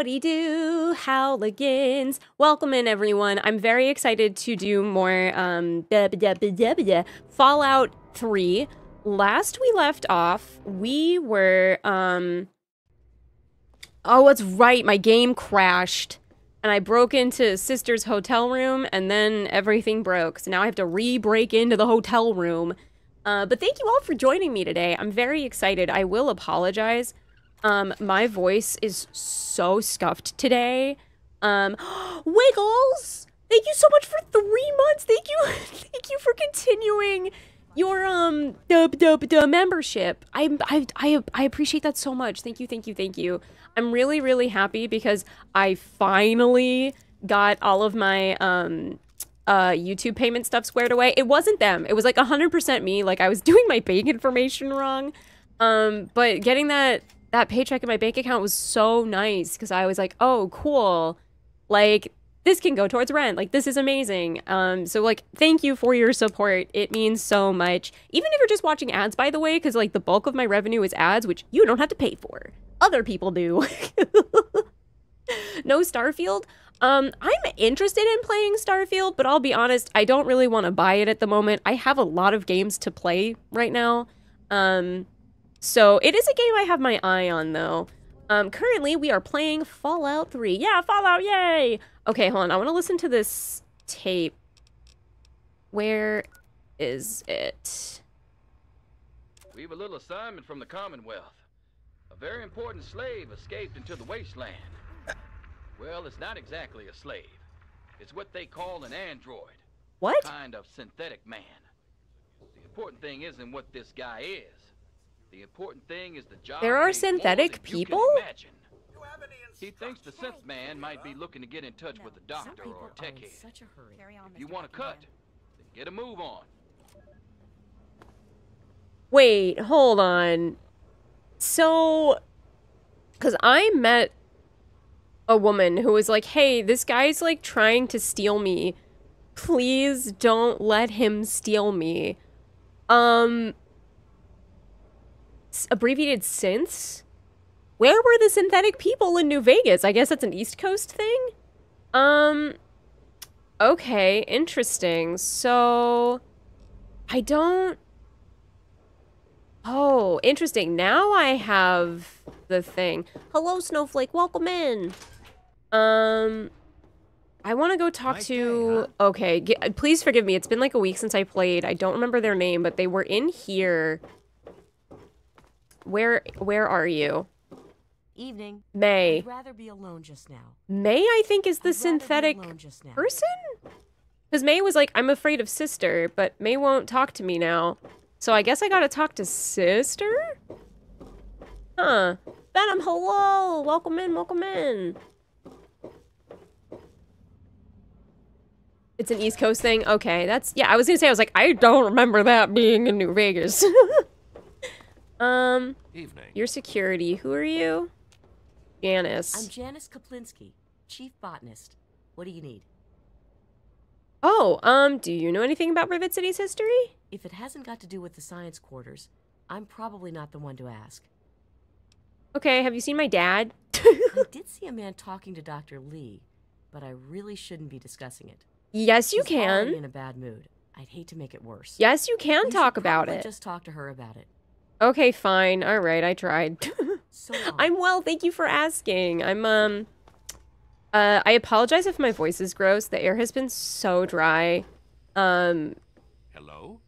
Howdy do, Howligans. Welcome in, everyone. I'm very excited to do more um, Fallout 3. Last we left off, we were. Um... Oh, it's right. My game crashed. And I broke into Sister's hotel room, and then everything broke. So now I have to re break into the hotel room. Uh, but thank you all for joining me today. I'm very excited. I will apologize. Um, my voice is so scuffed today. Um, Wiggles! Thank you so much for three months. Thank you, thank you for continuing your um the the, the membership. I, I I I appreciate that so much. Thank you, thank you, thank you. I'm really really happy because I finally got all of my um uh YouTube payment stuff squared away. It wasn't them. It was like 100% me. Like I was doing my bank information wrong. Um but getting that that paycheck in my bank account was so nice because I was like, "Oh, cool." Like this can go towards rent. Like this is amazing. Um so like thank you for your support. It means so much. Even if you're just watching ads by the way cuz like the bulk of my revenue is ads which you don't have to pay for. Other people do. no Starfield. Um I'm interested in playing Starfield, but I'll be honest, I don't really want to buy it at the moment. I have a lot of games to play right now. Um so it is a game I have my eye on though. Um, currently we are playing Fallout 3. Yeah, Fallout, yay! Okay, hold on. I want to listen to this tape. Where is it? We've a little assignment from the Commonwealth. A very important slave escaped into the wasteland. Well, it's not exactly a slave. It's what they call an android. What? Kind of synthetic man. The important thing isn't what this guy is. The important thing is the job. There are synthetic than you can people? He thinks the synth man might be looking to get in touch with a doctor or a tech head. such a hurry. Carry on, If you want to cut, then get a move on. Wait, hold on. So, because I met a woman who was like, hey, this guy's like trying to steal me. Please don't let him steal me. Um, s- abbreviated synths? Where were the synthetic people in New Vegas? I guess that's an East Coast thing? Um, okay, interesting. So, I don't. Oh, interesting. Now I have the thing. Hello, Snowflake. Welcome in. Um, I want to go talk Nice to. day, Okay, g- please forgive me. It's been like a week since I played. I don't remember their name, but they were in here. Where Where are you, Evening. May? I'd rather be alone just now. May I think is the be synthetic person? Because May was like, I'm afraid of sister, but May won't talk to me now. So I guess I gotta talk to sister? Huh. Venom, hello! Welcome in, welcome in. It's an East Coast thing? Okay, that's... Yeah, I was gonna say, I was like, I don't remember that being in New Vegas. um, Evening. your security, who are you? Janice. I'm Janice Kaplinsky, chief botanist. What do you need? Oh, um, do you know anything about Rivet City's history? If it hasn't got to do with the science quarters, I'm probably not the one to ask. Okay, have you seen my dad? I did see a man talking to Dr. Li, but I really shouldn't be discussing it. yes, you She's already can. in a bad mood. I'd hate to make it worse. Yes, you can You talk about it. Just talk to her about it. Okay, fine. All right, I tried. So. I'm well, thank you for asking. I'm um uh I apologize if my voice is gross. The air has been so dry. Um Hello?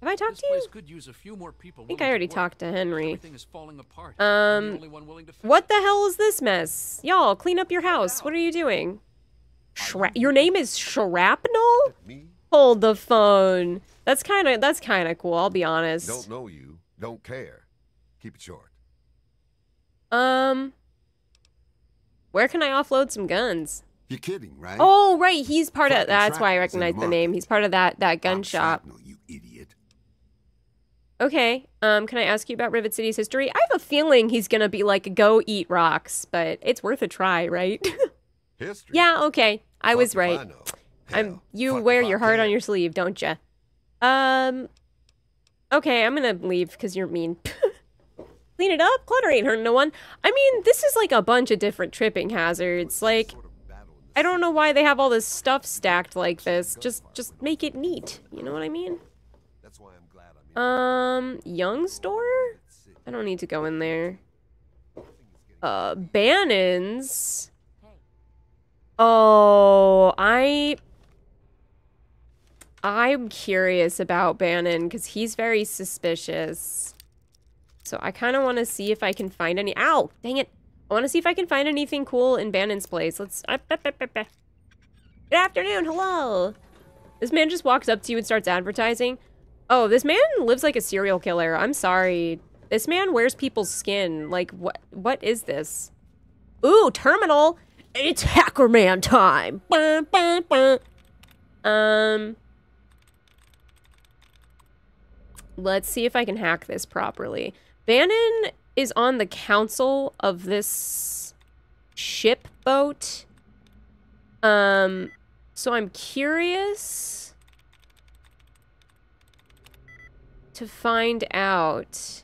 have I talked This to you? place could use a few more people. I think I already work. talked to Henry. Everything is falling apart. Um, the only one willing to fix What the hell is this mess? Y'all, clean up your house. What are you doing? Shra- your name is Shrapnel? Hold the phone. That's kind of that's kind of cool, I'll be honest. Don't know you. Don't care. Keep it short. Um Where can I offload some guns? You're kidding, right? Oh, right, he's part of that's why I in the recognize the name. He's part of that that gun I'm shop. shrapnel, you idiot. Okay. Um can I ask you about Rivet City's history? I have a feeling he's going to be like go eat rocks, but it's worth a try, right? History. yeah, okay. I Fuck was right. know. I'm you fuck wear your heart on your sleeve, don't you? Um Okay, I'm to leave cuz you're mean. Clean it up. Clutter ain't hurting no one. I mean, this is like a bunch of different tripping hazards. Like, I don't know why they have all this stuff stacked like this. Just, just make it neat. You know what I mean? That's why I'm glad I'm Um, Young store? I don't need to go in there. Uh, Bannon's. Oh, I. I'm curious about Bannon because he's very suspicious. So I kind of want to see if I can find any. Ow! Dang it! I want to see if I can find anything cool in Bannon's place. Let's. Good afternoon. Hello. This man just walks up to you and starts advertising. Oh, this man lives like a serial killer. I'm sorry. This man wears people's skin. Like, what? What is this? Ooh, terminal. It's Hacker Man time. Bum, bum, bum. Um, let's see if I can hack this properly. Bannon is on the council of this ship boat. Um, so I'm curious to find out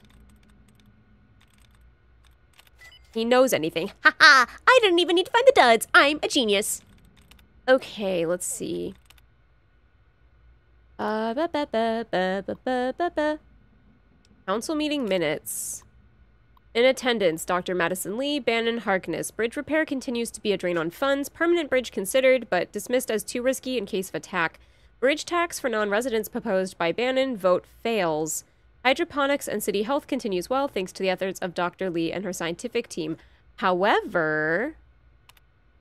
he knows anything. Ha ha! I didn't even need to find the duds. I'm a genius. Okay, let's see. Uh, ba -ba -ba Council meeting minutes. In attendance, Dr. Madison Li, Bannon, Harkness. Bridge repair continues to be a drain on funds. Permanent bridge considered, but dismissed as too risky in case of attack. Bridge tax for non residents proposed by Bannon. Vote fails. Hydroponics and city health continues well thanks to the efforts of Dr. Li and her scientific team. However,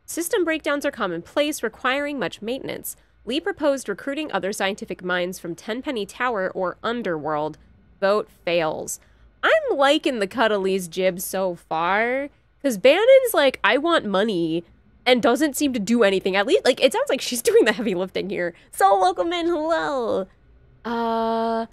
system breakdowns are commonplace, requiring much maintenance. Li proposed recruiting other scientific minds from Tenpenny Tower or Underworld. Vote fails. I'm liking the Cuddly's jib so far. Because Bannon's like, I want money and doesn't seem to do anything. At least, like, it sounds like she's doing the heavy lifting here. So, welcome in. Hello. Uh,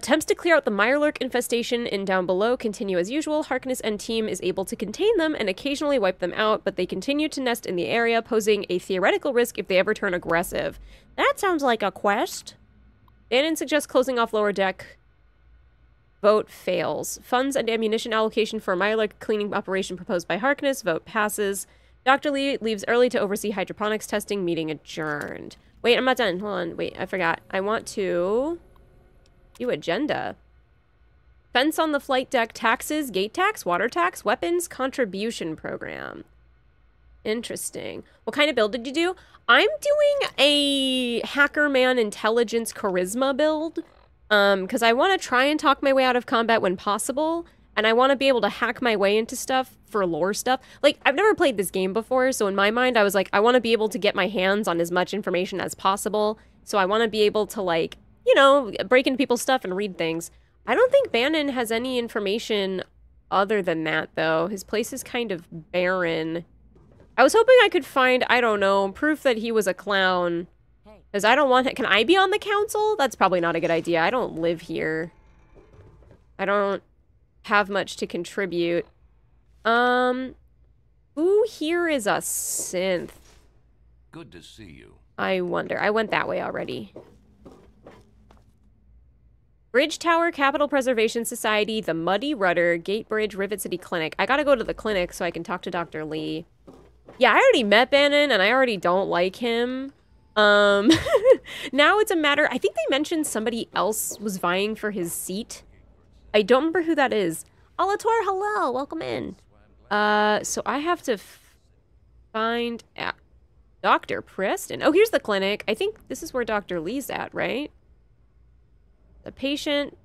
attempts to clear out the Mirelurk infestation in down below continue as usual. Harkness and team is able to contain them and occasionally wipe them out, but they continue to nest in the area, posing a theoretical risk if they ever turn aggressive. That sounds like a quest. Bannon suggests closing off lower deck. Vote fails. Funds and ammunition allocation for a Mirelurk cleaning operation proposed by Harkness. Vote passes. Dr. Li leaves early to oversee hydroponics testing. Meeting adjourned. Wait, I'm not done. Hold on. Wait, I forgot. I want to do agenda. Fence on the flight deck taxes, gate tax, water tax, weapons contribution program. Interesting. What kind of build did you do? I'm doing a Hacker Man intelligence charisma build. Um, because I want to try and talk my way out of combat when possible, and I want to be able to hack my way into stuff for lore stuff. Like, I've never played this game before, so in my mind, I was like, I want to be able to get my hands on as much information as possible. So I want to be able to, like, you know, break into people's stuff and read things. I don't think Bannon has any information other than that, though. His place is kind of barren. I was hoping I could find, I don't know, proof that he was a clown. Because I don't want... it. Can I be on the council? That's probably not a good idea. I don't live here. I don't have much to contribute. Um... Who here is a synth? Good to see you. I wonder. I went that way already. Bridge Tower Capitol Preservation Society, the Muddy Rudder, Gate Bridge, Rivet City Clinic. I gotta go to the clinic so I can talk to Dr. Li. Yeah, I already met Bannon and I already don't like him. Um, now it's a matter. I think they mentioned somebody else was vying for his seat. I don't remember who that is. Alator, hello, welcome in. Uh, so I have to find. Dr. Preston. Oh, here's the clinic. I think this is where Dr. Li's at, right? Patient,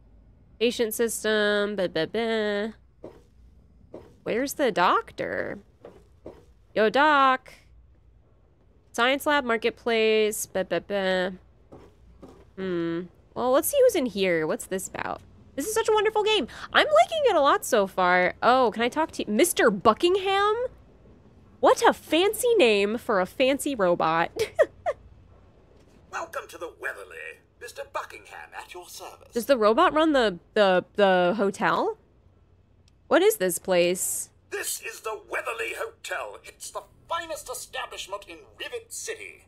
patient system, blah, blah, blah. Where's the doctor? Yo, doc. Science lab, marketplace, blah, blah, blah. Hmm. Well, let's see who's in here. What's this about? This is such a wonderful game. I'm liking it a lot so far. Oh, can I talk to you? Mr. Buckingham? What a fancy name for a fancy robot. Welcome to the Weatherly. Mr. Buckingham at your service. Does the robot run the, the, the hotel? What is this place? This is the Weatherly Hotel. It's the finest establishment in Rivet City.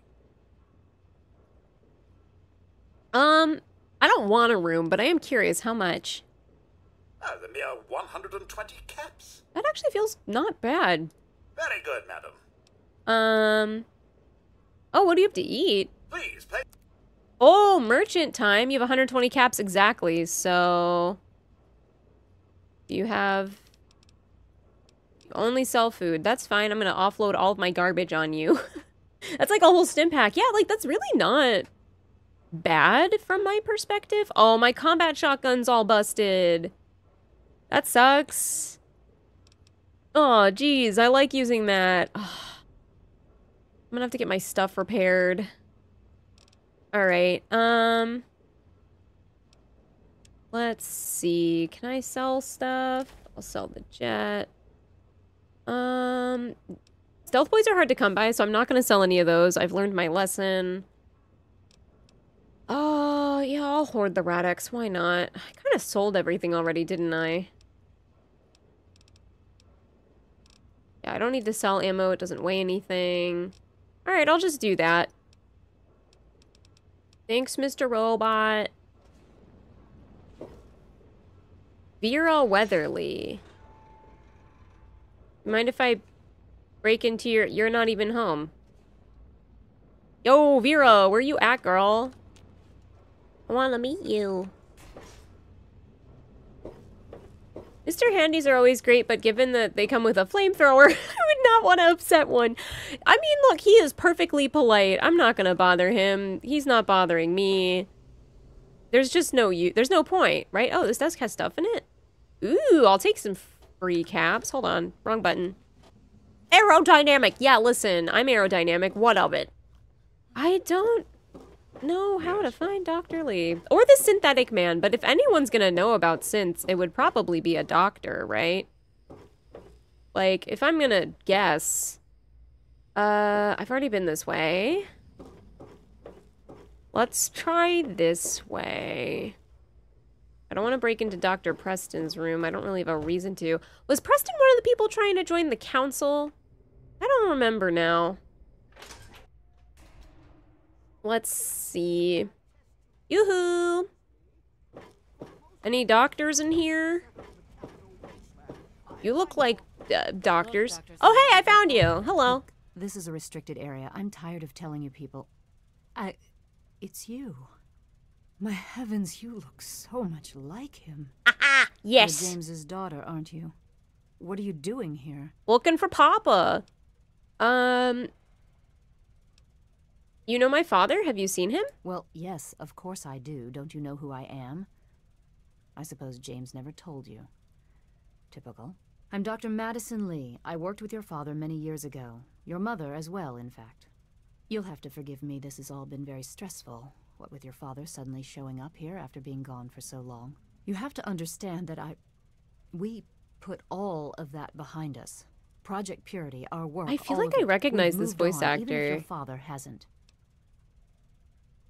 Um, I don't want a room, but I am curious how much. Ah, the mere 120 caps. That actually feels not bad. Very good, madam. Um. Oh, what do you have to eat? Please pay. Oh, merchant time. You have 120 caps exactly. So you have you only sell food. That's fine. I'm gonna offload all of my garbage on you. that's like a whole Stimpak. Yeah, like that's really not bad from my perspective. Oh, my combat shotgun's all busted. That sucks. Oh, geez. I like using that. I'm gonna have to get my stuff repaired. Alright, um... Let's see. Can I sell stuff? I'll sell the jet. Um... Stealth boys are hard to come by, so I'm not going to sell any of those. I've learned my lesson. Oh, yeah, I'll hoard the Rad-X. Why not? I kind of sold everything already, didn't I? Yeah, I don't need to sell ammo. It doesn't weigh anything. Alright, I'll just do that. Thanks, Mr. Robot. Vera Weatherly. Mind if I break into your... You're not even home. Yo, Vera, where you at, girl? I want to meet you. Mr. Handies are always great, but given that they come with a flamethrower, I would not want to upset one. I mean, look, he is perfectly polite. I'm not going to bother him. He's not bothering me. There's just no you. There's no point, right? Oh, this desk has stuff in it. Ooh, I'll take some free caps. Hold on. Wrong button. Aerodynamic. Yeah, listen. I'm aerodynamic. What of it? I don't know how to find Dr. Li. Or the synthetic man, but if anyone's gonna know about synths, it would probably be a doctor, right? Like, if I'm gonna guess... Uh, I've already been this way. Let's try this way. I don't want to break into Dr. Preston's room. I don't really have a reason to. Was Preston one of the people trying to join the council? I don't remember now. Let's see. Yoo-hoo! Any doctors in here? You look like uh, doctors. Oh, hey, I found you. Hello. This is a restricted area. I'm tired of telling you people. I. It's you. My heavens, you look so much like him. Ah, You're yes. James's daughter, aren't you? What are you doing here? Looking for Papa. Um. You know my father? Have you seen him? Well, yes, of course I do. Don't you know who I am? I suppose James never told you. Typical. I'm Dr. Madison Li. I worked with your father many years ago. Your mother as well, in fact. You'll have to forgive me, this has all been very stressful. What with your father suddenly showing up here after being gone for so long. You have to understand that I. We put all of that behind us. Project Purity, our work. I feel like I recognize this voice on, even if your father hasn't.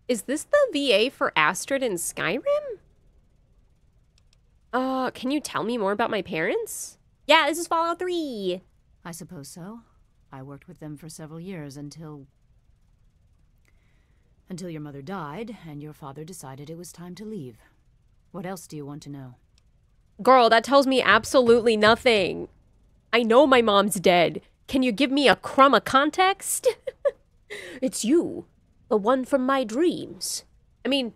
Is this the VA for Astrid in Skyrim? Uh, can you tell me more about my parents? Yeah, this is Fallout 3. I suppose so. I worked with them for several years until. until your mother died and your father decided it was time to leave. What else do you want to know? Girl, that tells me absolutely nothing. I know my mom's dead. Can you give me a crumb of context? it's you, the one from my dreams. I mean,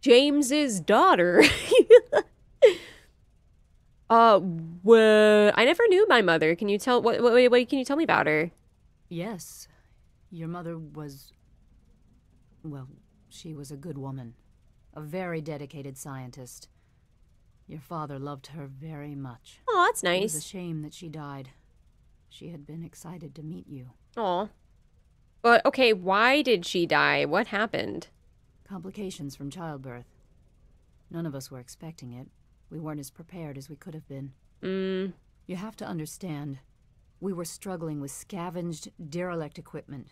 James's daughter. uh, well, I never knew my mother. Can you tell what, what? What can you tell me about her? Yes, your mother was. Well, she was a good woman. A very dedicated scientist. Your father loved her very much. Oh, that's It was a shame that she died. She had been excited to meet you. Aw. But okay, why did she die? What happened? Complications from childbirth. None of us were expecting it. We weren't as prepared as we could have been. Mm, You have to understand, we were struggling with scavenged, derelict equipment.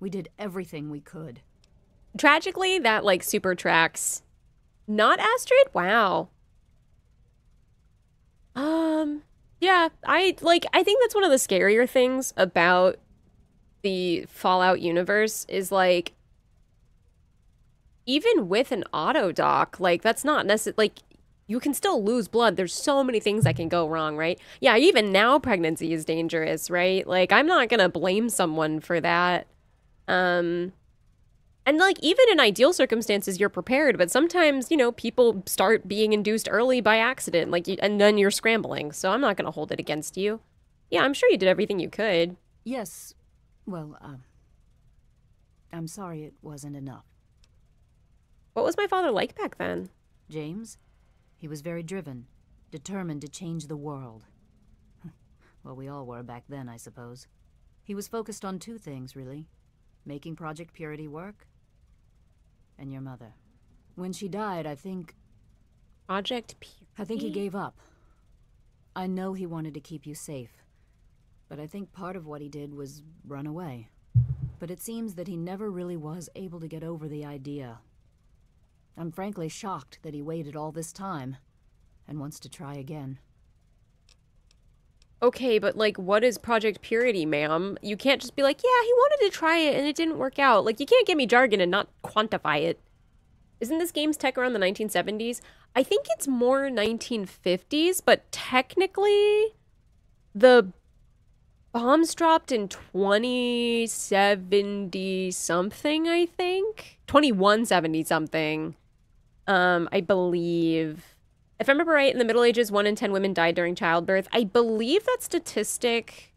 We did everything we could. tragically, that like super tracks. Not Astrid? Wow. Um, yeah, I like, I think that's one of the scarier things about the Fallout universe is like, even with an Auto-Doc, like, that's not necessary. Like, you can still lose blood. There's so many things that can go wrong, right? Yeah, even now pregnancy is dangerous, right? Like I'm not to blame someone for that. Um and like even in ideal circumstances you're prepared, but sometimes, you know, people start being induced early by accident, like and then you're scrambling. So I'm not to hold it against you. Yeah, I'm sure you did everything you could. Yes. Well, um. I'm sorry it wasn't enough. What was my father like back then? James? He was very driven, determined to change the world. well, we all were back then, I suppose. He was focused on two things, really making Project Purity work, and your mother. When she died, I think. Project Purity? I think he gave up. I know he wanted to keep you safe, but I think part of what he did was run away. But it seems that he never really was able to get over the idea. I'm frankly shocked that he waited all this time and wants to try again. Okay, but like, what is Project Purity, ma'am? You can't just be like, yeah, he wanted to try it and it didn't work out. Like, you can't give me jargon and not quantify it. Isn't this game's tech around the 1970s? I think it's more 1950s, but technically, the bombs dropped in 2070 something, I think. 2170 something. Um, I believe if I remember right, in the Middle Ages, one in ten women died during childbirth. I believe that statistic.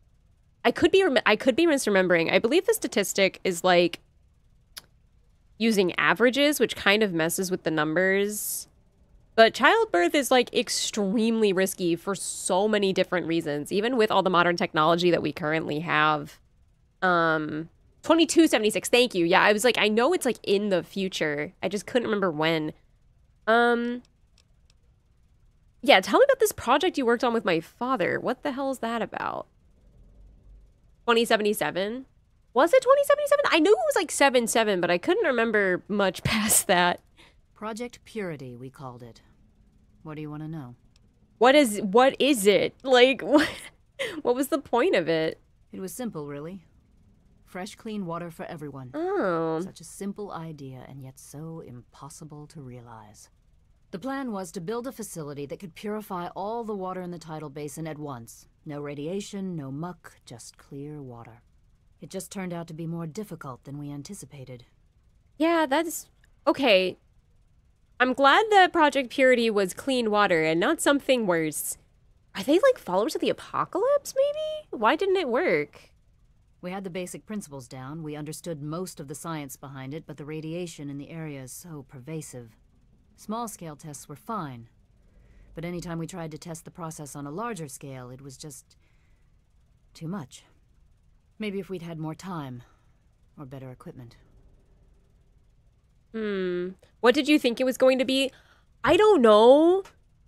I could be I could be misremembering. I believe the statistic is like using averages, which kind of messes with the numbers. But childbirth is like extremely risky for so many different reasons, even with all the modern technology that we currently have. Um 2276, thank you. Yeah, I was like, I know it's like in the future. I just couldn't remember when. Um yeah, tell me about this project you worked on with my father. What the hell is that about? 2077? Was it 2077? I knew it was like 77, but I couldn't remember much past that. Project Purity, we called it. What do you want to know? What is what is it? Like what, what was the point of it? It was simple, really. Fresh, clean water for everyone. Oh. Such a simple idea, and yet so impossible to realize. The plan was to build a facility that could purify all the water in the tidal basin at once. No radiation, no muck, just clear water. It just turned out to be more difficult than we anticipated. Yeah, that's okay. I'm glad that Project Purity was clean water and not something worse. Are they like followers of the apocalypse, maybe? Why didn't it work? We had the basic principles down. We understood most of the science behind it, but the radiation in the area is so pervasive. Small scale tests were fine. But anytime we tried to test the process on a larger scale, it was just. too much. Maybe if we'd had more time. Or better equipment. Hmm. What did you think it was going to be? I don't know.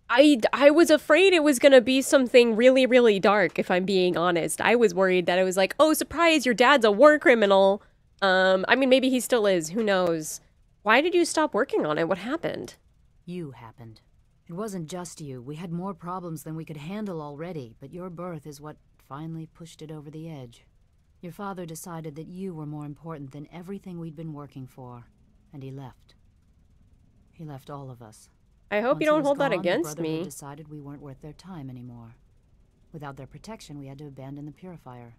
I, I was afraid it was going to be something really, really dark, if I'm being honest. I was worried that it was like, oh, surprise, your dad's a war criminal. Um, I mean, maybe he still is. Who knows? Why did you stop working on it? What happened? You happened. It wasn't just you. We had more problems than we could handle already, but your birth is what finally pushed it over the edge. Your father decided that you were more important than everything we'd been working for, and he left. He left all of us. I hope Once you don't hold that gone, the against me. decided we weren't worth their time anymore. Without their protection, we had to abandon the purifier.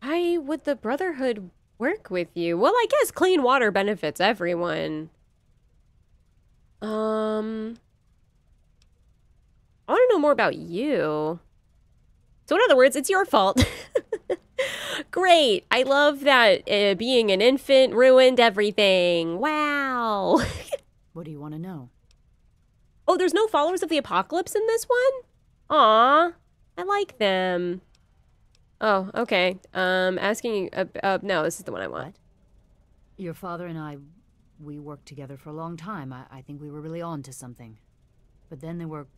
Why would the Brotherhood work with you? Well, I guess clean water benefits everyone. Um, I want to know more about you. So, in other words, it's your fault. Great. I love that uh, being an infant ruined everything. Wow. What do you want to know? oh, there's no followers of the apocalypse in this one? Aw, I like them. Oh, okay. Um, asking. Uh, uh, no, this is the one I want. What? Your father and I, we worked together for a long time. I, I think we were really on to something. But then there were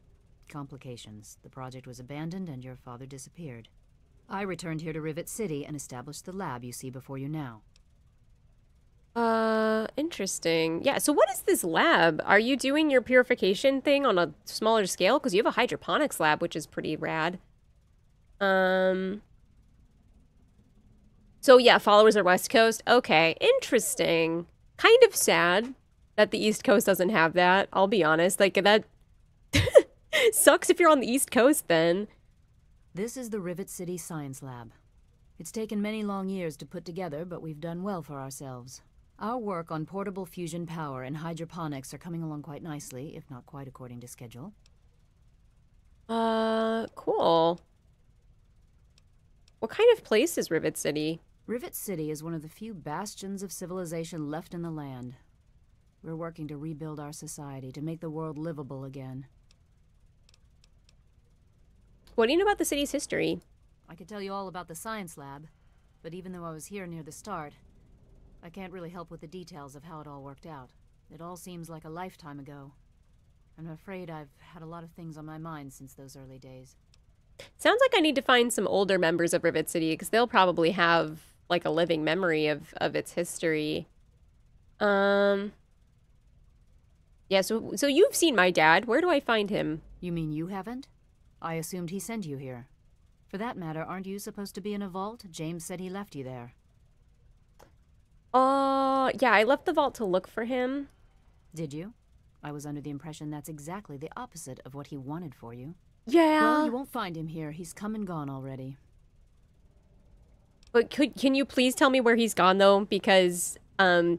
complications. The project was abandoned and your father disappeared. I returned here to Rivet City and established the lab you see before you now. Uh, interesting. Yeah, so what is this lab? Are you doing your purification thing on a smaller scale? Because you have a hydroponics lab, which is pretty rad. Um. So yeah, followers are West Coast. Okay, interesting. Kind of sad that the East Coast doesn't have that. I'll be honest. Like that Sucks if you're on the East Coast then. This is the Rivet City Science Lab. It's taken many long years to put together, but we've done well for ourselves. Our work on portable fusion power and hydroponics are coming along quite nicely, if not quite according to schedule. Uh, cool. What kind of place is Rivet City? Rivet City is one of the few bastions of civilization left in the land. We're working to rebuild our society, to make the world livable again. What do you know about the city's history? I could tell you all about the science lab, but even though I was here near the start, I can't really help with the details of how it all worked out. It all seems like a lifetime ago. I'm afraid I've had a lot of things on my mind since those early days. Sounds like I need to find some older members of Rivet City because they'll probably have like a living memory of of its history. Um. Yeah, so so you've seen my dad. Where do I find him? You mean you haven't? I assumed he sent you here. For that matter, aren't you supposed to be in a vault? James said he left you there. Uh, yeah, I left the vault to look for him. Did you? I was under the impression that's exactly the opposite of what he wanted for you. Yeah. Well, you won't find him here. He's come and gone already. But could can you please tell me where he's gone though? Because um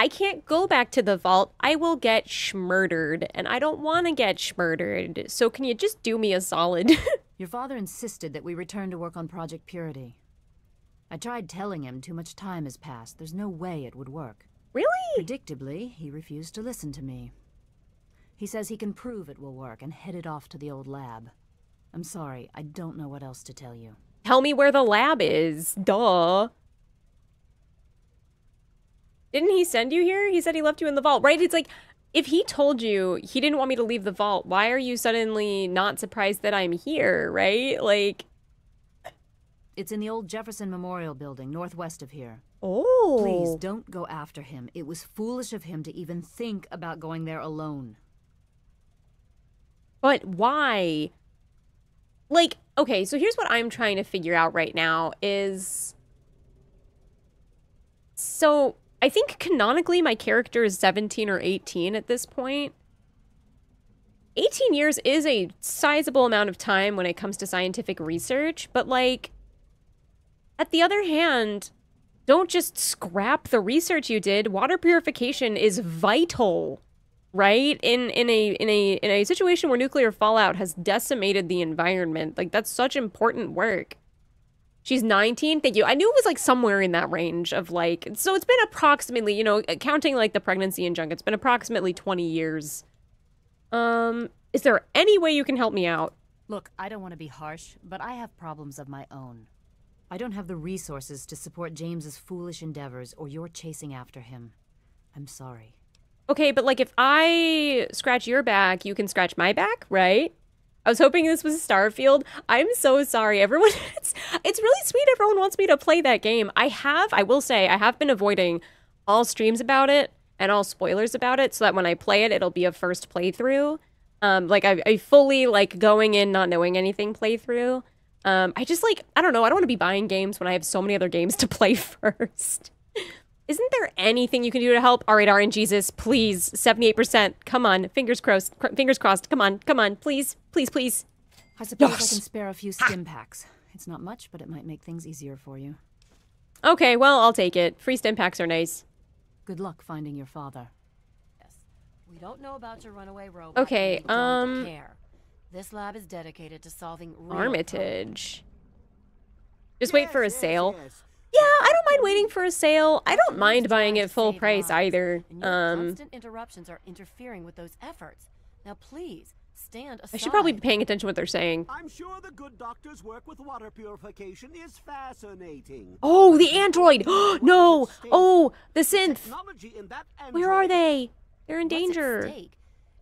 I can't go back to the vault. I will get schmurdered, and I don't want to get schmurdered. So can you just do me a solid? Your father insisted that we return to work on Project Purity. I tried telling him too much time has passed. There's no way it would work. really? Predictably, he refused to listen to me. He says he can prove it will work and headed off to the old lab. I'm sorry, I don't know what else to tell you. Tell me where the lab is. Duh. Didn't he send you here? He said he left you in the vault, right? It's like if he told you he didn't want me to leave the vault, why are you suddenly not surprised that I'm here, right? Like, It's in the old Jefferson Memorial Building, northwest of here. oh. Please don't go after him. It was foolish of him to even think about going there alone. But why? Like, okay, so here's what I'm trying to figure out right now is so I think canonically my character is 17 or 18 at this point. 18 years is a sizable amount of time when it comes to scientific research, but like at the other hand, don't just scrap the research you did. Water purification is vital right in in a in a in a situation where nuclear fallout has decimated the environment like that's such important work she's 19 thank you i knew it was like somewhere in that range of like so it's been approximately you know counting like the pregnancy and junk it's been approximately 20 years um is there any way you can help me out Look, I don't want to be harsh, but I have problems of my own. I don't have the resources to support James's foolish endeavors or your chasing after him. I'm sorry. okay but like if i scratch your back you can scratch my back right I was hoping this was Starfield. I'm so sorry. Everyone it's it's really sweet everyone wants me to play that game. I have, I will say, I have been avoiding all streams about it and all spoilers about it so that when I play it it'll be a first playthrough. Um like I, I fully like going in not knowing anything playthrough. Um I just like I don't know, I don't want to be buying games when I have so many other games to play first. Isn't there anything you can do to help? All right, RNGesus, please, 78%. Come on, fingers crossed. Cr- fingers crossed. Come on, come on, please, please, please. I suppose I can spare a few Stimpaks. It's not much, but it might make things easier for you. Okay, well, I'll take it. Free Stimpaks are nice. Good luck finding your father. Yes. We don't know about your runaway robot. Okay, and we don't um, care. This lab is dedicated to solving real. Armitage. Just wait for a sale. Yeah, I don't mind waiting for a sale. I don't mind buying it full price lives, either. Um, constant interruptions are interfering with those efforts. Now, please stand aside. I should probably be paying attention to what they're saying. I'm sure the good doctor's work with water purification is fascinating. Oh, the android! no! Oh, the synth! In that Where are they? They're in danger.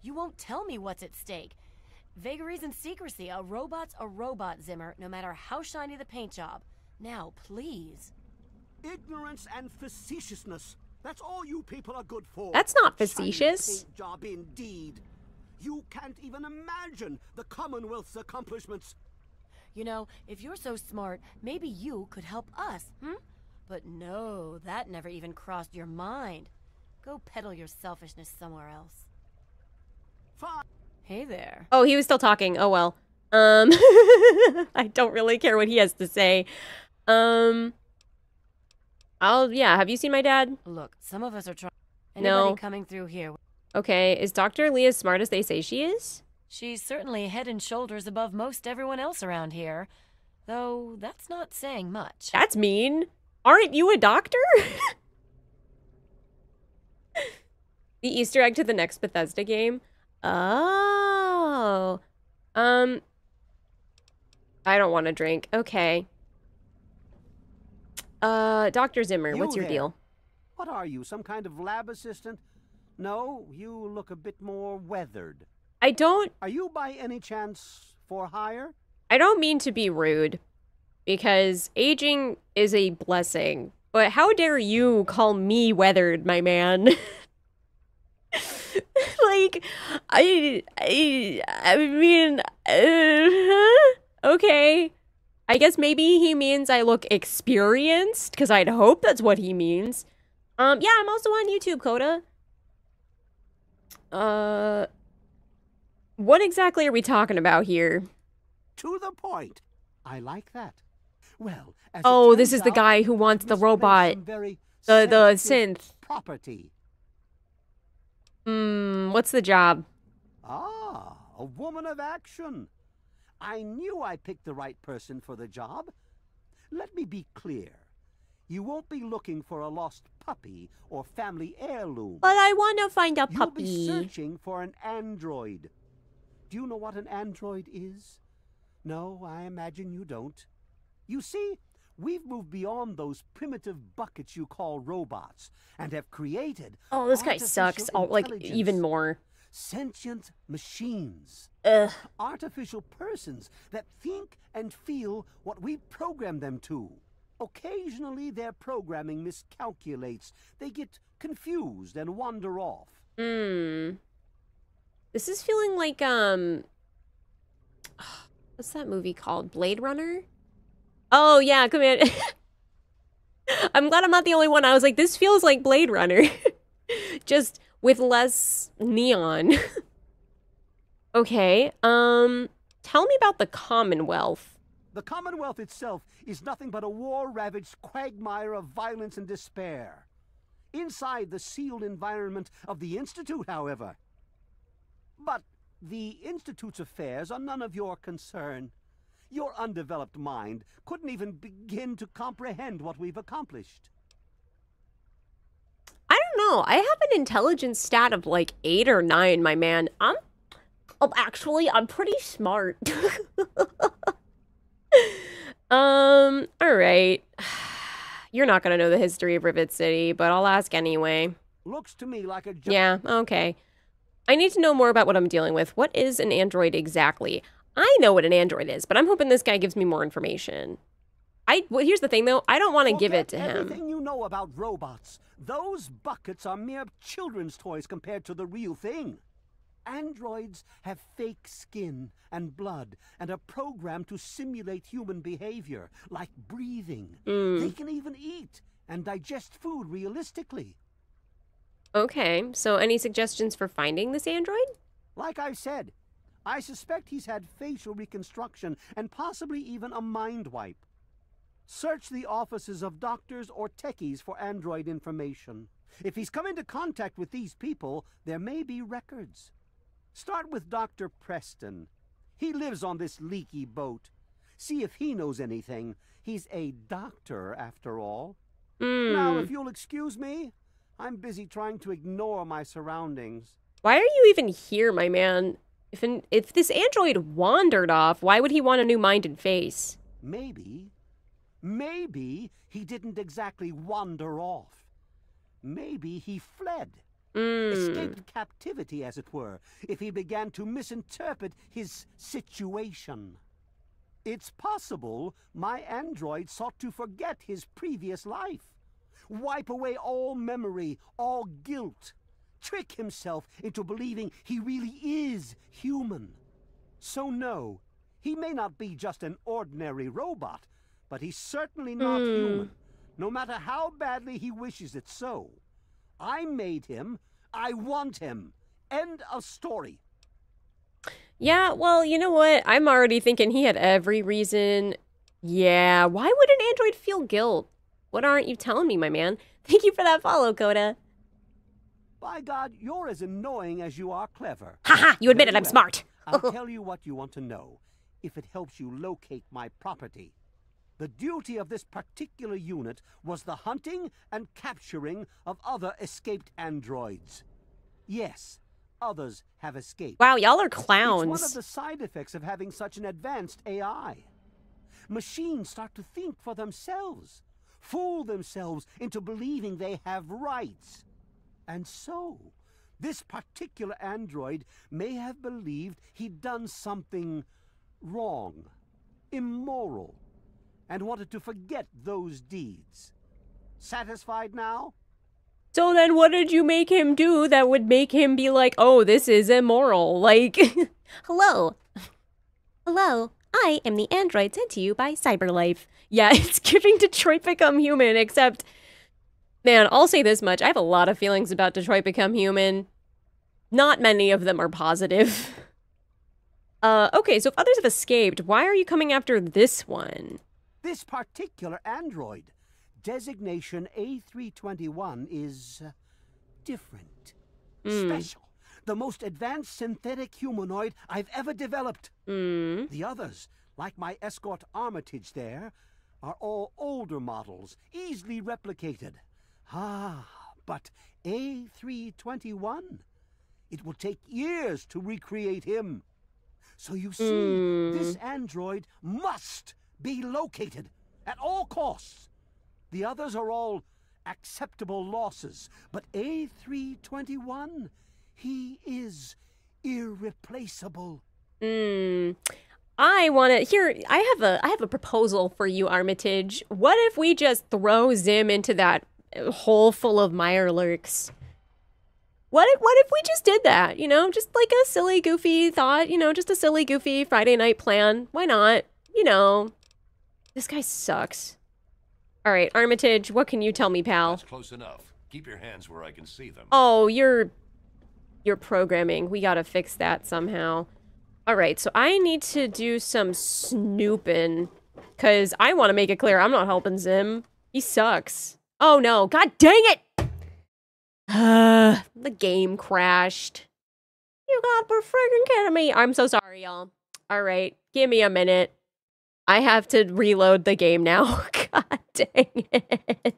You won't tell me what's at stake. Vagaries and secrecy. A robot's a robot, Zimmer, no matter how shiny the paint job. Now, please. Ignorance and facetiousness. That's all you people are good for. That's not facetious. job indeed. You can't even imagine the Commonwealth's accomplishments. You know, if you're so smart, maybe you could help us, hmm? But no, that never even crossed your mind. Go peddle your selfishness somewhere else. Fine. Hey there. Oh, he was still talking. Oh well. Um, I don't really care what he has to say. Um, I'll yeah. Have you seen my dad? Look, some of us are trying. No. Coming through here? Okay, is Doctor Li as smart as they say she is? She's certainly head and shoulders above most everyone else around here. Though that's not saying much. That's mean. Aren't you a doctor? the Easter egg to the next Bethesda game. Oh. Um. I don't want to drink. Okay. Uh, Dr. Zimmer, You what's your there. deal? What are you, some kind of lab assistant? No, you look a bit more weathered. I don't Are you by any chance for hire? I don't mean to be rude because aging is a blessing. But how dare you call me weathered, my man? like I I I mean uh, okay. I guess maybe he means I look experienced cuz I'd hope that's what he means. Um yeah, I'm also on YouTube, Coda. Uh what exactly are we talking about here? To the point. I like that. Well, as Oh, this is the guy who wants the robot. very The the synth. property. Hmm, what's the job? Ah, a woman of action. I knew I picked the right person for the job. Let me be clear. You won't be looking for a lost puppy or family heirloom. But I want to find a puppy. You'll be searching for an android. Do you know what an android is? No, I imagine you don't. You see, we've moved beyond those primitive buckets you call robots and have created Oh, this guy sucks. Oh, like even more. Sentient machines, Ugh. artificial persons that think and feel what we program them to. Occasionally, their programming miscalculates. They get confused and wander off. Hmm. This is feeling like um. What's that movie called? Blade Runner. Oh yeah, come in. I'm glad I'm not the only one. I was like, this feels like Blade Runner, just with less neon. okay. Um. Tell me about the Commonwealth. The Commonwealth itself is nothing but a war ravaged quagmire of violence and despair. Inside the sealed environment of the Institute, however. But the Institute's affairs are none of your concern. Your undeveloped mind couldn't even begin to comprehend what we've accomplished. Don't know. I have an intelligence stat of like eight or nine, my man. I'm. Oh, actually, I'm pretty smart. um. All right. You're not gonna know the history of Rivet City, but I'll ask anyway. Looks to me like a Yeah. Okay. I need to know more about what I'm dealing with. What is an android exactly? I know what an android is, but I'm hoping this guy gives me more information. I. Well, here's the thing, though. I don't want to give it to Forget him. Everything you know about robots. Those buckets are mere children's toys compared to the real thing. Androids have fake skin and blood and are programmed to simulate human behavior, like breathing. Mm. They can even eat and digest food realistically. Okay. So, any suggestions for finding this android? Like I said, I suspect he's had facial reconstruction and possibly even a mind wipe. Search the offices of doctors or techies for android information. If he's come into contact with these people, there may be records. Start with Dr. Preston. He lives on this leaky boat. See if he knows anything. He's a doctor, after all. Now, Hmm. if you'll excuse me, I'm busy trying to ignore my surroundings. Why are you even here, my man? If an, if this android wandered off, why would he want a new mind and face? Maybe, maybe he didn't exactly wander off. Maybe he fled, Mm. escaped captivity, as it were, if he began to misinterpret his situation. It's possible my android sought to forget his previous life, wipe away all memory, all guilt, trick himself into believing he really is human. So, no, he may not be just an ordinary robot, but he's certainly not hmm. human, no matter how badly he wishes it so. I made him. I want him. End of story. Yeah, well, you know what? I'm already thinking he had every reason. Yeah, why would an android feel guilt? What aren't you telling me, my man? Thank you for that follow, Coda. By God, you're as annoying as you are clever. Haha, you admit it, I'm smart. I'll tell you what you want to know, if it helps you locate my property. The duty of this particular unit was the hunting and capturing of other escaped androids. Yes, others have escaped. Wow, y'all are clowns. It's one of the side effects of having such an advanced AI. Machines start to think for themselves, fool themselves into believing they have rights. And so, this particular android may have believed he'd done something wrong, immoral, and wanted to forget those deeds. Satisfied now? So then what did you make him do that would make him be like, oh, this is immoral? Like, hello. Hello. I am the android sent to you by Cyberlife. Yeah, it's giving Detroit Become Human, except, man, I'll say this much. I have a lot of feelings about Detroit Become Human. Not many of them are positive. Uh, okay, so if others have escaped, why are you coming after this one? This particular android, designation A321, is uh, different, special, the most advanced synthetic humanoid I've ever developed. Hmm. The others, like my escort Armitage there, are all older models, easily replicated. Ah, but A321, it will take years to recreate him. So you see, this android must be located at all costs. The others are all acceptable losses, but A321, he is irreplaceable. Hmm. I want to here. I have a I have a proposal for you, Armitage. What if we just throw Zim into that hole full of Mirelurks? What if what if we just did that? You know, just like a silly, goofy thought. You know, just a silly, goofy Friday night plan. Why not? You know, this guy sucks. All right, Armitage. What can you tell me, pal? That's close enough. Keep your hands where I can see them. Oh, you're you're programming. We gotta fix that somehow. All right, so I need to do some snooping because I want to make it clear I'm not helping Zim. He sucks. Oh no! God dang it! Uh, the game crashed. You got to freaking kidding me! I'm so sorry, y'all. All right, give me a minute. I have to reload the game now. God dang it.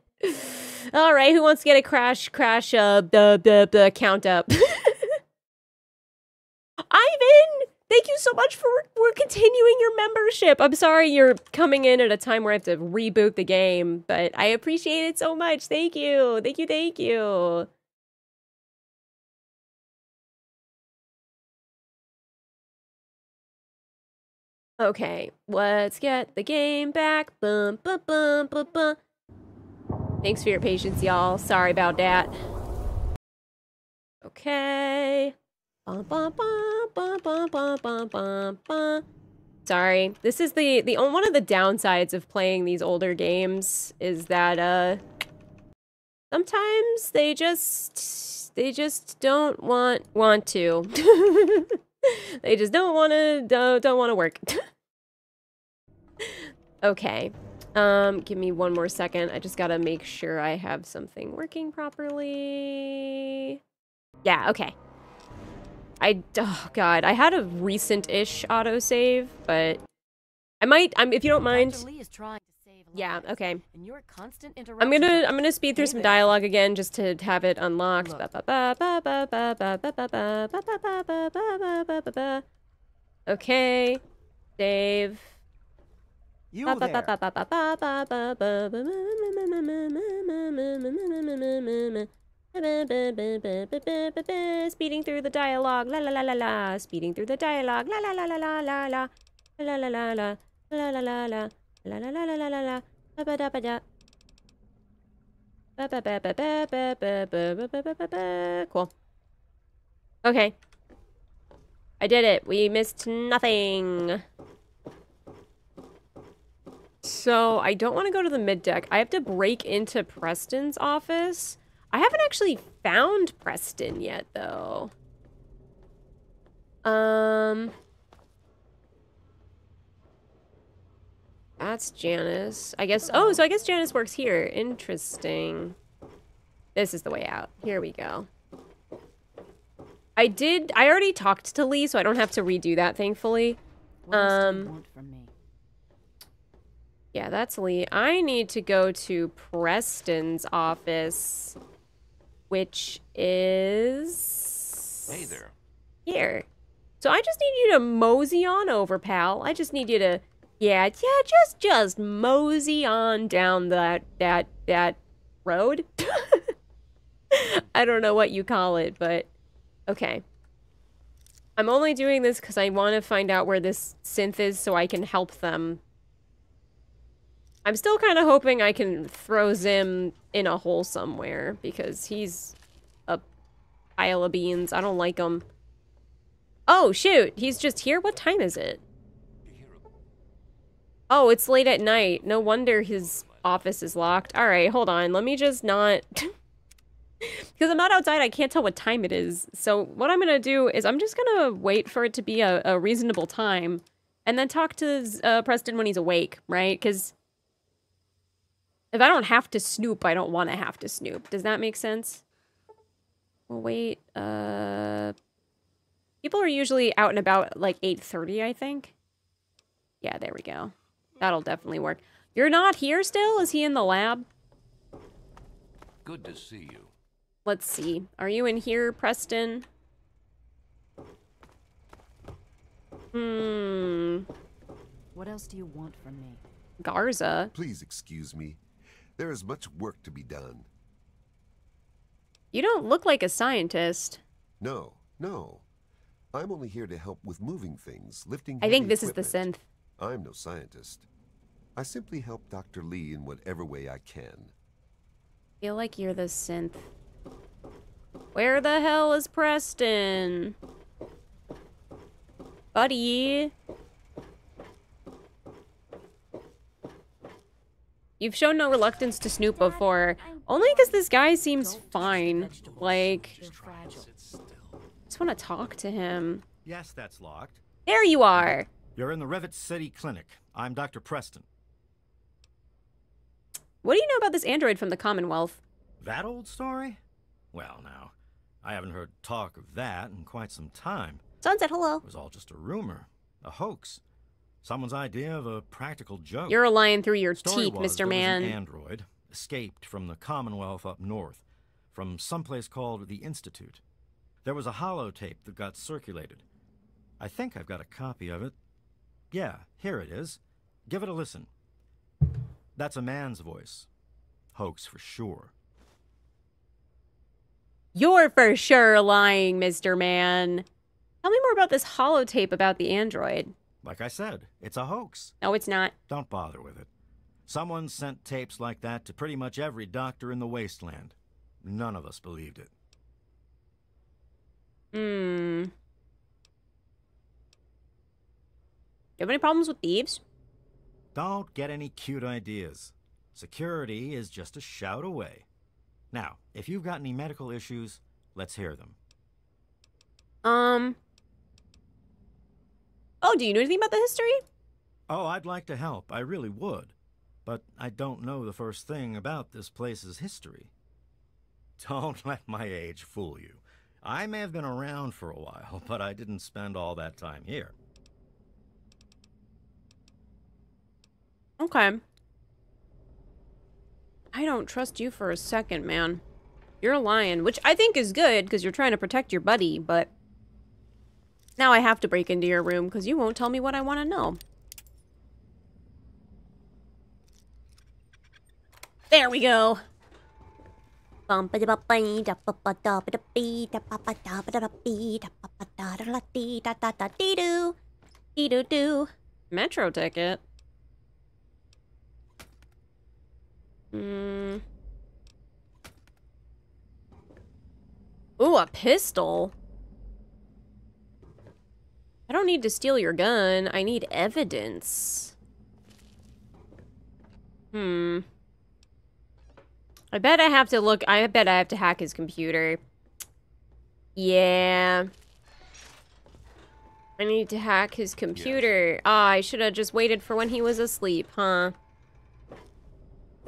All right, who wants to get a crash, crash, uh, the, the, the count up? Ivan, thank you so much for, for continuing your membership. I'm sorry you're coming in at a time where I have to reboot the game, but I appreciate it so much. Thank you. Thank you. Thank you. Okay, let's get the game back. Bum, bum, bum, bum, bum. Thanks for your patience, y'all. Sorry about that. Okay. Bum, bum, bum, bum, bum, bum, bum, bum. Sorry. This is the the one of the downsides of playing these older games is that uh sometimes they just they just don't want want to. they just don't want to don't, don't want to work. okay. Um, give me one more second. I just gotta make sure I have something working properly. Yeah, okay. I, oh god, I had a recent-ish autosave, but I might, I'm, if you don't mind, Dr. Li is trying to save yeah, okay. And your constant I'm gonna, I'm gonna speed through some dialogue again just to have it unlocked. Okay, Dave. You there. Speeding through the dialogue, la la la la la. Speeding through the dialogue, la la la la la la la. La la la la la la la la la la la la la la la. Ba ba da ba da. Ba ba ba ba ba ba ba ba ba ba ba ba. Cool. Okay. I did it. We missed nothing. So I don't want to go to the mid deck. I have to break into Preston's office. I haven't actually found Preston yet, though. Um, That's Janice. I guess. Oh, so I guess Janice works here. Interesting. This is the way out. Here we go. I did. I already talked to Li, so I don't have to redo that, thankfully. What do you Um, want from me? Yeah, that's Li. I need to go to Preston's office, which is Hey there. here. So I just need you to mosey on over, pal. I just need you to, yeah, yeah, just just mosey on down that that that road. I don't know what you call it, but okay. I'm only doing this because I want to find out where this synth is so I can help them. I'm still kind of hoping I can throw Zim in a hole somewhere because he's a pile of beans. I don't like him. Oh, shoot. He's just here? What time is it? Oh, it's late at night. No wonder his office is locked. All right, hold on. Let me just not... Because I'm not outside, I can't tell what time it is. So what I'm going to do is I'm just going to wait for it to be a, a reasonable time and then talk to uh, Preston when he's awake, right? Because if I don't have to snoop, I don't want to have to snoop. Does that make sense? Well, wait. Uh, people are usually out and about like 8.30, I think. Yeah, there we go. That'll definitely work. You're not here still? Is he in the lab? Good to see you. Let's see. Are you in here, Preston? Hmm. What else do you want from me? Garza. Please excuse me. There is much work to be done. You don't look like a scientist. No, no. I'm only here to help with moving things, lifting. I think heavy this is the synth. I'm no scientist. I simply help Dr. Li in whatever way I can. feel like you're the synth. Where the hell is Preston? Buddy. You've shown no reluctance to snoop before. Only because this guy seems fine. Like, They're just want to talk to him. Yes, that's locked. There you are. You're in the Rivet City Clinic. I'm Dr. Preston. What do you know about this android from the Commonwealth? That old story? Well, now, I haven't heard talk of that in quite some time. Sunset, hello. It was all just a rumor, a hoax. Someone's idea of a practical joke. You're lying through your Story teeth, was Mr. there was Man. an android escaped from the Commonwealth up north, from someplace called the Institute. There was a holotape that got circulated. I think I've got a copy of it. Yeah, here it is. Give it a listen. That's a man's voice. Hoax for sure. You're for sure lying, Mr. Man. Tell me more about this holotape about the android. Like I said, it's a hoax. No, it's not. Don't bother with it. Someone sent tapes like that to pretty much every doctor in the wasteland. None of us believed it. Hmm. You have any problems with thieves? Don't get any cute ideas. Security is just a shout away. Now, if you've got any medical issues, let's hear them. Um. Oh, do you know anything about the history? Oh, I'd like to help. I really would. But I don't know the first thing about this place's history. Don't let my age fool you. I may have been around for a while, but I didn't spend all that time here. Okay. I don't trust you for a second, man. You're lying, which I think is good because you're trying to protect your buddy, but now I have to break into your room because you won't tell me what I want to know. There we go. Metro ticket. Hmm. Ooh, a pistol. I don't need to steal your gun. I need evidence. Hmm. I bet I have to look. I bet I have to hack his computer. Yeah. I need to hack his computer. Ah, I should have just waited for when he was asleep, huh?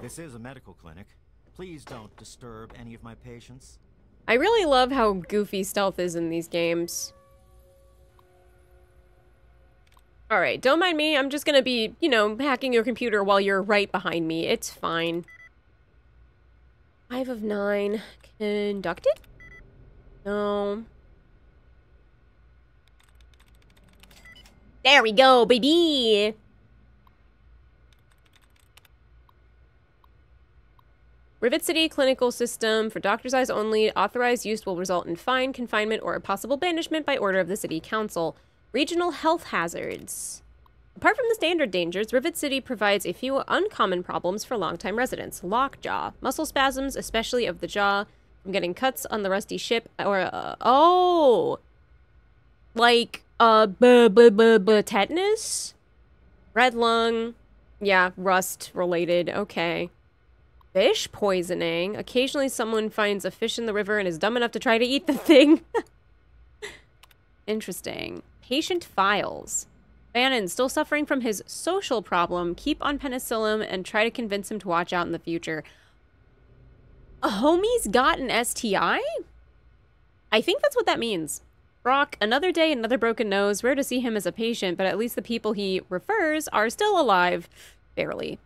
This is a medical clinic. Please don't disturb any of my patients. I really love how goofy stealth is in these games. Alright, don't mind me. I'm just gonna be, you know, hacking your computer while you're right behind me. It's fine. Five of nine. Conducted? No. There we go, baby! Rivet City clinical system for doctor's eyes only. Authorized use will result in fine, confinement, or a possible banishment by order of the city council. Regional health hazards. Apart from the standard dangers, Rivet City provides a few uncommon problems for longtime residents. Lockjaw, muscle spasms, especially of the jaw, from getting cuts on the rusty ship, or, uh, oh! Like, uh, b b b b tetanus? Red lung. Yeah, rust related. Okay. Fish poisoning. Occasionally someone finds a fish in the river and is dumb enough to try to eat the thing. Interesting. Patient files. Bannon, still suffering from his social problem, keep on penicillin and try to convince him to watch out in the future. A homie's got an STI? I think that's what that means. Brock, another day, another broken nose. Rare to see him as a patient, but at least the people he refers are still alive. Barely.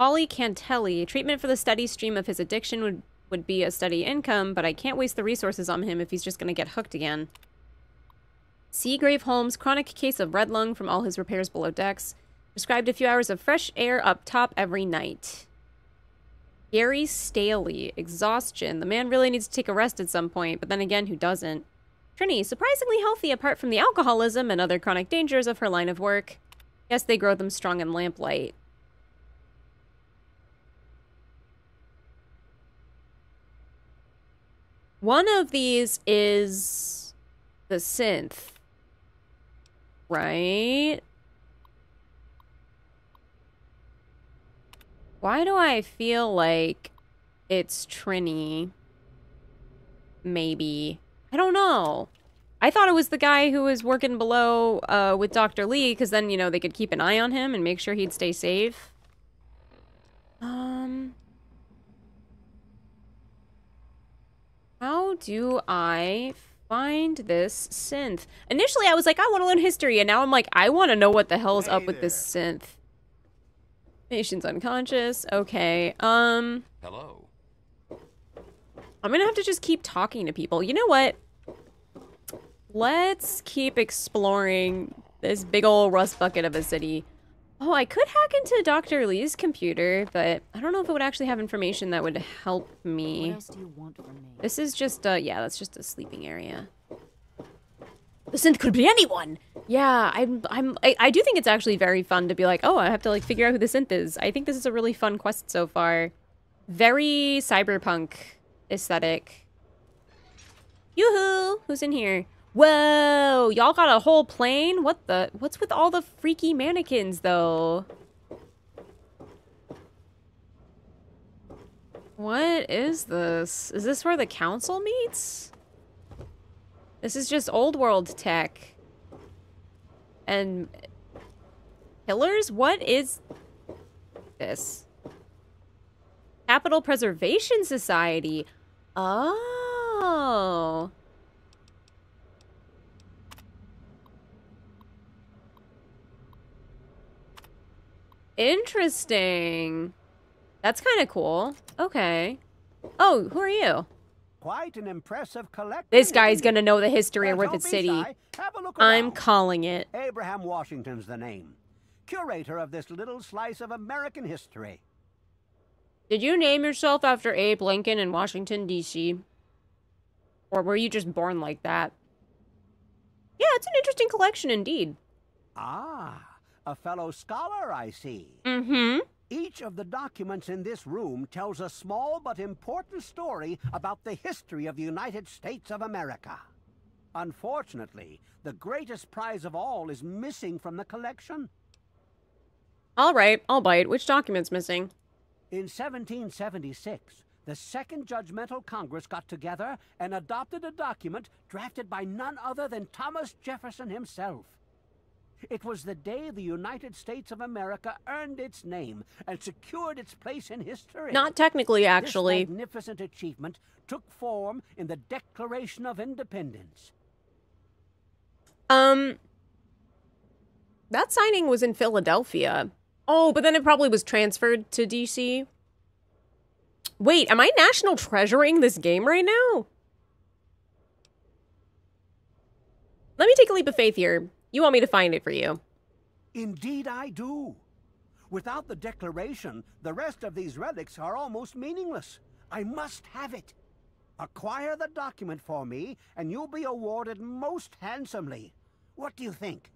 Ollie Cantelli, treatment for the steady stream of his addiction would, would be a steady income, but I can't waste the resources on him if he's just going to get hooked again. Seagrave Holmes, chronic case of red lung from all his repairs below decks. Prescribed a few hours of fresh air up top every night. Gary Staley, exhaustion. The man really needs to take a rest at some point, but then again, who doesn't? Trini, surprisingly healthy apart from the alcoholism and other chronic dangers of her line of work. Guess they grow them strong in lamplight. One of these is the synth. Right? Why do I feel like it's Trini? Maybe. I don't know. I thought it was the guy who was working below uh, with Dr. Li, because then, you know, they could keep an eye on him and make sure he'd stay safe. Um... How do I find this synth? Initially, I was like, I want to learn history, and now I'm like, I want to know what the hell's hey up there. with this synth. Nation's unconscious. Okay. Um. Hello. I'm gonna have to just keep talking to people. You know what? Let's keep exploring this big old rust bucket of a city. Oh, I could hack into Dr. Li's computer, but I don't know if it would actually have information that would help me. What else do you want from me? This is just, uh, yeah, that's just a sleeping area. The synth could be anyone! Yeah, I'm, I'm, I, I do think it's actually very fun to be like, oh, I have to, like, figure out who the synth is. I think this is a really fun quest so far. Very cyberpunk aesthetic. Yoo-hoo! Who's in here? Whoa, y'all got a whole plane? What the? What's with all the freaky mannequins, though? What is this? Is this where the council meets? This is just old world tech. And... Pillars? What is... this? Capitol Preservation Society. Oh... Interesting. That's kind of cool. Okay. Oh, who are you? Quite an impressive collection. This guy's gonna know the history of Rivet City. I'm calling it. Abraham Washington's the name. Curator of this little slice of American history. Did you name yourself after Abe Lincoln in Washington, D.C.? Or were you just born like that? Yeah, it's an interesting collection indeed. Ah, a fellow scholar, I see. Mm-hmm. Each of the documents in this room tells a small but important story about the history of the United States of America. Unfortunately, the greatest prize of all is missing from the collection. All right, I'll bite. Which document's missing? In 1776, the Second Continental Congress got together and adopted a document drafted by none other than Thomas Jefferson himself. It was the day the United States of America earned its name and secured its place in history. Not technically, actually. This magnificent achievement took form in the Declaration of Independence. Um, that signing was in Philadelphia. Oh, but then it probably was transferred to DC. Wait, am I national treasuring this game right now? Let me take a leap of faith here. You want me to find it for you? Indeed, I do. Without the Declaration, the rest of these relics are almost meaningless. I must have it. Acquire the document for me, and you'll be awarded most handsomely. What do you think?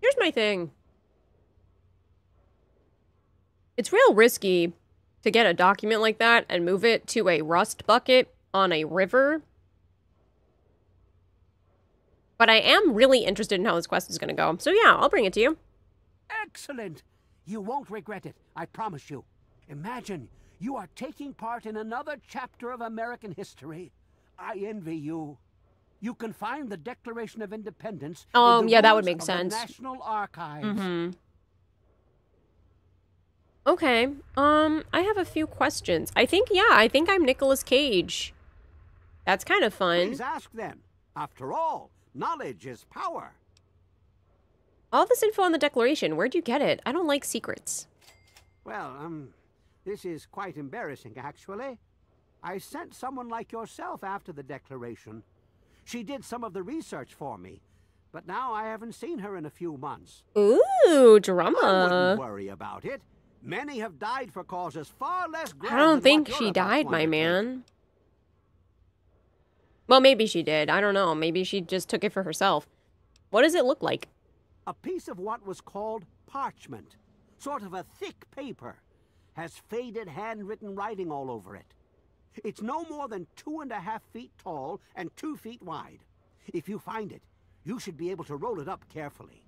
Here's my thing. It's real risky to get a document like that and move it to a rust bucket on a river. But I am really interested in how this quest is going to go. So yeah, I'll bring it to you. Excellent! You won't regret it, I promise you. Imagine you are taking part in another chapter of American history. I envy you. You can find the Declaration of Independence. Oh, in yeah, that would make sense. National Archives. Mm-hmm. Okay. Um, I have a few questions. I think, yeah, I think I'm Nicolas Cage. That's kind of fun. Please ask them. After all, knowledge is power. All this info on the Declaration, where'd you get it? I don't like secrets. Well, um, this is quite embarrassing, actually. I sent someone like yourself after the Declaration. She did some of the research for me, but now I haven't seen her in a few months. Ooh, I drama. wouldn't worry about it. Many have died for causes far less I don't think she you're about to died, my man. Well, maybe she did. I don't know. Maybe she just took it for herself. What does it look like? A piece of what was called parchment, sort of a thick paper, has faded handwritten writing all over it. It's no more than two and a half feet tall and two feet wide. If you find it, you should be able to roll it up carefully.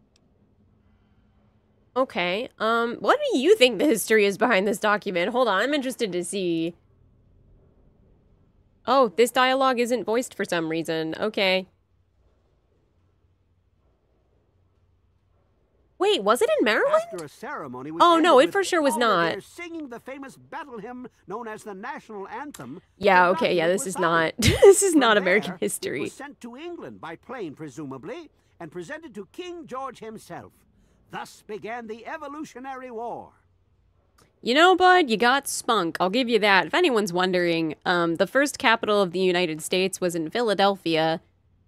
Okay. Um, what do you think the history is behind this document? Hold on, I'm interested to see. Oh, this dialogue isn't voiced for some reason. Okay. Wait, was it in Maryland? After a ceremony Oh, no, it for sure was all of their not. singing the famous battle hymn known as the national anthem. Yeah, okay, yeah, this is not this is From not American there, history. sent to England by plane, presumably, and presented to King George himself. Thus began the Evolutionary War. You know, bud, you got spunk. I'll give you that. If anyone's wondering, um, the first capital of the United States was in Philadelphia.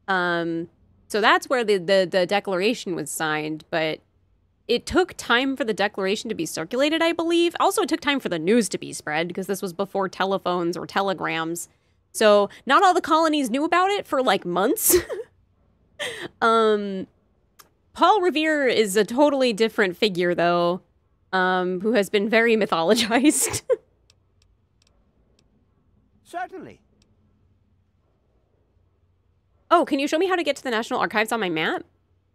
Um, so that's where the, the, the Declaration was signed, but it took time for the Declaration to be circulated, I believe. Also, it took time for the news to be spread because this was before telephones or telegrams. So not all the colonies knew about it for like months. um, Paul Revere is a totally different figure, though um, who has been very mythologized. Certainly. oh, can you show me how to get to the National Archives on my map?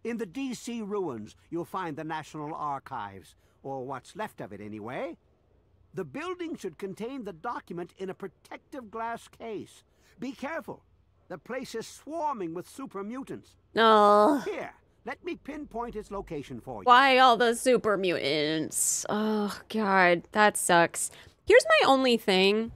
In the D.C. ruins, you'll find the National Archives, or what's left of it anyway. The building should contain the document in a protective glass case. Be careful. The place is swarming with super mutants. Oh, Here, let me pinpoint its location for you. why all the super mutants? Oh, God, that sucks. Here's my only thing.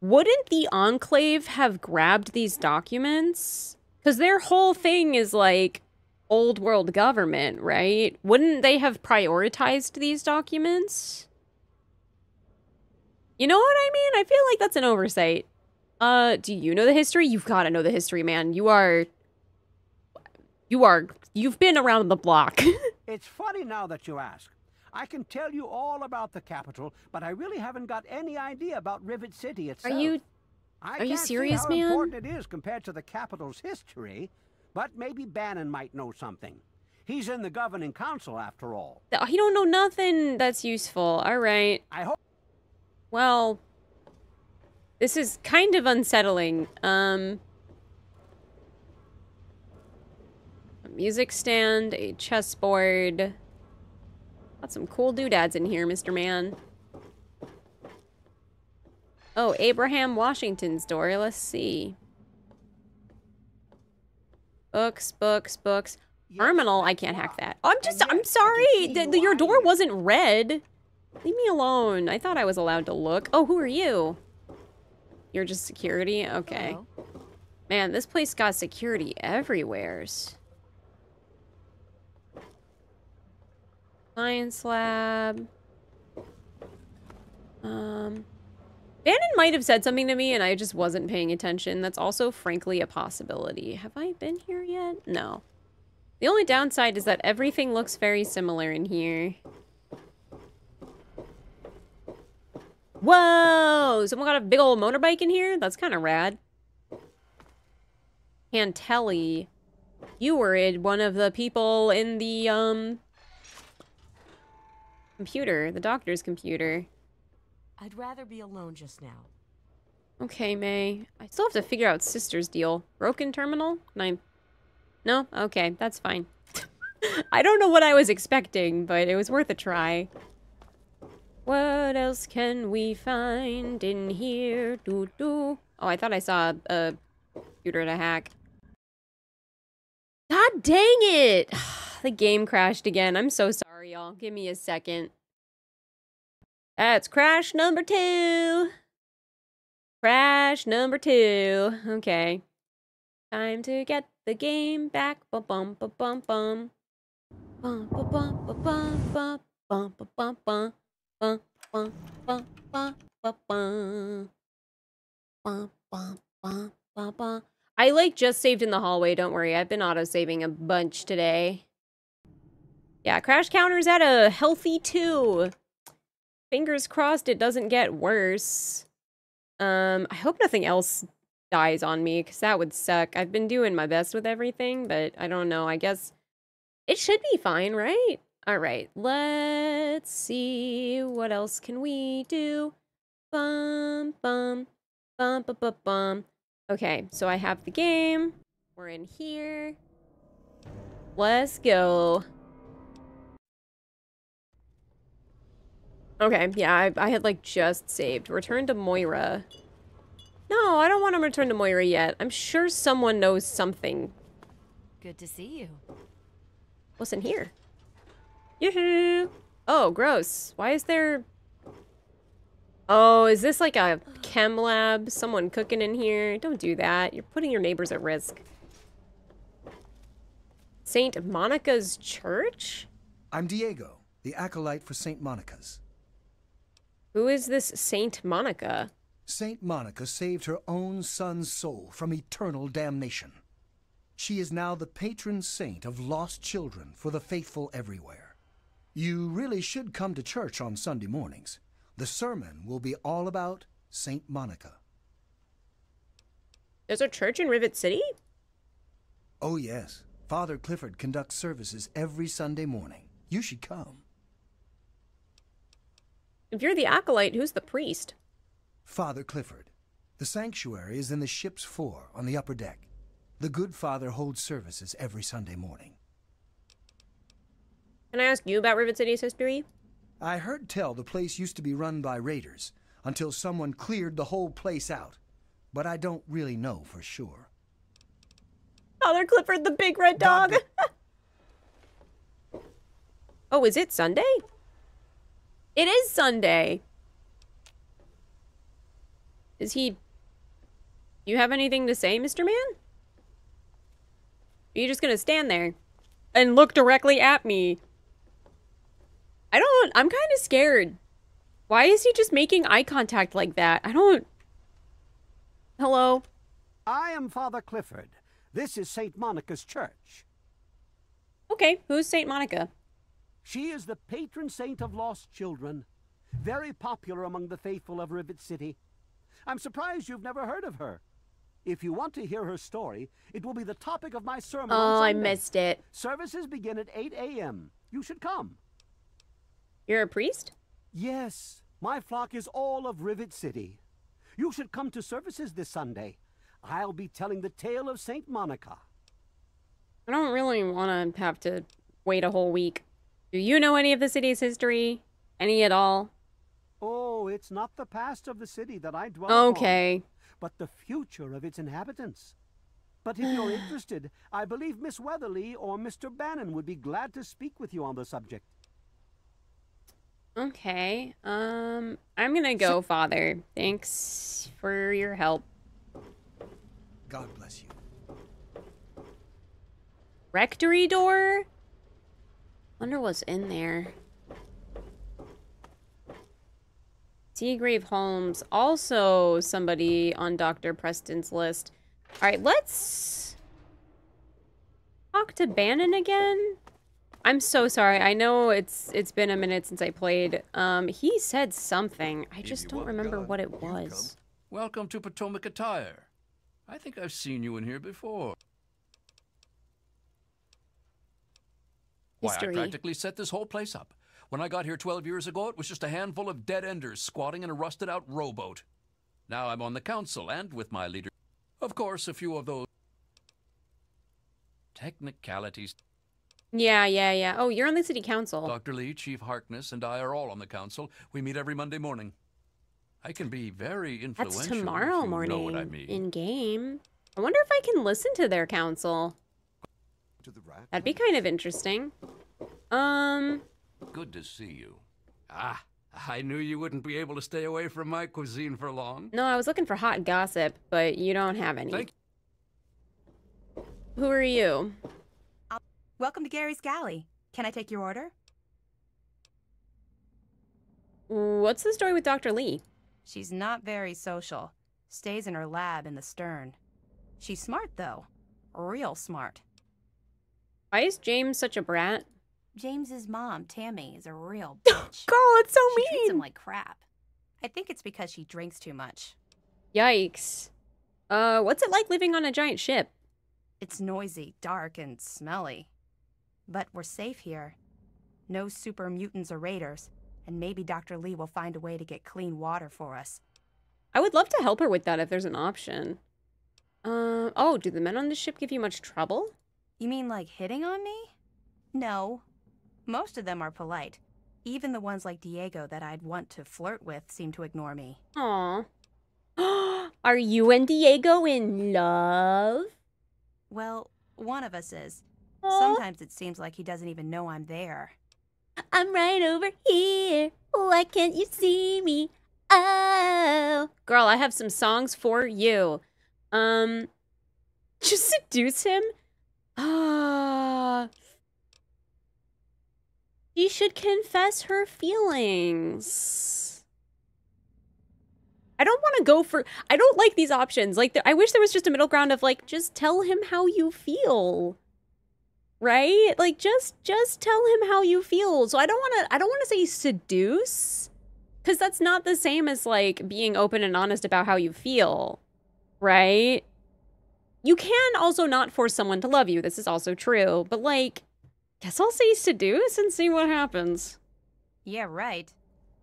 Wouldn't the Enclave have grabbed these documents? Because their whole thing is like old world government, right? Wouldn't they have prioritized these documents? You know what I mean? I feel like that's an oversight. Uh, do you know the history? You've got to know the history, man. You are. You are. You've been around the block. It's funny now that you ask. I can tell you all about the capital, but I really haven't got any idea about Rivet City itself. are you. I are you serious, how man? important it is compared to the capital's history, but maybe Bannon might know something. He's in the governing council, after all. He don't know nothing that's useful. All right. I hope. Well, this is kind of unsettling. Um, a music stand, a chessboard. Got some cool doodads in here, Mr. Man. Oh, Abraham Washington's door. Let's see. Books, books, books. Terminal, I can't hack that. I'm just, I'm sorry. The- your door wasn't red. Leave me alone. I thought I was allowed to look. Oh, who are you? You're just security? Okay. Man, this place got security everywheres. Science lab. Um, Bannon might have said something to me and I just wasn't paying attention. That's also, frankly, a possibility. Have I been here yet? No. The only downside is that everything looks very similar in here. Whoa! Someone got a big old motorbike in here? That's kind of rad. Cantelli, you were one of the people in the, um... Computer, the doctor's computer. I'd rather be alone just now. Okay, May. I still have to figure out Sister's deal. Broken terminal? Nine. No? Okay, that's fine. I don't know what I was expecting, but it was worth a try. What else can we find in here? Doo doo. Oh, I thought I saw a, a computer to hack. God dang it! the game crashed again. I'm so sorry, y'all. Give me a second. That's crash number two. Crash number two. Okay. Time to get the game back. Bum bum bum bum bum. Bum bum bum bum bum bum bum bum bum bum bum bum bum bum bum bum bum bum bum bum. I like just saved in the hallway. Don't worry, I've been auto saving a bunch today. Yeah, crash counter's at a healthy two. Fingers crossed it doesn't get worse. Um, I hope nothing else dies on me, because that would suck. I've been doing my best with everything, but I don't know. I guess it should be fine, right? All right, let's see. What else can we do? Bum, bum, bum, bum, bum, bum. Okay, so I have the game. We're in here. Let's go. Okay, yeah, I, I had like just saved. Return to Moira. No, I don't want to return to Moira yet. I'm sure someone knows something. Good to see you. What's in here? Yoo-hoo! Oh, gross. Why is there... Oh, is this like a chem lab? Someone cooking in here? Don't do that. You're putting your neighbors at risk. Saint Monica's Church? I'm Diego, the acolyte for St. Monica's. Who is this Saint Monica? St. Monica saved her own son's soul from eternal damnation. She is now the patron saint of lost children for the faithful everywhere. You really should come to church on Sunday mornings. The sermon will be all about St. Monica. There's a church in Rivet City? Oh, yes. Father Clifford conducts services every Sunday morning. You should come. If you're the acolyte, who's the priest? Father Clifford. The sanctuary is in the ship's fore on the upper deck. The good father holds services every Sunday morning. Can I ask you about Rivet City's history? I heard tell the place used to be run by raiders until someone cleared the whole place out, but I don't really know for sure. Father Clifford, the big red dog. oh, is it Sunday? It is Sunday. Is he... You have anything to say, Mr. Man? Are you just gonna stand there and look directly at me? I don't... I'm kind of scared. Why is he just making eye contact like that? I don't... Hello? I am Father Clifford. This is St. Monica's Church. Okay, who's Saint Monica? She is the patron saint of lost children, very popular among the faithful of Rivet City. I'm surprised you've never heard of her. If you want to hear her story, it will be the topic of my sermon Oh, I missed it. Services begin at 8 a.m. You should come. You're a priest? Yes, my flock is all of Rivet City. You should come to services this Sunday. I'll be telling the tale of St. Monica. I don't really want to have to wait a whole week. Do you know any of the city's history? Any at all? Oh, it's not the past of the city that I dwell upon, Okay. but the future of its inhabitants. But if you're interested, I believe Miss Weatherly or Mr. Bannon would be glad to speak with you on the subject. Okay. Um, I'm gonna go, Father. Thanks for your help. God bless you. Rectory door? Wonder what's in there. Seagrave Holmes, also somebody on Dr. Preston's list. Alright, let's talk to Bannon again. I'm so sorry. I know it's it's been a minute since I played. Um, he said something. I just don't remember what it was. Welcome to Potomac Attire. I think I've seen you in here before. Why, History. I practically set this whole place up. When I got here 12 years ago, it was just a handful of dead enders squatting in a rusted out rowboat. Now I'm on the council, and with my leader. Of course, a few of those technicalities. Yeah, yeah, yeah. Oh, you're on the city council. Dr. Li, Chief Harkness, and I are all on the council. We meet every Monday morning. I can be very influential. That's if tomorrow you morning Know what I mean. in game. I wonder if I can listen to their council. To the rat. That'd be kind of interesting. Um, Good to see you. Ah, I knew you wouldn't be able to stay away from my cuisine for long. no, I was looking for hot gossip, but you don't have any. Thank Who are you? Welcome to Gary's Galley. Can I take your order? What's the story with Dr. Li? She's not very social. Stays in her lab in the stern. She's smart, though. Real smart. Why is James such a brat? James's mom, Tammy, is a real bitch. Girl, it's so she treats him mean. like crap. I think it's because she drinks too much. Yikes. Uh, what's it like living on a giant ship? It's noisy, dark, and smelly. But we're safe here. No super mutants or raiders, and maybe Dr. Li will find a way to get clean water for us. I would love to help her with that if there's an option. Uh, oh, do the men on the ship give you much trouble? You mean like hitting on me? No. Most of them are polite. Even the ones like Diego that I'd want to flirt with seem to ignore me. Aw. Are you and Diego in love? Well, one of us is. Aw. Sometimes it seems like he doesn't even know I'm there. I'm right over here. Why can't you see me? Oh. Girl, I have some songs for you. Um, just seduce him? Ah. she should confess her feelings. I don't want to go for. I don't like these options. Like, I wish there was just a middle ground of like, just tell him how you feel right like just just tell him how you feel so i don't want to i don't want to say seduce because that's not the same as like being open and honest about how you feel right you can also not force someone to love you this is also true but like guess i'll say seduce and see what happens Yeah, right.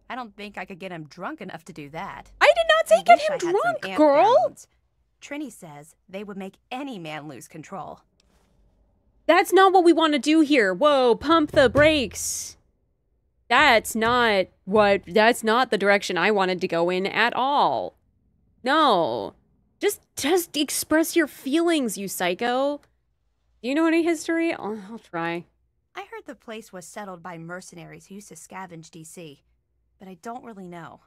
I don't think I could get him drunk enough to do that. i did not say I get him drunk girl downloads. Trini says they would make any man lose control. That's not what we want to do here. Whoa, pump the brakes. That's not what, that's not the direction I wanted to go in at all. No. Just, just express your feelings, you psycho. Do you know any history? I'll, I'll try. I heard the place was settled by mercenaries who used to scavenge DC, but I don't really know.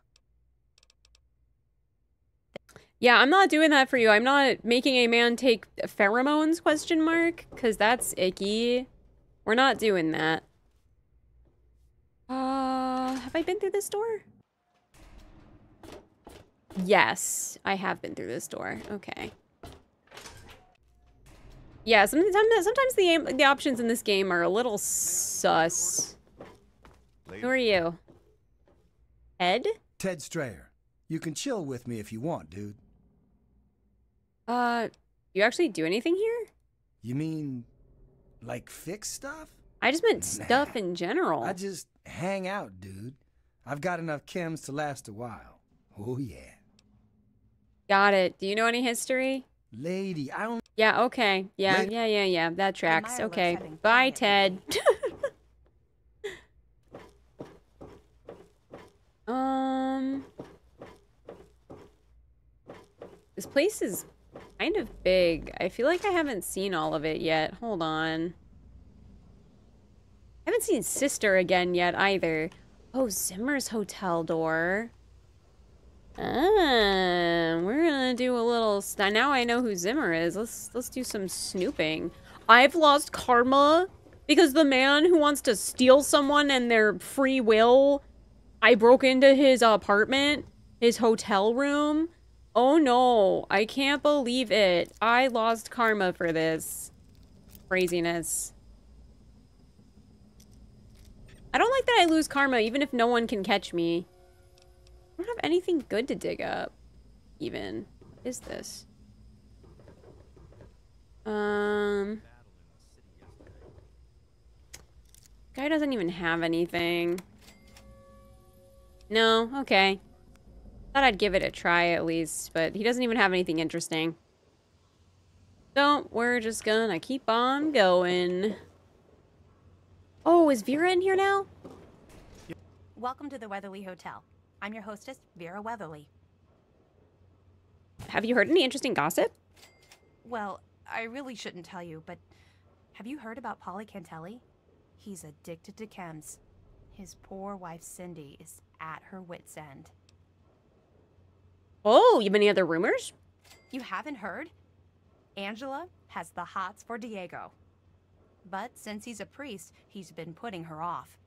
Yeah, I'm not doing that for you. I'm not making a man take pheromones question mark cuz that's icky. We're not doing that. Uh, have I been through this door? Yes, I have been through this door. Okay. Yeah, sometimes sometimes the aim, the options in this game are a little sus. Who are you? Ed? Ted Strayer. You can chill with me if you want, dude. Uh, you actually do anything here? You mean, like fix stuff? I just meant stuff in general. I just hang out, dude. I've got enough chems to last a while. Oh, yeah. Got it. Do you know any history? Lady, I don't. Yeah, okay. Yeah, Wait. yeah, yeah, yeah. That tracks. Myra Okay. Bye, Ted. um This place is kind of big. I feel like I haven't seen all of it yet. Hold on. I haven't seen Sister again yet either. Oh, Zimmer's hotel door. Ah, we're gonna do a little. Now I know who Zimmer is. Let's let's do some snooping. I've lost karma because the man who wants to steal someone and their free will. I broke into his apartment, his hotel room. Oh no, I can't believe it. I lost karma for this craziness. I don't like that I lose karma even if no one can catch me. I don't have anything good to dig up, even. What is this? Um... Guy doesn't even have anything. No, okay. Thought I'd give it a try at least, but he doesn't even have anything interesting. So, we're just gonna keep on going. Oh, is Vera in here now? Welcome to the Weatherly Hotel. I'm your hostess, Vera Weatherly. Have you heard any interesting gossip? Well, I really shouldn't tell you, but have you heard about Paulie Cantelli? He's addicted to chems. His poor wife Cindy is at her wit's end. Oh, you have any other rumors? You haven't heard? Angela has the hots for Diego. But since he's a priest, he's been putting her off.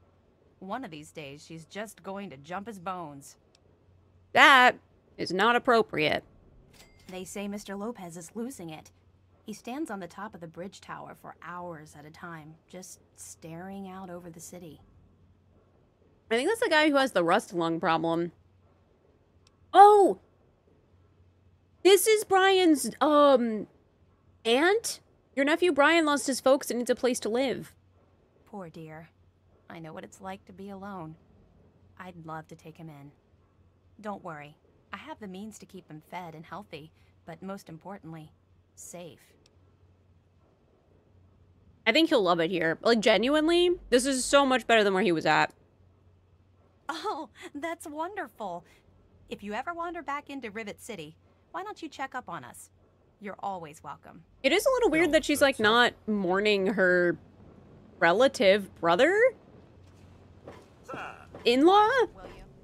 One of these days, she's just going to jump his bones. That is not appropriate. They say Mr. Lopez is losing it. He stands on the top of the bridge tower for hours at a time, just staring out over the city. I think that's the guy who has the rust lung problem. Oh! This is Brian's, um, aunt? Your nephew Brian lost his folks and needs a place to live. Poor dear. I know what it's like to be alone. I'd love to take him in. Don't worry. I have the means to keep him fed and healthy, but most importantly, safe. I think he'll love it here. Like, genuinely, this is so much better than where he was at. Oh, that's wonderful. If you ever wander back into Rivet City, why don't you check up on us? You're always welcome. It is a little weird that she's, like, not mourning her relative brother? In-law?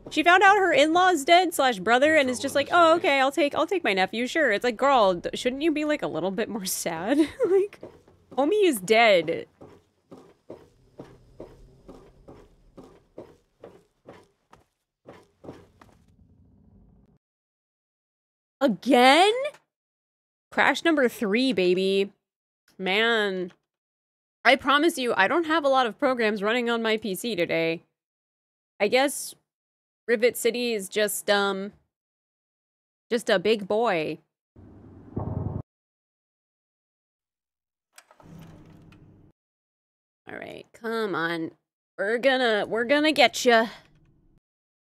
She found out her in-law's dead slash brother and is just like, oh, okay, I'll take, I'll take my nephew, sure. It's like, girl, shouldn't you be, like, a little bit more sad? like... Homie is dead. Again? Crash number three, baby. Man. I promise you, I don't have a lot of programs running on my PC today. I guess Rivet City is just, um, just a big boy. All right, come on. We're gonna, we're gonna get you.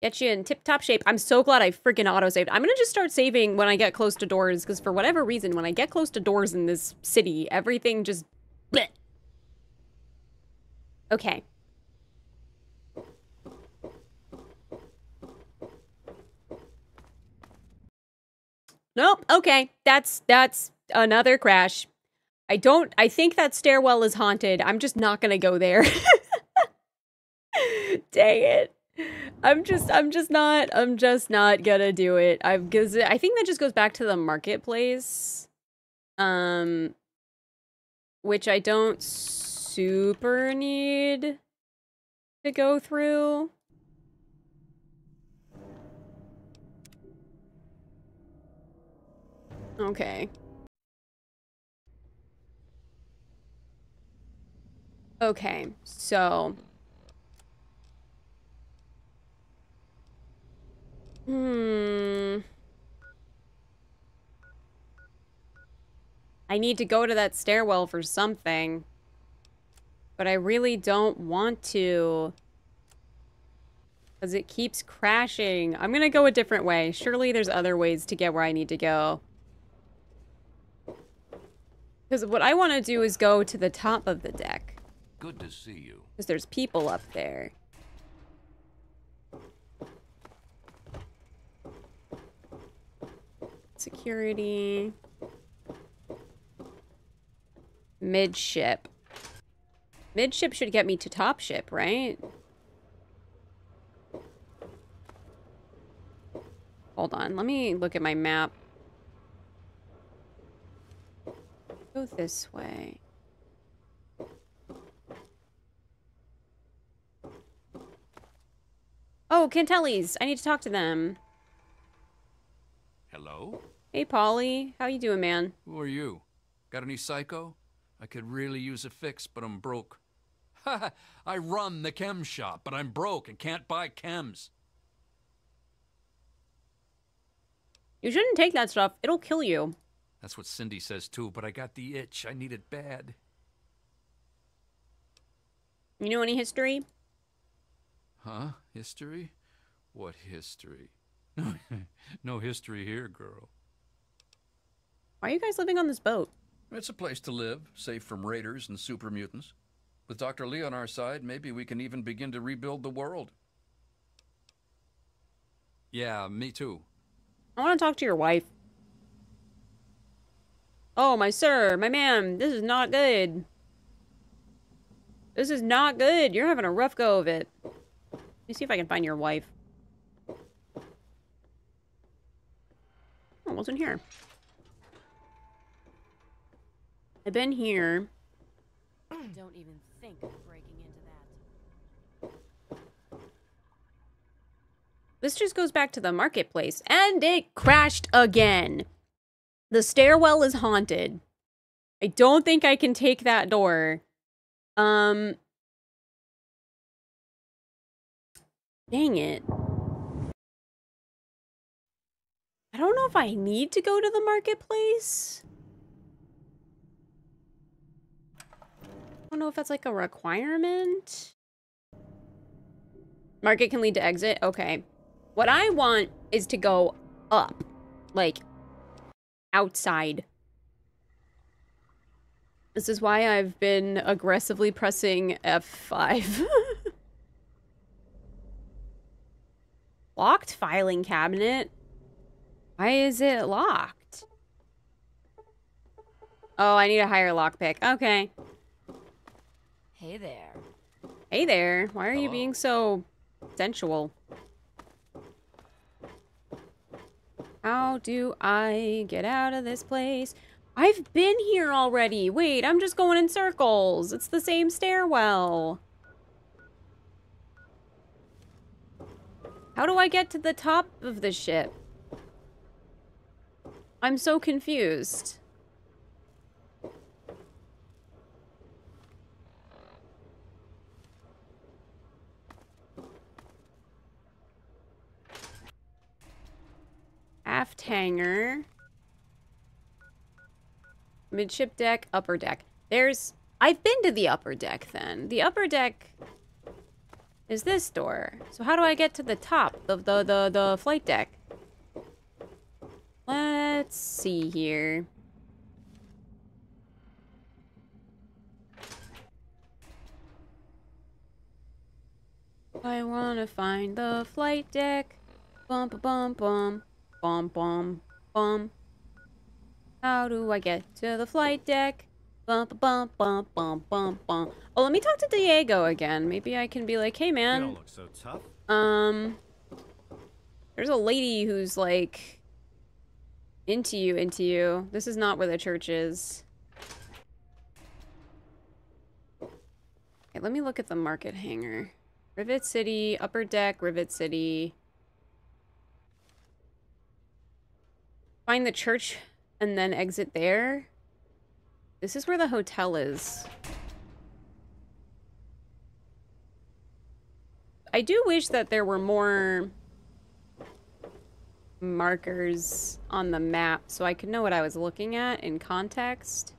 Get you in tip-top shape. I'm so glad I freaking auto-saved. I'm gonna just start saving when I get close to doors, because for whatever reason, when I get close to doors in this city, everything just... Bleh. Okay. Nope, okay. That's, that's another crash. I don't, I think that stairwell is haunted. I'm just not gonna go there. Dang it. I'm just, I'm just not, I'm just not gonna do it. I've, cause I think that just goes back to the marketplace. Um, which I don't super need to go through. Okay. Okay, so... Hmm... I need to go to that stairwell for something. But I really don't want to. Because it keeps crashing. I'm going to go a different way. Surely there's other ways to get where I need to go. Because what I want to do is go to the top of the deck. Good to see you. Because there's people up there. Security. midship. Midship should get me to top ship, right? Hold on, let me look at my map. Go this way. Oh, Cantellis. I need to talk to them. Hello? Hey, Paulie. How you doing, man? Who are you? Got any psycho? I could really use a fix, but I'm broke. Ha! I run the chem shop, but I'm broke and can't buy chems. You shouldn't take that stuff. It'll kill you. That's what Cindy says too, but I got the itch. I need it bad. You know any history? Huh? History? What history? no history here, girl. Why are you guys living on this boat? It's a place to live, safe from raiders and super mutants. With Dr. Li on our side, maybe we can even begin to rebuild the world. Yeah, me too. I want to talk to your wife. Oh, my sir, my man, this is not good. This is not good. You're having a rough go of it. Let me see if I can find your wife. Oh, wasn't here. I've been here. Don't even think of breaking into that. This just goes back to the marketplace. And it crashed again. The stairwell is haunted. I don't think I can take that door. Um. Dang it. I don't know if I need to go to the marketplace. I don't know if that's like a requirement. Market can lead to exit? Okay. What I want is to go up. Like, outside. This is why I've been aggressively pressing F5. Locked filing cabinet? Why is it locked? Oh, I need a higher lockpick. Okay. Hey there. Hey there. Why are you being so sensual? How do I get out of this place? I've been here already. Wait, I'm just going in circles. It's the same stairwell. How do I get to the top of the ship? I'm so confused. Aft hangar. Midship deck, upper deck. There's... I've been to the upper deck, then. The upper deck is this door. So how do I get to the top of the, the, the flight deck? Let's see here. I wanna find the flight deck. Bum ba bum bum. Bum bum bum. How do I get to the flight deck? Bum bum bum bum bum bum. Oh, let me talk to Diego again. Maybe I can be like, hey You man. don't look so tough. Um, there's a lady who's like into you, into you. This is not where the church is. Okay, let me look at the market hangar. Rivet City, upper deck, Rivet City. Find the church and then exit there. This is where the hotel is. I do wish that there were more markers on the map so I could know what I was looking at in context.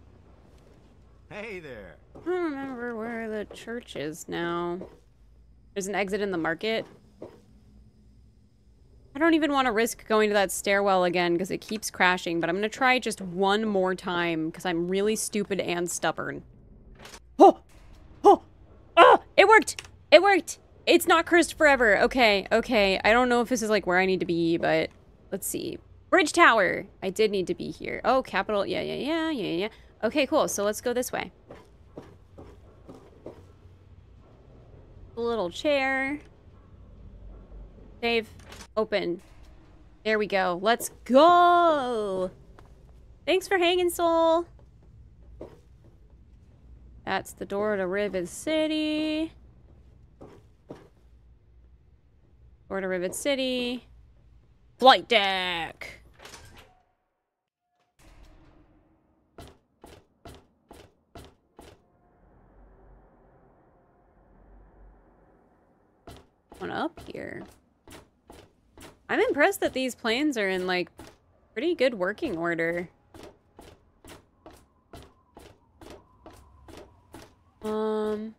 Hey there. I don't remember where the church is now. There's an exit in the market. I don't even want to risk going to that stairwell again because it keeps crashing, but I'm going to try just one more time because I'm really stupid and stubborn. Oh! Oh! Oh! It worked! It worked! It's not cursed forever. Okay, okay. I don't know if this is like where I need to be, but let's see. Bridge Tower! I did need to be here. Oh, capital. Yeah, yeah, yeah, yeah, yeah. Okay, cool. So let's go this way. Little chair. Save. Open. There we go. Let's go! Thanks for hanging, Soul. That's the door to Rivet City. Door to Rivet City. Flight deck! One up here. I'm impressed that these planes are in, like, pretty good working order. Um...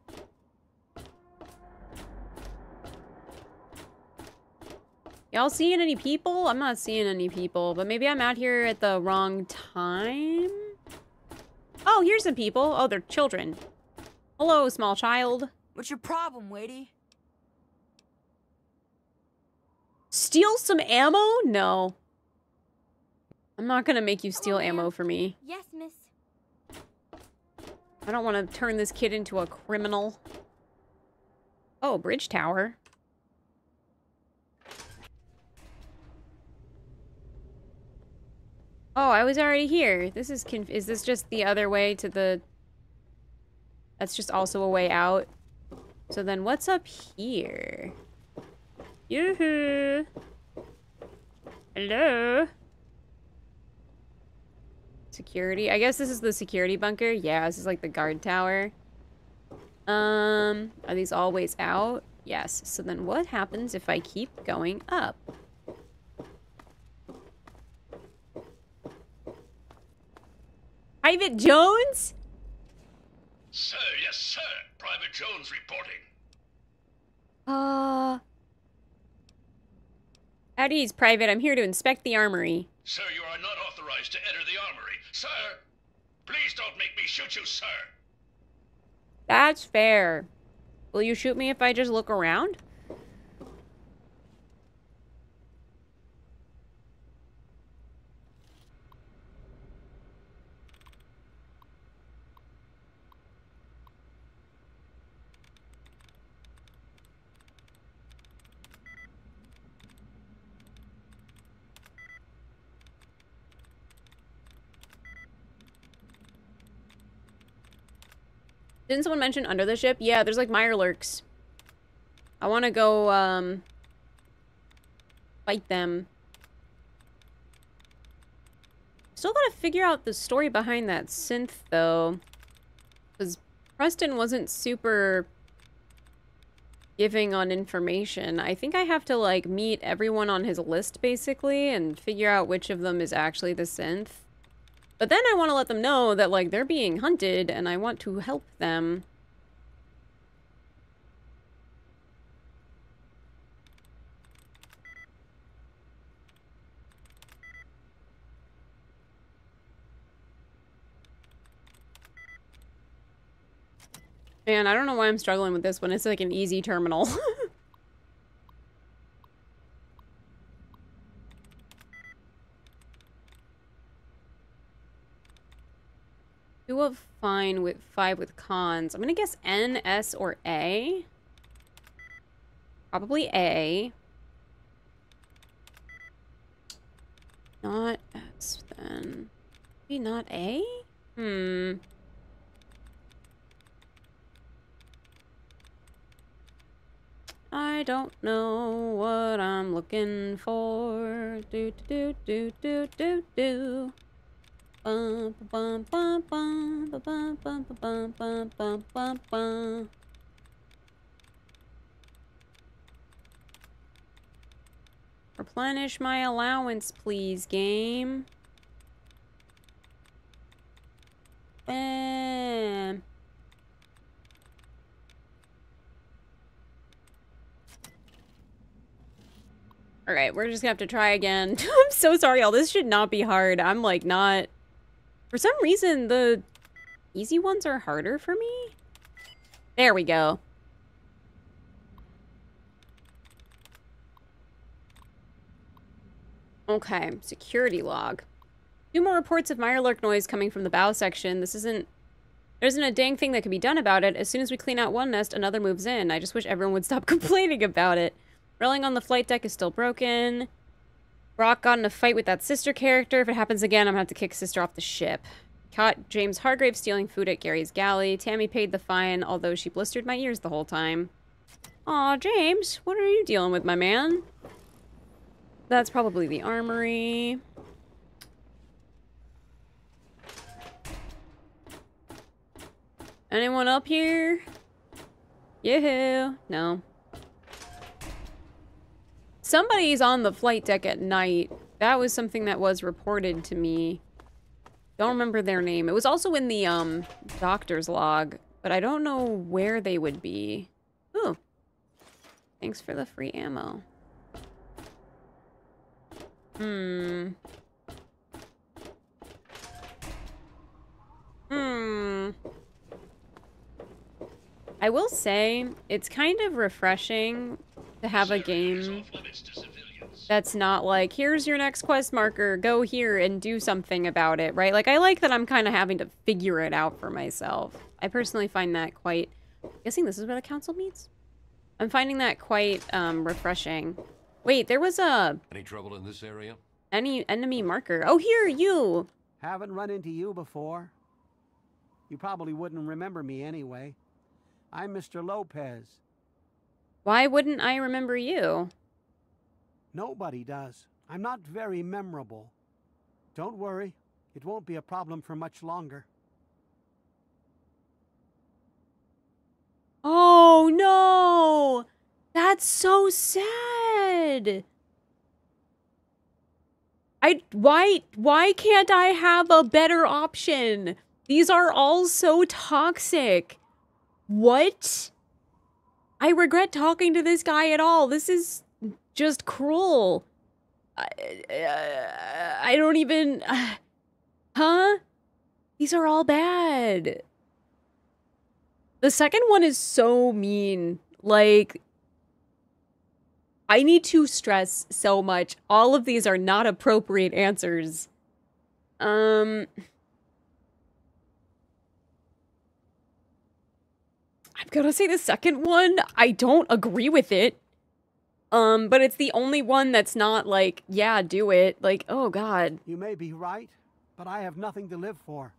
Y'all seeing any people? I'm not seeing any people, but maybe I'm out here at the wrong time? Oh, here's some people. Oh, they're children. Hello, small child. What's your problem, Wadey? Steal some ammo? No. I'm not gonna make you steal ammo for me. Yes, miss. I don't want to turn this kid into a criminal. Oh, bridge tower. Oh, I was already here. This is conf- is this just the other way to the... That's just also a way out. So then what's up here? Yoo-hoo! Hello? Security? I guess this is the security bunker. Yeah, this is like the guard tower. Um, are these all ways out? Yes. So then what happens if I keep going up? Private Jones? Sir, yes, sir. Private Jones reporting. Uh... At ease, Private. I'm here to inspect the armory. Sir, you are not authorized to enter the armory. Sir, please don't make me shoot you, sir. That's fair. Will you shoot me if I just look around? Didn't someone mention under the ship? Yeah, there's like Mirelurks. I want to go, um... Fight them. Still gotta figure out the story behind that synth, though. Because Preston wasn't super giving on information. I think I have to, like, meet everyone on his list, basically, and figure out which of them is actually the synth. But then I want to let them know that, like, they're being hunted and I want to help them. Man, I don't know why I'm struggling with this one. It's like an easy terminal. Of fine with five with cons. I'm gonna guess N, S, or A. Probably A. Not S then. Maybe not A? Hmm. I don't know what I'm looking for. Do do do do do do. Replenish my allowance, please, game. Bam. All right, we're just gonna have to try again. I'm so sorry, y'all. this should not be hard. I'm like not... For some reason, the easy ones are harder for me. There we go. Okay, security log. Two more reports of Mirelurk noise coming from the bow section. This isn't There isn't a dang thing that can be done about it. As soon as we clean out one nest, another moves in. I just wish everyone would stop complaining about it. Railing on the flight deck is still broken. Brock got in a fight with that sister character. If it happens again, I'm gonna have to kick sister off the ship. Caught James Hargrave stealing food at Gary's galley. Tammy paid the fine, although she blistered my ears the whole time. Aw, James, what are you dealing with, my man? That's probably the armory. Anyone up here? Yoo-hoo. No. Somebody's on the flight deck at night. That was something that was reported to me. Don't remember their name. It was also in the um doctor's log, but I don't know where they would be. Ooh. Thanks for the free ammo. Hmm. Hmm. I will say, it's kind of refreshing to have a game that's not like, here's your next quest marker, go here and do something about it, right? Like, I like that I'm kind of having to figure it out for myself. I personally find that quite... I'm guessing this is where the council meets? I'm finding that quite um, refreshing. Wait, there was a... Any trouble in this area? Any enemy marker. Oh, here, you! Haven't run into you before. You probably wouldn't remember me anyway. I'm Mr. Lopez. Why wouldn't I remember you? Nobody does. I'm not very memorable. Don't worry. It won't be a problem for much longer. Oh, no! That's so sad! I why why can't I have a better option? These are all so toxic. What? I regret talking to this guy at all. This is just cruel. I, uh, I don't even uh, Huh? These are all bad. The second one is so mean. Like I need to stress so much. All of these are not appropriate answers. Um. I'm gonna say the second one. I don't agree with it. Um, but it's the only one that's not like, yeah, do it. Like, oh god. You may be right, but I have nothing to live for.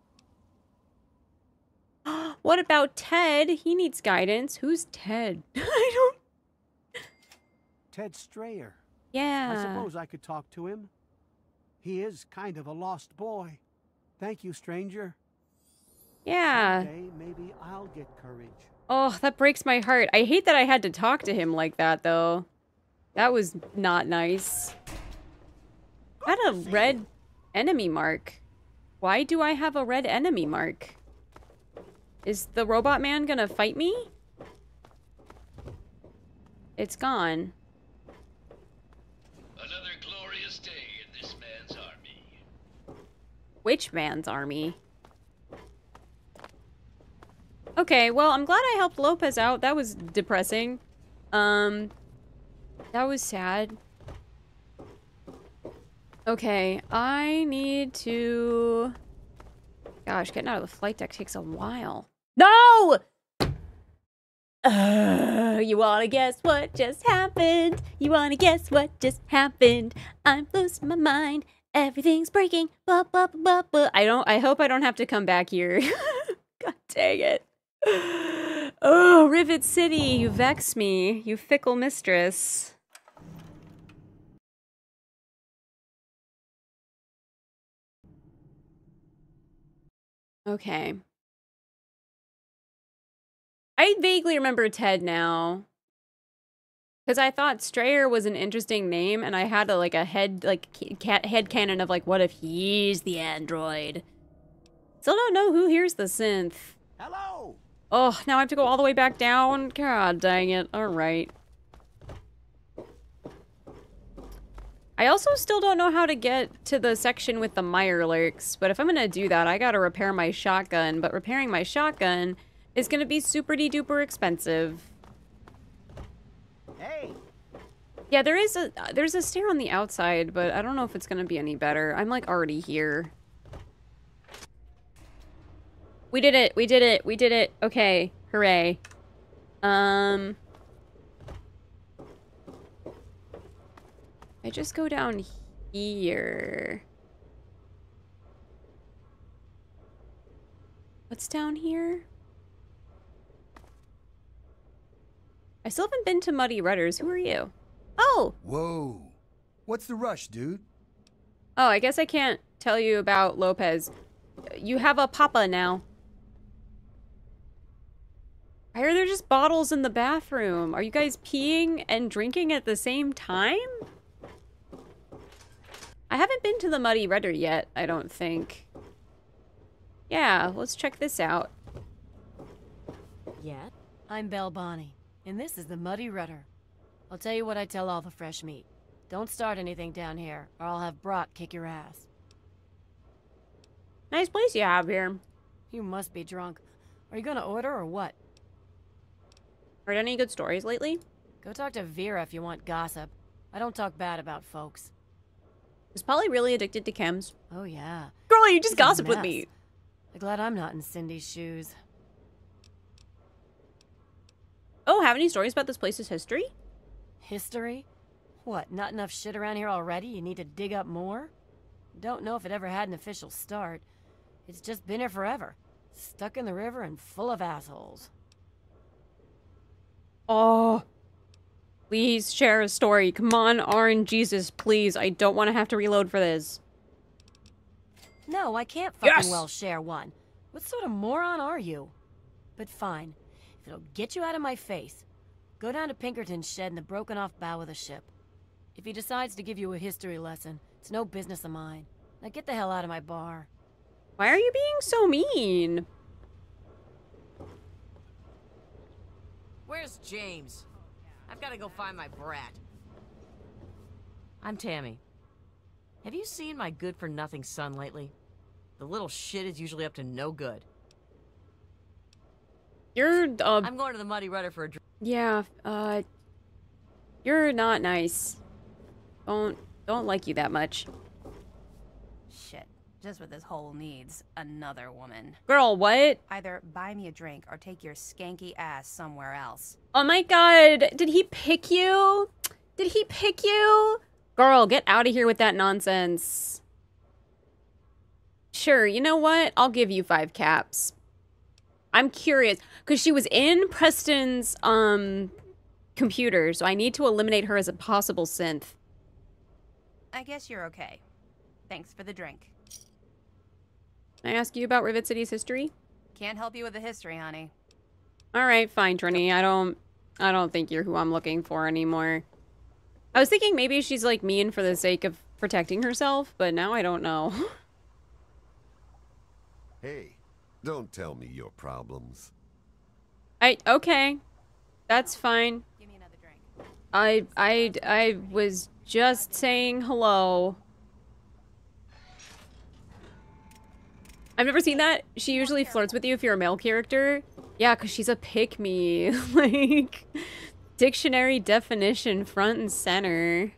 what about Ted? He needs guidance. Who's Ted? I don't Ted Strayer. Yeah. I suppose I could talk to him. He is kind of a lost boy. Thank you, stranger. Yeah. Someday, maybe I'll get courage. Oh, that breaks my heart. I hate that I had to talk to him like that, though. That was not nice. I had a red enemy mark. Why do I have a red enemy mark? Is the robot man gonna fight me? It's gone. Another glorious day in this man's army. Which man's army? Okay, well, I'm glad I helped Lopez out. That was depressing. Um, that was sad. Okay, I need to... Gosh, getting out of the flight deck takes a while. No! Uh, you wanna guess what just happened? You wanna guess what just happened? I'm losing my mind. Everything's breaking. Ba, ba, ba, ba. I don't. I hope I don't have to come back here. God dang it. Oh, Rivet City, you vex me, you fickle mistress. Okay. I vaguely remember Ted now. Because I thought Strayer was an interesting name, and I had a, like a head like cat head canon of like, what if he's the android? Still don't know who hears the synth. Hello. Oh, now I have to go all the way back down. God dang it! All right. I also still don't know how to get to the section with the Mirelurks, but if I'm gonna do that, I gotta repair my shotgun. But repairing my shotgun is gonna be super duper expensive. Hey. Yeah, there is a there's a stair on the outside, but I don't know if it's gonna be any better. I'm like already here. We did it. We did it. We did it. Okay. Hooray. Um. I just go down here. What's down here? I still haven't been to Muddy Rudders. Who are you? Oh! Whoa. What's the rush, dude? Oh, I guess I can't tell you about Lopez. You have a papa now. Why are there just bottles in the bathroom? Are you guys peeing and drinking at the same time? I haven't been to the Muddy Rudder yet, I don't think. Yeah, let's check this out. Yet? I'm Belle Bonnie, and this is the Muddy Rudder. I'll tell you what I tell all the fresh meat. Don't start anything down here, or I'll have Brock kick your ass. Nice place you have here. You must be drunk. Are you gonna order or what? Heard any good stories lately? Go talk to Vera if you want gossip. I don't talk bad about folks. Is Paulie really addicted to chems? Oh, yeah. Girl, you just She's gossiped with me. I'm glad I'm not in Cindy's shoes. Oh, have any stories about this place's history? History? What, not enough shit around here already? You need to dig up more? Don't know if it ever had an official start. It's just been here forever. Stuck in the river and full of assholes. Oh. Please share a story. Come on, Orange Jesus, please. I don't want to have to reload for this. No, I can't fucking Yes! well share one. What sort of moron are you? But fine. If it'll get you out of my face, go down to Pinkerton's shed in the broken off bow of the ship. If he decides to give you a history lesson, it's no business of mine. Now get the hell out of my bar. Why are you being so mean? Where's James? I've got to go find my brat. I'm Tammy. Have you seen my good for nothing son lately? The little shit is usually up to no good. You're, uh, I'm going to the Muddy Rudder for a drink. yeah, uh, you're not nice. Don't, don't like you that much. Shit. Just what this hole needs. Another woman. Girl, what? Either buy me a drink or take your skanky ass somewhere else. Oh my god, did he pick you? Did he pick you? Girl, get out of here with that nonsense. Sure, you know what? I'll give you five caps. I'm curious, because she was in Preston's um computer, so I need to eliminate her as a possible synth. I guess you're okay. Thanks for the drink. Can I ask you about Rivet City's history? Can't help you with the history, honey. Alright, fine, Trini. I don't I don't think you're who I'm looking for anymore. I was thinking maybe she's like mean for the sake of protecting herself, but now I don't know. Hey, don't tell me your problems. I okay. That's fine. I I I was just saying hello. I've never seen that. She usually flirts with you if you're a male character. Yeah, because she's a pick me. like, dictionary definition front and center.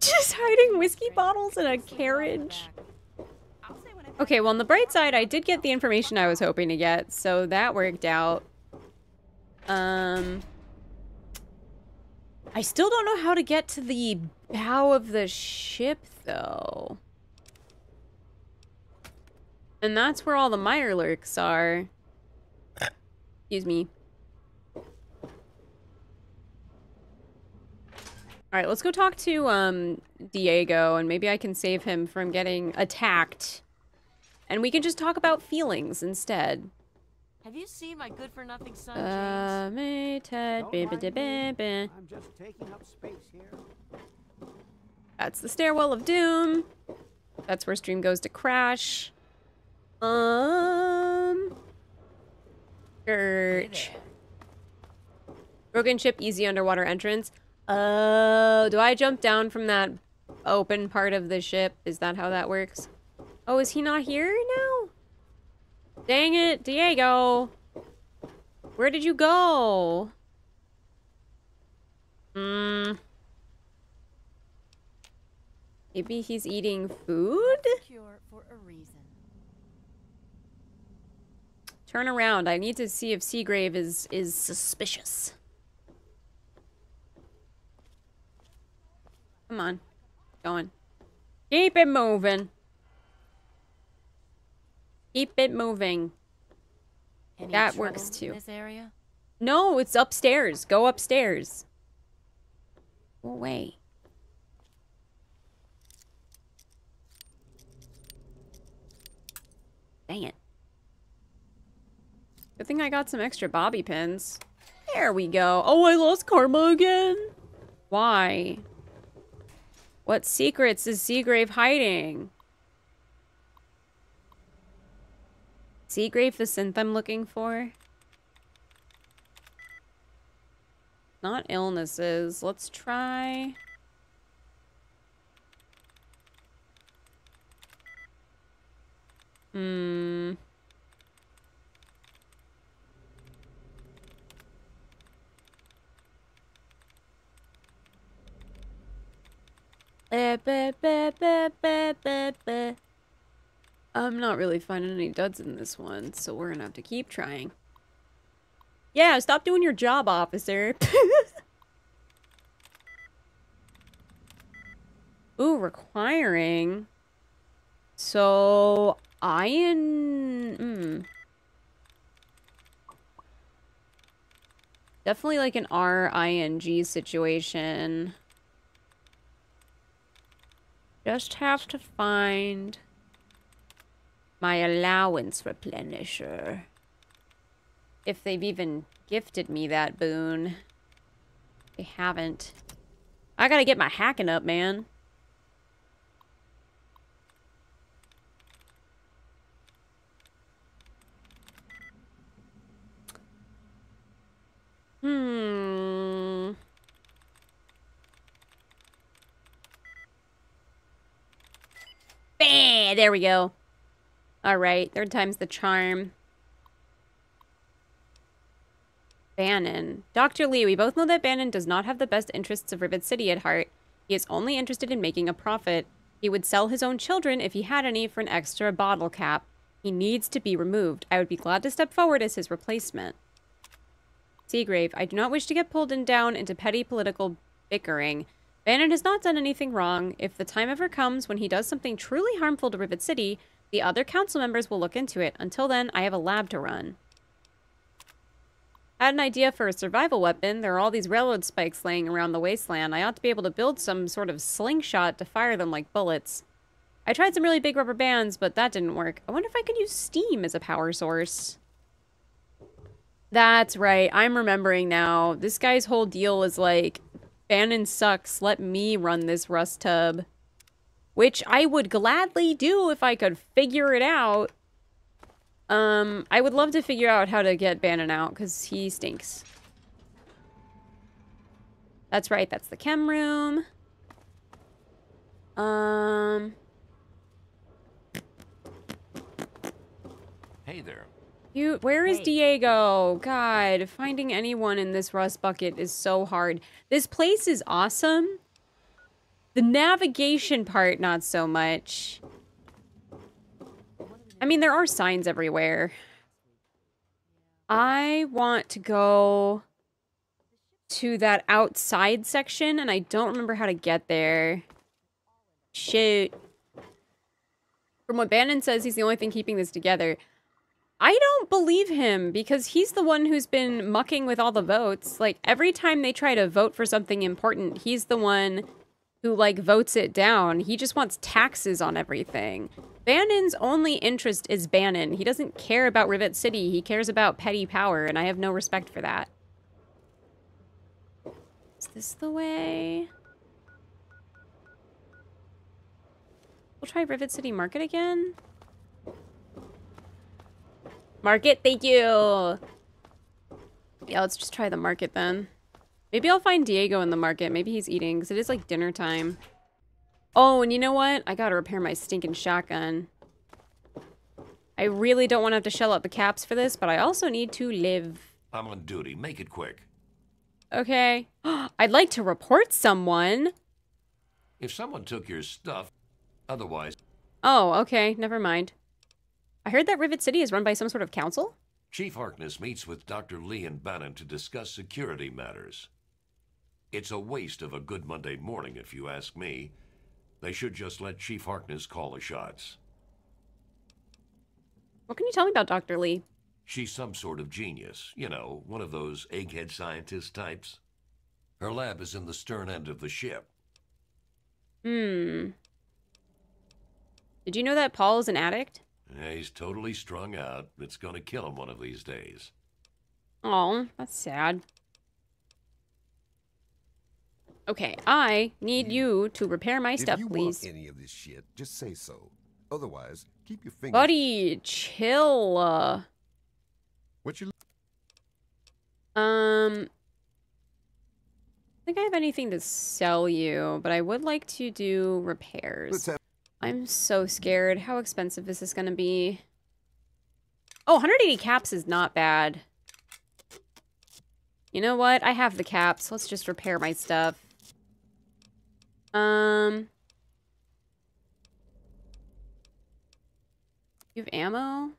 Just hiding whiskey bottles in a carriage. Okay, well, on the bright side, I did get the information I was hoping to get, so that worked out. Um, I still don't know how to get to the bow of the ship, though. And that's where all the Mirelurks are. Excuse me. All right, let's go talk to um Diego, and maybe I can save him from getting attacked. And we can just talk about feelings instead. Have you seen my good for nothing son, Uh, me, Ted, Don't baby, mind me. baby. I'm just taking up space here. That's the stairwell of doom. That's where stream goes to crash. Um, Gurch. Broken ship, easy underwater entrance. Oh, do I jump down from that open part of the ship? Is that how that works? Oh, is he not here now? Dang it, Diego. Where did you go? Hmm. Maybe he's eating food? Cure for a reason. Turn around. I need to see if Seagrave is is suspicious. Come on. Going. Keep it moving. Keep it moving. Any that works too. this area? No, it's upstairs. Go upstairs. Go away. Dang it. Good thing I got some extra bobby pins. There we go. Oh, I lost karma again? Why? What secrets is Seagrave hiding? Seagrave the synth I'm looking for? Not illnesses. Let's try... Hmm... Eh, ba, ba, ba, ba, ba, ba. I'm not really finding any duds in this one, so we're gonna have to keep trying. Yeah, stop doing your job, officer. Ooh, requiring. So, iron... Hmm. Definitely like an R-I-N-G situation. Just have to find my allowance replenisher. If they've even gifted me that boon. They haven't. I gotta get my hacking up, man. Hmm. There we go. Alright, third time's the charm. Bannon. Dr. Li, we both know that Bannon does not have the best interests of Rivet City at heart. He is only interested in making a profit. He would sell his own children if he had any for an extra bottle cap. He needs to be removed. I would be glad to step forward as his replacement. Seagrave, I do not wish to get pulled in down into petty political bickering. Bannon has not done anything wrong. If the time ever comes when he does something truly harmful to Rivet City, the other council members will look into it. Until then, I have a lab to run. I had an idea for a survival weapon. There are all these railroad spikes laying around the wasteland. I ought to be able to build some sort of slingshot to fire them like bullets. I tried some really big rubber bands, but that didn't work. I wonder if I could use steam as a power source. That's right. I'm remembering now. This guy's whole deal is like, Bannon sucks. Let me run this rust tub. Which I would gladly do if I could figure it out. Um, I would love to figure out how to get Bannon out, because he stinks. That's right, that's the chem room. Um... Hey there. You, where is. Diego? God, finding anyone in this rust bucket is so hard. This place is awesome. The navigation part, not so much. I mean, there are signs everywhere. I want to go to that outside section, and I don't remember how to get there. Shoot. From what Bannon says, he's the only thing keeping this together. I don't believe him because he's the one who's been mucking with all the votes. Like every time they try to vote for something important, he's the one who like votes it down. He just wants taxes on everything. Bannon's only interest is Bannon. He doesn't care about Rivet City. He cares about petty power, and I have no respect for that. Is this the way? We'll try Rivet City Market again. Market, thank you. Yeah, let's just try the market then. Maybe I'll find Diego in the market. Maybe he's eating, because it is like dinner time. Oh, and you know what? I gotta repair my stinking shotgun. I really don't want to have to shell out the caps for this, but I also need to live. I'm on duty. Make it quick. Okay. I'd like to report someone. If someone took your stuff, otherwise, Oh, okay. Never mind. I heard that Rivet City is run by some sort of council. Chief Harkness meets with Dr. Li and Bannon to discuss security matters. It's a waste of a good Monday morning, if you ask me. They should just let Chief Harkness call the shots. What can you tell me about Dr. Li? She's some sort of genius. You know, one of those egghead scientist types. Her lab is in the stern end of the ship. Hmm. Did you know that Paul is an addict? Yeah, he's totally strung out. It's gonna kill him one of these days. Oh, that's sad. Okay, I need you to repair my if stuff, you please. want any of this shit, just say so. Otherwise, keep your fingers. Buddy, chill. uh. What you? Um, I think I have anything to sell you, but I would like to do repairs. I'm so scared. How expensive is this going to be? Oh, 180 caps is not bad. You know what? I have the caps. Let's just repair my stuff. Um... You have ammo?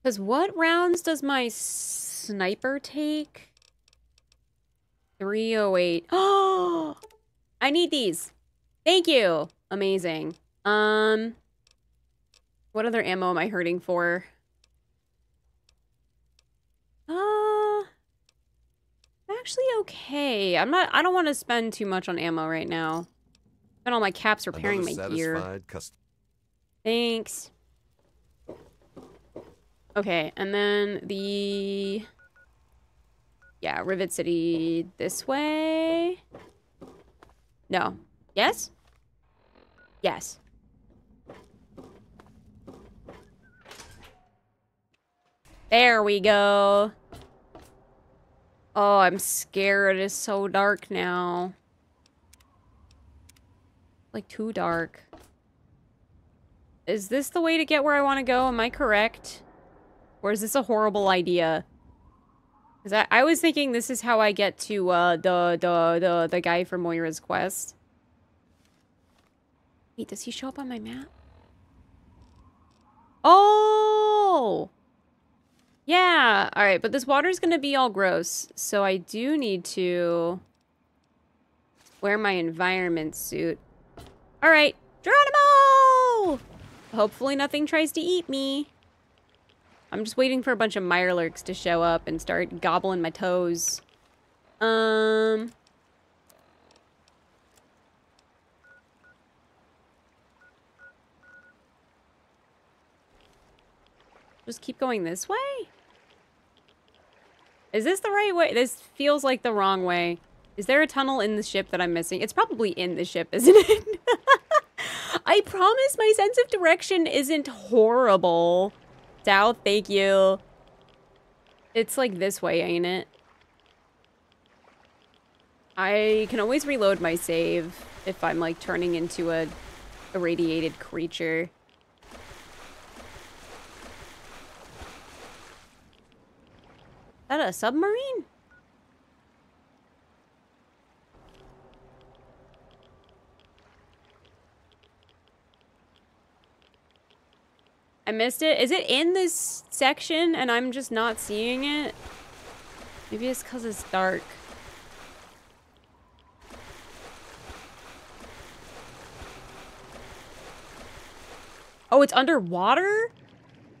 Because what rounds does my sniper take? 308. Oh! I need these. Thank you. Amazing. Um, what other ammo am I hurting for? Uh, actually okay. I'm not, I don't want to spend too much on ammo right now. Spend all my caps repairing Another my gear. Thanks. Okay, and then the... Yeah, Rivet City this way. No. Yes? Yes. There we go. Oh, I'm scared. It is so dark now. Like, too dark. Is this the way to get where I want to go? Am I correct? Or is this a horrible idea? Because I, I was thinking this is how I get to uh, the, the, the, the guy from Moira's quest. Wait, does he show up on my map? Oh! Yeah, alright, but this water's gonna be all gross, so I do need to wear my environment suit. Alright, Geronimo! Hopefully nothing tries to eat me. I'm just waiting for a bunch of Mirelurks to show up and start gobbling my toes. Um... Just keep going this way? Is this the right way? This feels like the wrong way. Is there a tunnel in the ship that I'm missing? It's probably in the ship, isn't it? I promise my sense of direction isn't horrible. South, thank you. It's like this way, ain't it? I can always reload my save if I'm like turning into a irradiated creature. That a submarine? I missed it. Is it in this section and I'm just not seeing it? Maybe it's because it's dark. Oh, it's underwater?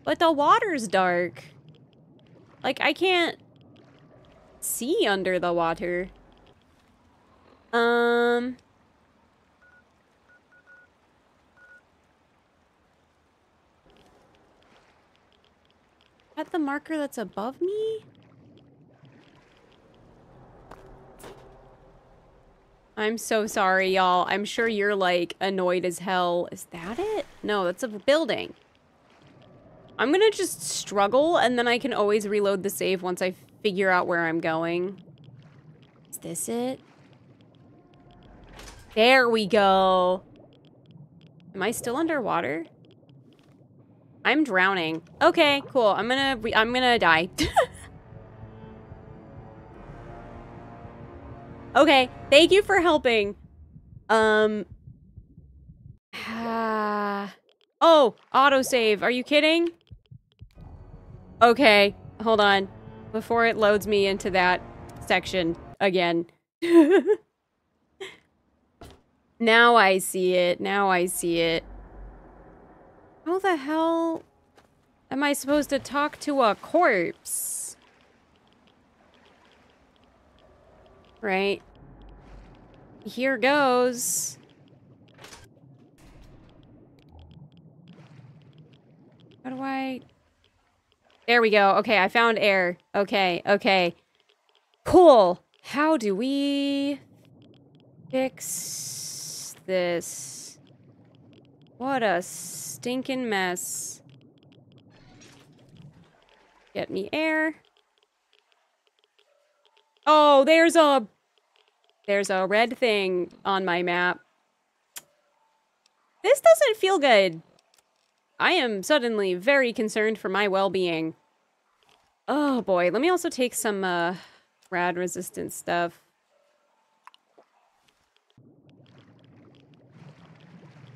But the water's dark. Like, I can't see under the water. Um... At the marker that's above me? I'm so sorry, y'all. I'm sure you're, like, annoyed as hell. Is that it? No, that's a building. I'm gonna just struggle, and then I can always reload the save once I figure out where I'm going. Is this it? There we go. Am I still underwater? I'm drowning. Okay, cool. I'm gonna I'm gonna die. okay, thank you for helping. Um. ah. oh, autosave. Are you kidding? Okay, hold on. Before it loads me into that section again. now I see it. Now I see it. How the hell am I supposed to talk to a corpse? Right. Here goes. How do I... There we go. Okay, I found air. Okay, okay. Cool. How do we fix this? What a stinking mess. Get me air. Oh, there's a... There's a red thing on my map. This doesn't feel good. I am suddenly very concerned for my well-being. Oh boy, let me also take some uh, rad resistant stuff.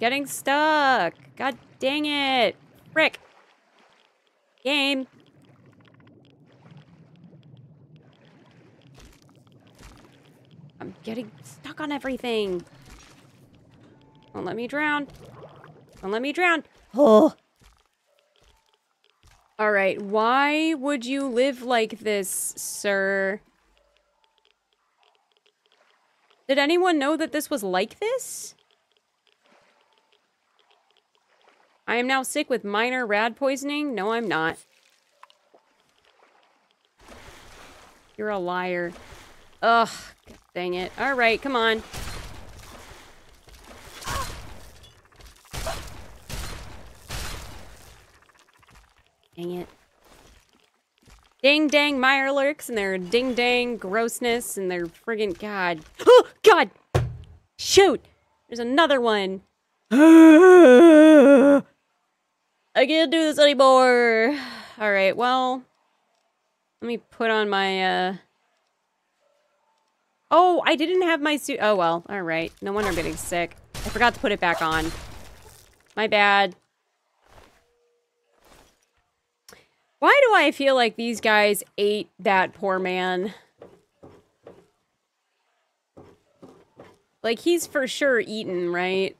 Getting stuck. God dang it. Frick. Game. I'm getting stuck on everything. Don't let me drown. Don't let me drown. Oh. All right. Why would you live like this, sir? Did anyone know that this was like this? I am now sick with minor rad poisoning. No, I'm not. You're a liar. Ugh, dang it. All right, come on. Dang it. Ding dang Mirelurks and their ding dang grossness and their friggin' god. Oh, god! Shoot! There's another one. I can't do this anymore. Alright, well. Let me put on my, uh... Oh, I didn't have my suit. Oh, well. Alright. No wonder I'm getting sick. I forgot to put it back on. My bad. Why do I feel like these guys ate that poor man? Like, he's for sure eaten, right?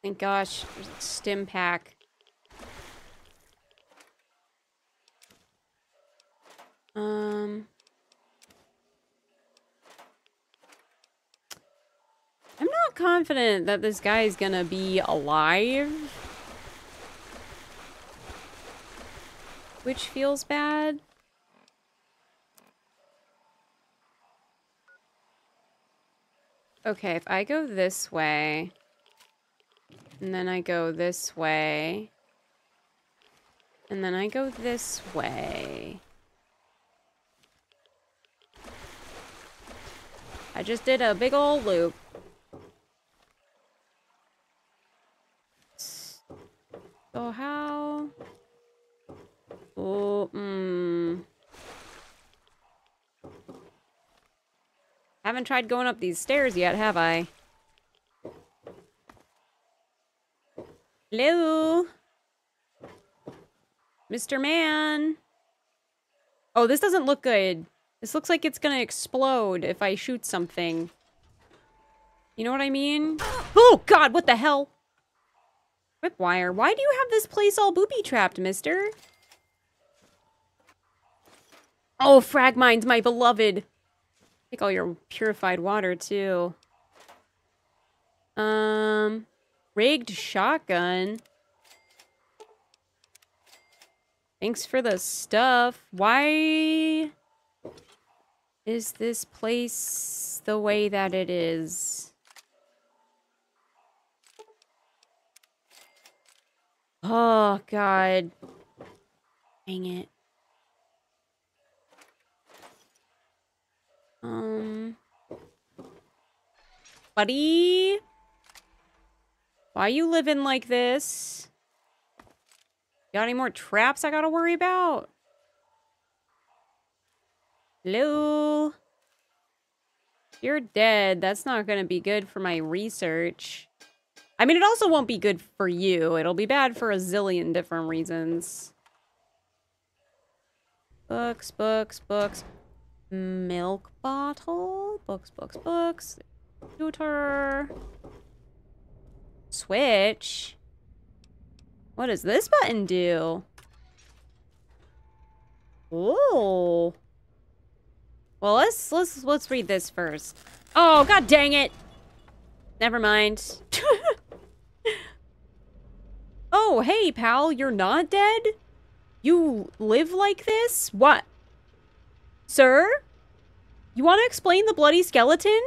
Thank gosh, Stimpak. Um... I'm not confident that this guy is gonna be alive. Which feels bad. Okay, if I go this way, and then I go this way, and then I go this way. I just did a big old loop. So how? Oh, hmm. Haven't tried going up these stairs yet, have I? Hello? Mr. Man? Oh, this doesn't look good. This looks like it's gonna explode if I shoot something. You know what I mean? Oh, God, what the hell? Whipwire, why do you have this place all booby-trapped, mister? Oh, frag mines, my beloved. Take all your purified water, too. Um, rigged shotgun. Thanks for the stuff. Why is this place the way that it is? Oh, God. Dang it. Um... Buddy? Why you living like this? Got any more traps I gotta worry about? Hello? You're dead. That's not to be good for my research. I mean, it also won't be good for you. It'll be bad for a zillion different reasons. Books, books, books. Milk bottle. Books, books, books. Computer. Switch. What does this button do? Ooh. Well, let's let's let's read this first. Oh, god dang it. Never mind. oh, hey, pal, you're not dead? You live like this? What? Sir? You want to explain the bloody skeleton?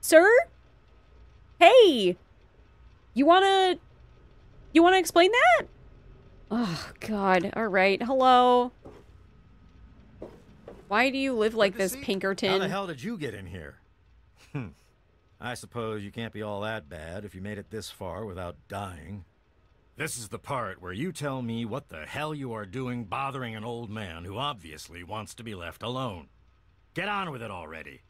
Sir? Hey! You want to... You want to explain that? Oh, God. All right. Hello. Why do you live like this, Pinkerton? How the hell did you get in here? Hmm. I suppose you can't be all that bad if you made it this far without dying. This is the part where you tell me what the hell you are doing bothering an old man who obviously wants to be left alone. Get on with it already.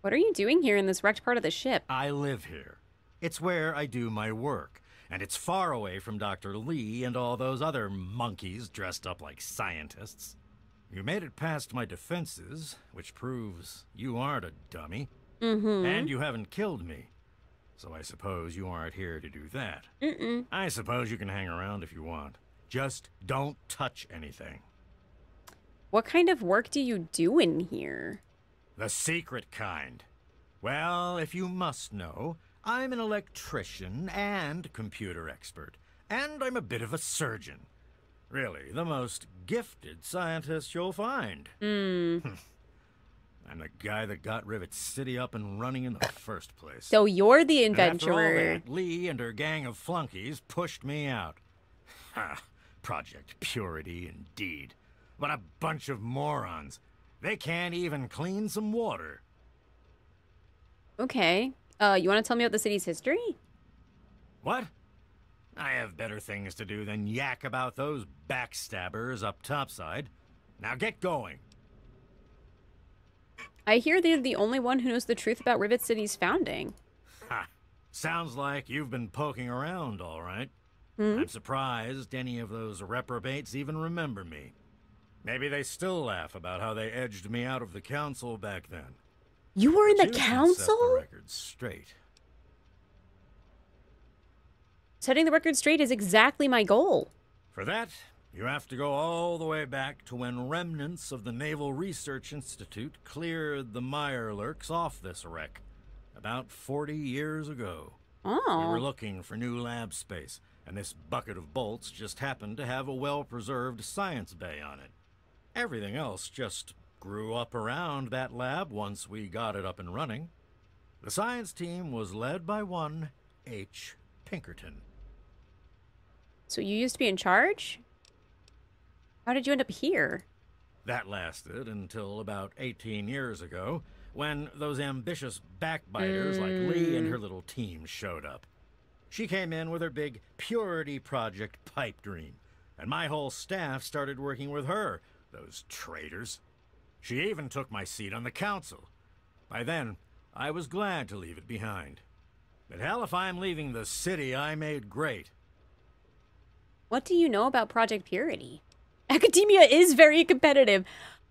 What are you doing here in this wrecked part of the ship? I live here. It's where I do my work, and it's far away from Dr. Li and all those other monkeys dressed up like scientists. You made it past my defenses, which proves you aren't a dummy. Mm-hmm. And you haven't killed me. So I suppose you aren't here to do that. Mm-mm. I suppose you can hang around if you want. Just don't touch anything. What kind of work do you do in here? The secret kind. Well, if you must know, I'm an electrician and computer expert, and I'm a bit of a surgeon. Really, the most gifted scientist you'll find. Hmm. I'm the guy that got Rivet City up and running in the first place. So you're the And after all adventurer. that, Li and her gang of flunkies pushed me out. Ha! Project Purity, indeed. What a bunch of morons. They can't even clean some water. Okay. Uh, you want to tell me about the city's history? What? I have better things to do than yak about those backstabbers up topside. Now get going. I hear they're the only one who knows the truth about Rivet City's founding. Ha! Sounds like you've been poking around, all right. Hmm? I'm surprised any of those reprobates even remember me. Maybe they still laugh about how they edged me out of the council back then. You were in the you can set council? the record straight. Setting the record straight is exactly my goal. For that, you have to go all the way back to when remnants of the Naval Research Institute cleared the Mirelurks off this wreck, about 40 years ago. Oh. We were looking for new lab space, and this bucket of bolts just happened to have a well-preserved science bay on it. Everything else just grew up around that lab once we got it up and running. The science team was led by one H. Pinkerton. So you used to be in charge? How did you end up here? That lasted until about 18 years ago, when those ambitious backbiters like Li and her mm. little team showed up. She came in with her big Purity Project pipe dream, and my whole staff started working with her, those traitors. She even took my seat on the council. By then, I was glad to leave it behind. But hell, if I'm leaving the city I made great. What do you know about Project Purity? Academia is very competitive.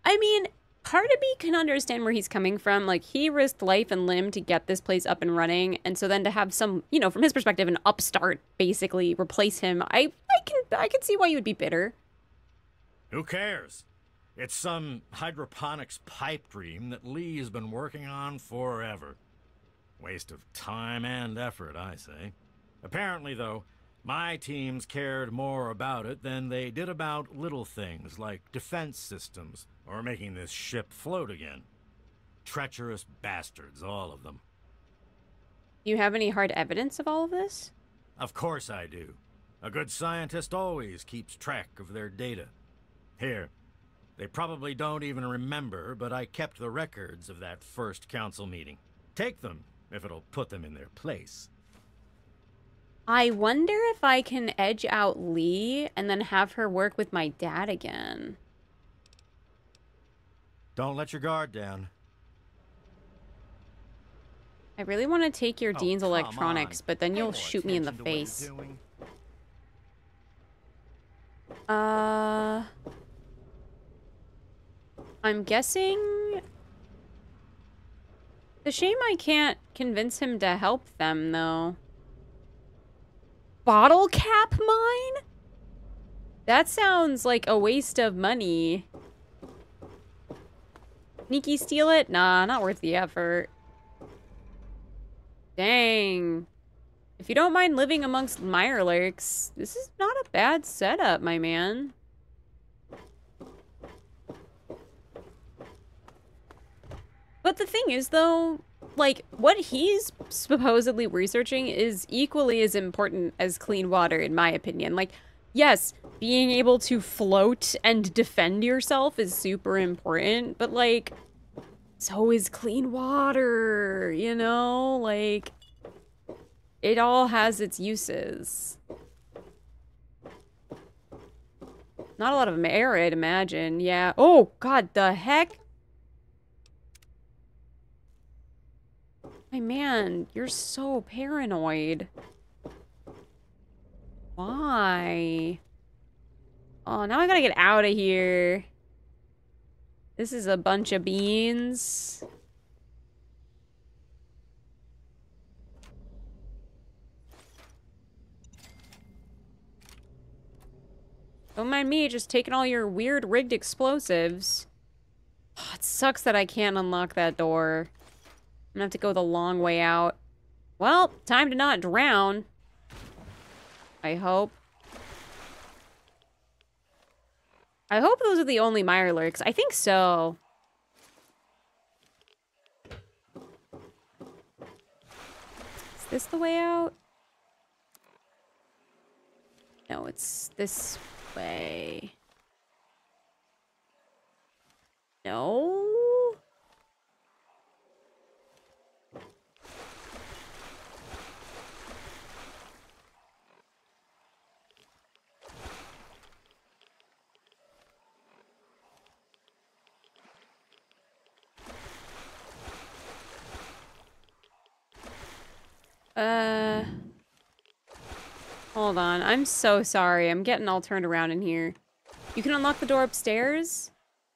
I mean, part of me can understand where he's coming from. Like, he risked life and limb to get this place up and running. And so then to have some, you know, from his perspective, an upstart basically replace him, I, I can I can see why you would be bitter. Who cares? It's some hydroponics pipe dream that Li has been working on forever. Waste of time and effort, I say. Apparently, though, my teams cared more about it than they did about little things like defense systems or making this ship float again. Treacherous bastards, all of them. You have any hard evidence of all of this? Of course I do. A good scientist always keeps track of their data. Here, they probably don't even remember, but I kept the records of that first council meeting. Take them, if it'll put them in their place. I wonder if I can edge out Li and then have her work with my dad again. Don't let your guard down. I really want to take your Oh, Dean's electronics, on. but then you'll shoot me in the attention to what you're face. Uh, I'm guessing. The shame I can't convince him to help them, though. Bottle cap mine? That sounds like a waste of money. Sneaky steal it? Nah, not worth the effort. Dang. If you don't mind living amongst Mirelurks, this is not a bad setup, my man. But the thing is, though, like, what he's supposedly researching is equally as important as clean water, in my opinion. Like, yes, being able to float and defend yourself is super important, but, like, so is clean water, you know? Like, it all has its uses. Not a lot of them air, I'd imagine. Yeah. Oh, God, the heck? My man, you're so paranoid. Why? Oh, now I gotta get out of here. This is a bunch of beans. Don't mind me just taking all your weird rigged explosives. Oh, it sucks that I can't unlock that door. I'm gonna have to go the long way out. Well, time to not drown. I hope. I hope those are the only Mirelurks. I think so. Is this the way out? No, it's this way. No? Uh... Hold on. I'm so sorry. I'm getting all turned around in here. You can unlock the door upstairs?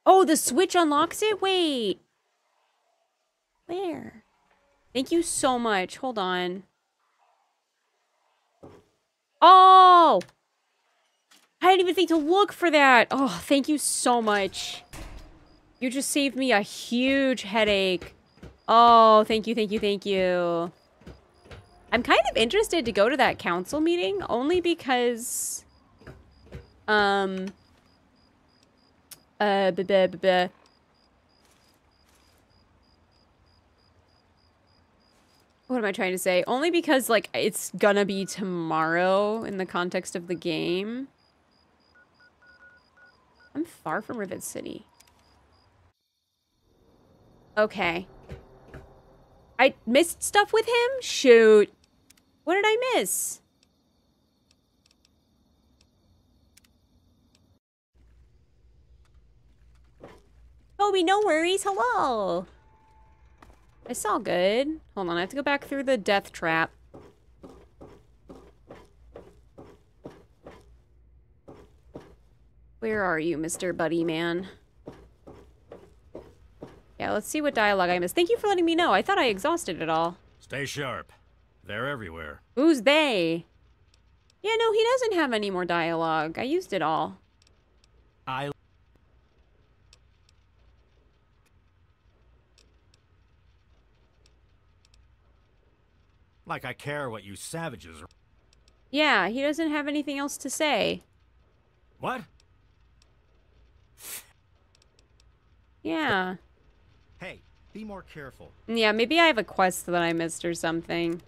Oh, the switch unlocks it? Wait. Where? Thank you so much. Hold on. Oh! I didn't even think to look for that. Oh, thank you so much. You just saved me a huge headache. Oh, thank you, thank you, thank you. I'm kind of interested to go to that council meeting only because um uh what am I trying to say? Only because like it's gonna be tomorrow in the context of the game. I'm far from Rivet City. Okay. I missed stuff with him? Shoot. What did I miss? Oh, Toby, no worries. Hello. It's all good. Hold on, I have to go back through the death trap. Where are you, Mr. Buddy Man? Yeah, let's see what dialogue I missed. Thank you for letting me know. I thought I exhausted it all. Stay sharp. They're everywhere. Who's they? Yeah, no, he doesn't have any more dialogue. I used it all. I. Like I care what you savages are. Yeah, he doesn't have anything else to say. What? Yeah. Hey, be more careful. Yeah, maybe I have a quest that I missed or something.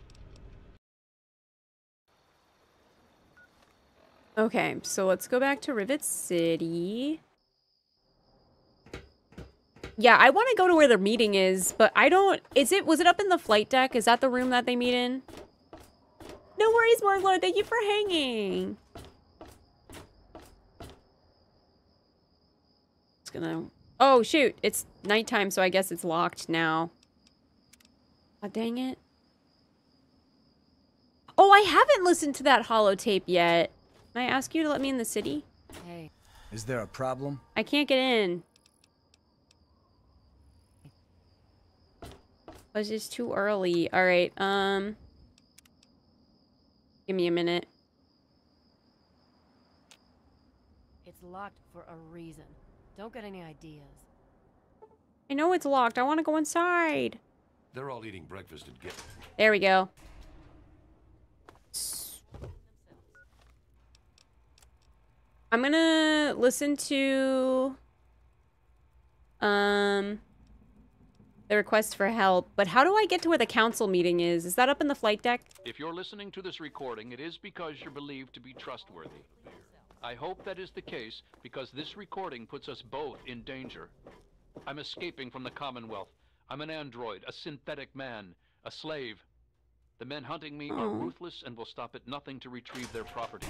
Okay, so let's go back to Rivet City. Yeah, I want to go to where the meeting is, but I don't... Is it... Was it up in the flight deck? Is that the room that they meet in? No worries, Morglord. Thank you for hanging. It's gonna... Oh, shoot. It's nighttime, so I guess it's locked now. God dang it. Oh, I haven't listened to that holotape yet. Can I ask you to let me in the city? Hey. Is there a problem? I can't get in. Was just too early. All right. Um. Give me a minute. It's locked for a reason. Don't get any ideas. I know it's locked. I want to go inside. They're all eating breakfast at Get. There we go. I'm gonna listen to um the request for help, but how do I get to where the council meeting is? Is that up in the flight deck? If you're listening to this recording, it is because you're believed to be trustworthy. I hope that is the case because this recording puts us both in danger. I'm escaping from the Commonwealth. I'm an android, a synthetic man, a slave. The men hunting me are ruthless and will stop at nothing to retrieve their property.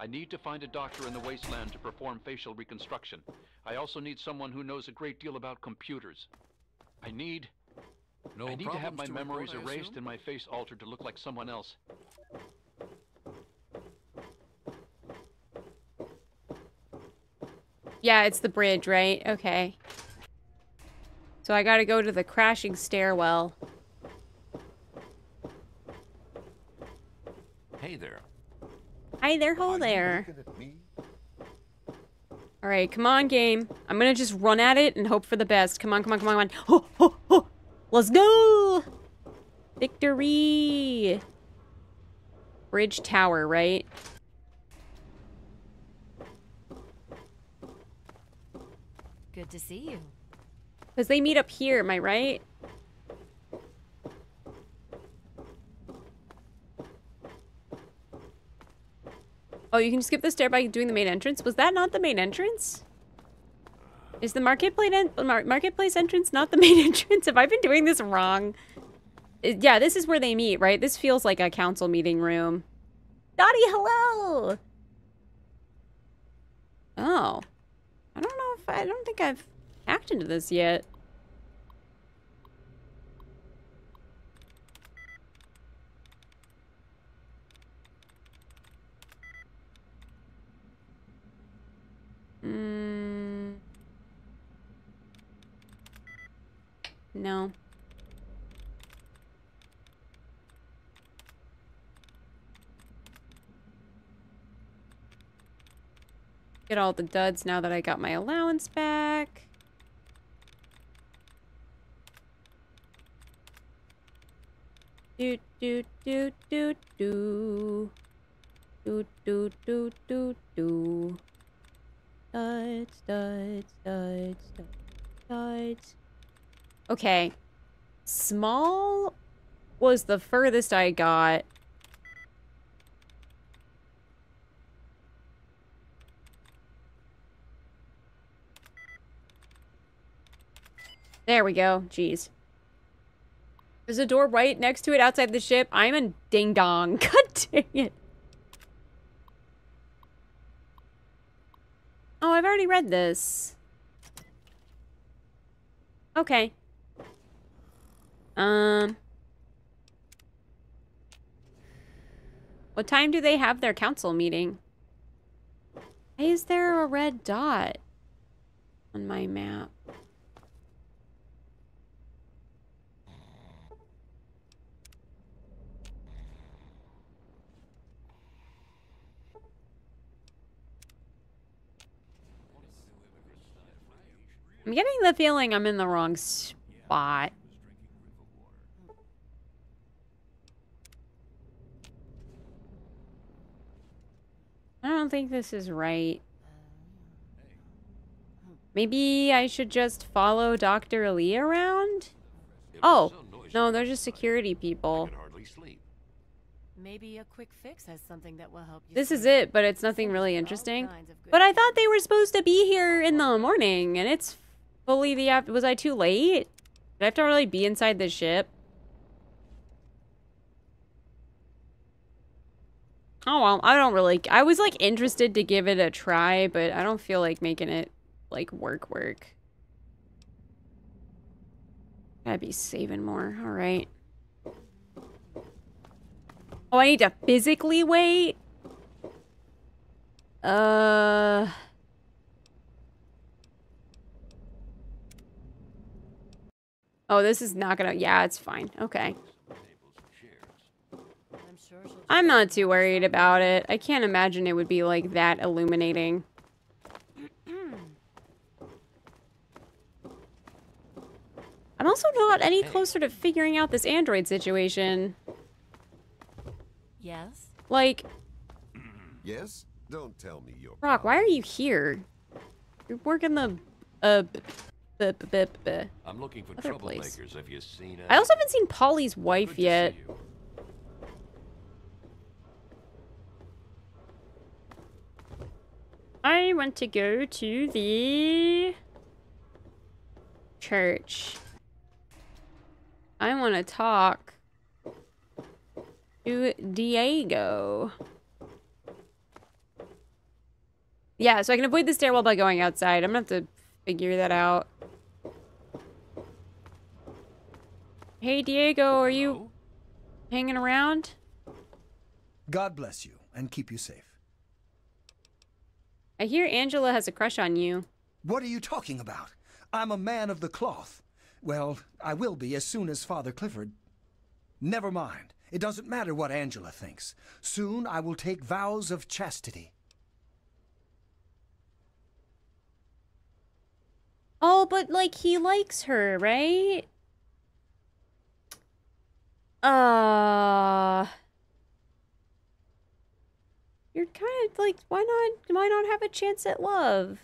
I need to find a doctor in the wasteland to perform facial reconstruction. I also need someone who knows a great deal about computers. I need... No I need to have problems my to memories report, erased and my face altered to look like someone else. Yeah, it's the bridge, right? Okay. So I gotta go to the crashing stairwell. Hey there. Hi there, ho there. Alright, come on, game. I'm gonna just run at it and hope for the best. Come on, come on, come on, come on. Oh, oh, oh. Let's go! Victory! Bridge tower, right? Good to see you. Because they meet up here, am I right? Oh, you can skip the stair by doing the main entrance? Was that not the main entrance? Is the marketplace, en mar marketplace entrance not the main entrance? Have I been doing this wrong? Uh, Yeah, this is where they meet, right? This feels like a council meeting room. Dottie, hello! Oh. I don't know if I don't think I've hacked into this yet. Mm. No. Get all the duds now that I got my allowance back. Do do do do do. Do do do do do. Okay. Small was the furthest I got. There we go. Jeez. There's a door right next to it outside the ship. I'm a ding dong. God dang it. Oh, I've already read this. Okay. Um. What time do they have their council meeting? Why is there a red dot on my map? I'm getting the feeling I'm in the wrong spot. I don't think this is right. Maybe I should just follow Dr. Li around? Oh, no, they're just security people. Maybe a quick fix has something that will help you. This is it, but it's nothing really interesting. But I thought they were supposed to be here in the morning, and it's fully the after. Was I too late? Did I have to really be inside the ship? Oh well, I don't really. I was like interested to give it a try, but I don't feel like making it like work work. Gotta be saving more. All right. Oh, I need to physically wait? Uh... Oh, this is not gonna... Yeah, it's fine. Okay. I'm not too worried about it. I can't imagine it would be, like, that illuminating. I'm also not any closer to figuring out this android situation. Yes? Like, Yes? Don't tell me you're. Rock, why are you here? You're working the, uh, b- b- b- b- b- I'm looking for Other place. troublemakers. Have you seen it? I also haven't seen Paulie's wife yet. I want to go to the church. I want to talk to Diego. Yeah, so I can avoid the stairwell by going outside. I'm gonna have to figure that out. Hey, Diego, are you hanging around? God bless you and keep you safe. I hear Angela has a crush on you. What are you talking about? I'm a man of the cloth. Well, I will be as soon as Father Clifford. Never mind. It doesn't matter what Angela thinks. Soon I will take vows of chastity. Oh, but like he likes her, right? Uh You're kind of like why not why not have a chance at love?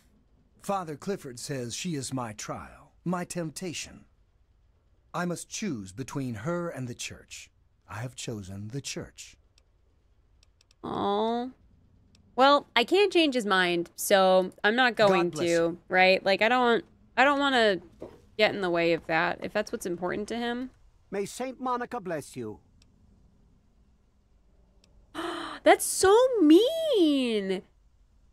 Father Clifford says she is my trial, my temptation. I must choose between her and the church. I have chosen the church. Oh. Well, I can't change his mind, so I'm not going to, right? Like I don't I don't want to get in the way of that if that's what's important to him. May Saint Monica bless you. That's so mean.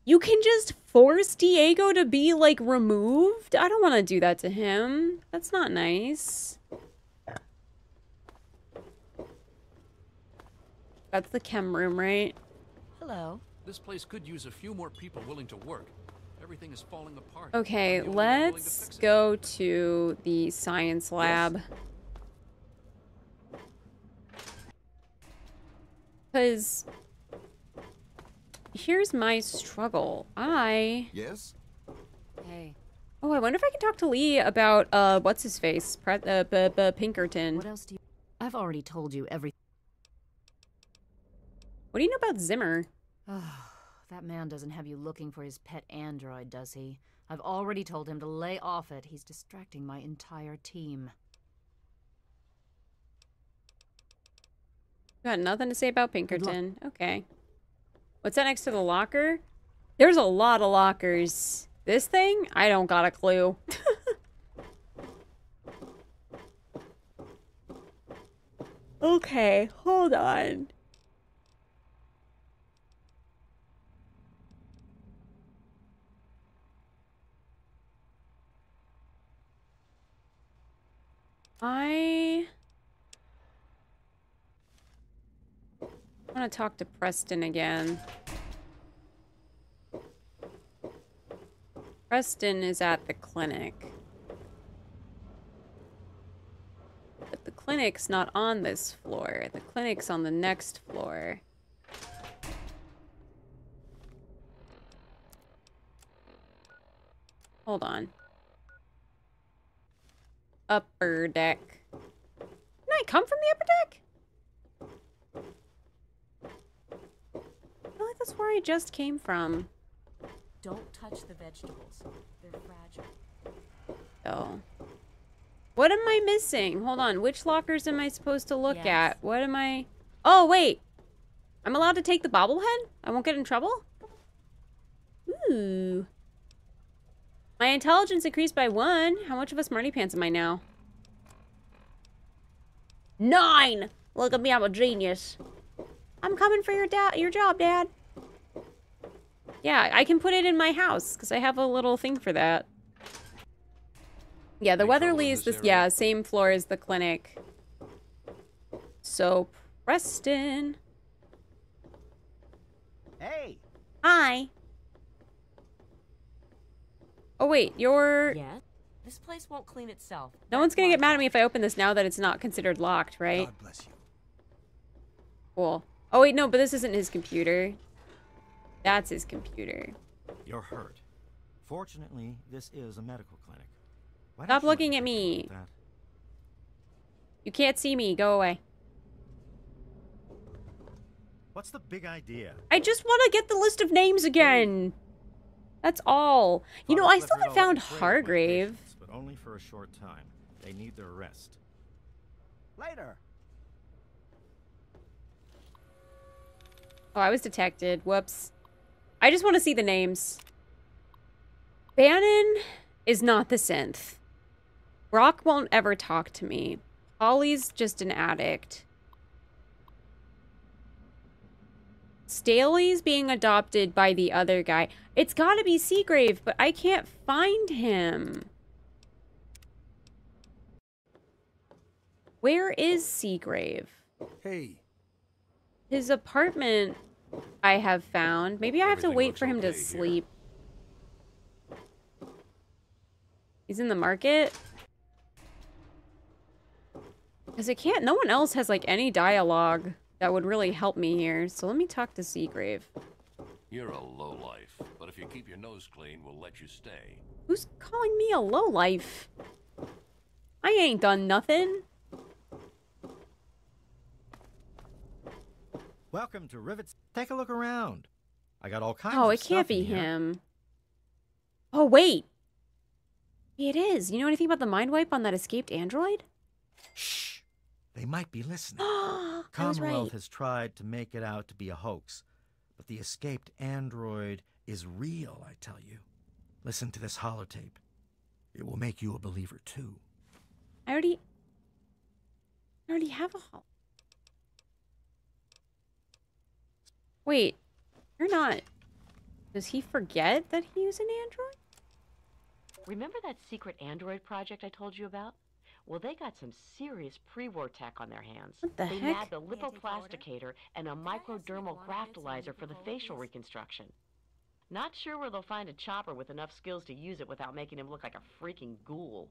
You can just force Diego to be like removed? I don't want to do that to him. That's not nice. That's the chem room, right? Hello. This place could use a few more people willing to work. Everything is falling apart. Okay, I'm the only one willing to let's fix it. go to the science lab. Because here's my struggle. I. Yes? Hey. Oh, I wonder if I can talk to Li about, uh, what's his face? Pre- uh, B- B- Pinkerton. What else do you... I've already told you everything. What do you know about Zimmer? that man doesn't have you looking for his pet android, does he? I've already told him to lay off it. He's distracting my entire team. Got nothing to say about Pinkerton. Okay. What's that next to the locker? There's a lot of lockers. This thing? I don't got a clue. okay, hold on. I want to talk to Preston again. Preston is at the clinic. But the clinic's not on this floor. The clinic's on the next floor. Hold on. Upper deck. Didn't I come from the upper deck? I feel like that's where I just came from. Don't touch the vegetables. They're fragile. Oh. What am I missing? Hold on. Which lockers am I supposed to look Yes. at? What am I... Oh, wait. I'm allowed to take the bobblehead? I won't get in trouble? Ooh. My intelligence increased by one. How much of a smarty pants am I now? Nine! Look at me, I'm a genius. I'm coming for your dad, your job, Dad. Yeah, I can put it in my house because I have a little thing for that. Yeah, the Weatherly is this, yeah, same floor as the clinic. So, Preston. Hey. Hi. Oh wait, you're. Yeah. This place won't clean itself. No one's gonna get mad at me if I open this now that it's not considered locked, right? God bless you. Cool. Oh wait, no, but this isn't his computer. That's his computer. You're hurt. Fortunately, this is a medical clinic. Why Stop don't you let looking at me. that? You can't see me. Go away. What's the big idea? I just want to get the list of names again. That's all. You know, I still haven't found always prayed for Hargrave. but only for a short time. They need their rest. Later. Oh, I was detected. Whoops. I just want to see the names. Bannon is not the synth. Brock won't ever talk to me. Ollie's just an addict. Staley's being adopted by the other guy. It's gotta be Seagrave, but I can't find him. Where is Seagrave? Hey, His apartment I have found. Maybe I have to wait for him to okay here. sleep. He's in the market? Because it can't, no one else has like any dialogue that would really help me here. So let me talk to Seagrave. You're a lowlife, but if you keep your nose clean, we'll let you stay. Who's calling me a lowlife? I ain't done nothing. Welcome to Rivets. Take a look around. I got all kinds Oh, of it can't stuff in be here. him. Oh, wait. It is. You know anything about the mind wipe on that escaped android? Shh. They might be listening. Commonwealth right. has tried to make it out to be a hoax, but the escaped android is real, I tell you. Listen to this holotape. It will make you a believer too. I already. I already have a hall. Wait, you're not. Does he forget that he was an android? Remember that secret android project I told you about? Well, they got some serious pre-war tech on their hands. What the they heck? nabbed a lipoplasticator and a microdermal graftalizer for the facial reconstruction. Not sure where they'll find a chopper with enough skills to use it without making him look like a freaking ghoul.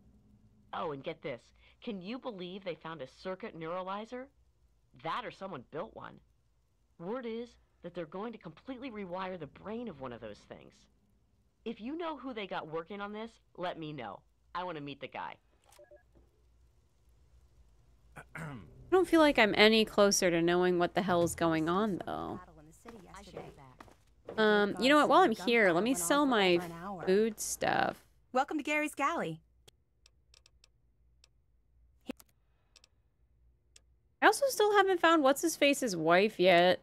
Oh, and get this. Can you believe they found a circuit neuralizer? That or someone built one. Word is that they're going to completely rewire the brain of one of those things. If you know who they got working on this, let me know. I want to meet the guy. I don't feel like I'm any closer to knowing what the hell's going on, though. Um, you know what? While I'm here, let me sell my food stuff. Welcome to Gary's Galley. I also still haven't found what's his face's wife yet.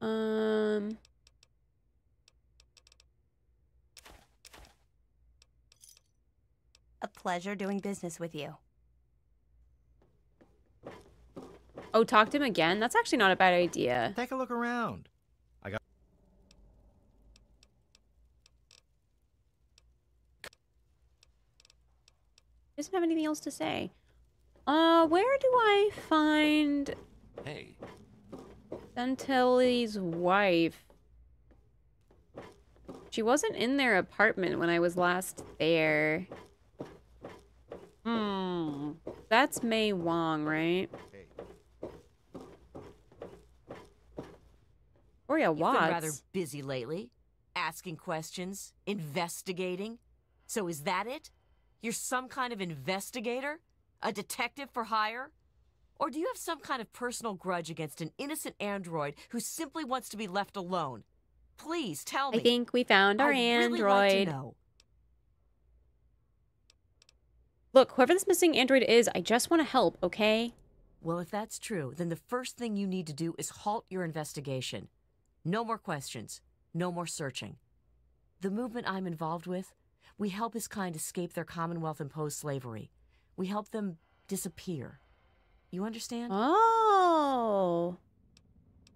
Um, pleasure doing business with you. oh, talk to him again. That's actually not a bad idea. Take a look around. I got Doesn't have anything else to say. Uh, where do I find Hey, Santelli's wife? She wasn't in their apartment when I was last there. Hmm. That's Mei Wong, right? Gloria You've been rather busy lately, asking questions, investigating. So is that it? You're some kind of investigator? A detective for hire? Or do you have some kind of personal grudge against an innocent android who simply wants to be left alone? Please tell me. I think we found our I'd really android. like to know. Look, whoever this missing android is, I just want to help, okay? Well, if that's true, then the first thing you need to do is halt your investigation. No more questions. No more searching. The movement I'm involved with, we help his kind escape their Commonwealth imposed slavery. We help them disappear. You understand? Oh.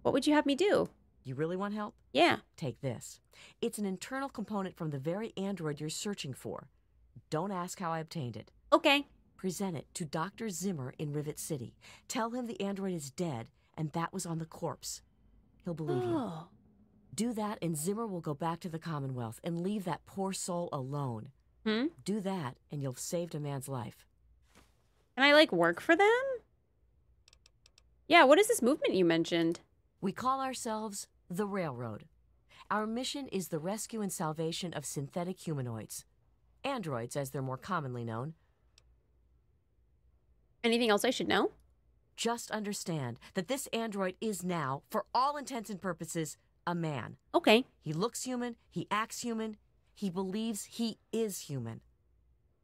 What would you have me do? You really want help? Yeah. Take this. It's an internal component from the very android you're searching for. Don't ask how I obtained it. Okay. Present it to Dr. Zimmer in Rivet City. Tell him the android is dead and that was on the corpse. He'll believe you. Oh. Do that, and Zimmer will go back to the Commonwealth and leave that poor soul alone. Hmm? Do that, and you'll have saved a man's life. Can I like work for them? Yeah, what is this movement you mentioned? We call ourselves the Railroad. Our mission is the rescue and salvation of synthetic humanoids. Androids, as they're more commonly known. Anything else I should know? Just understand that this android is now, for all intents and purposes, a man. Okay. He looks human, he acts human, he believes he is human.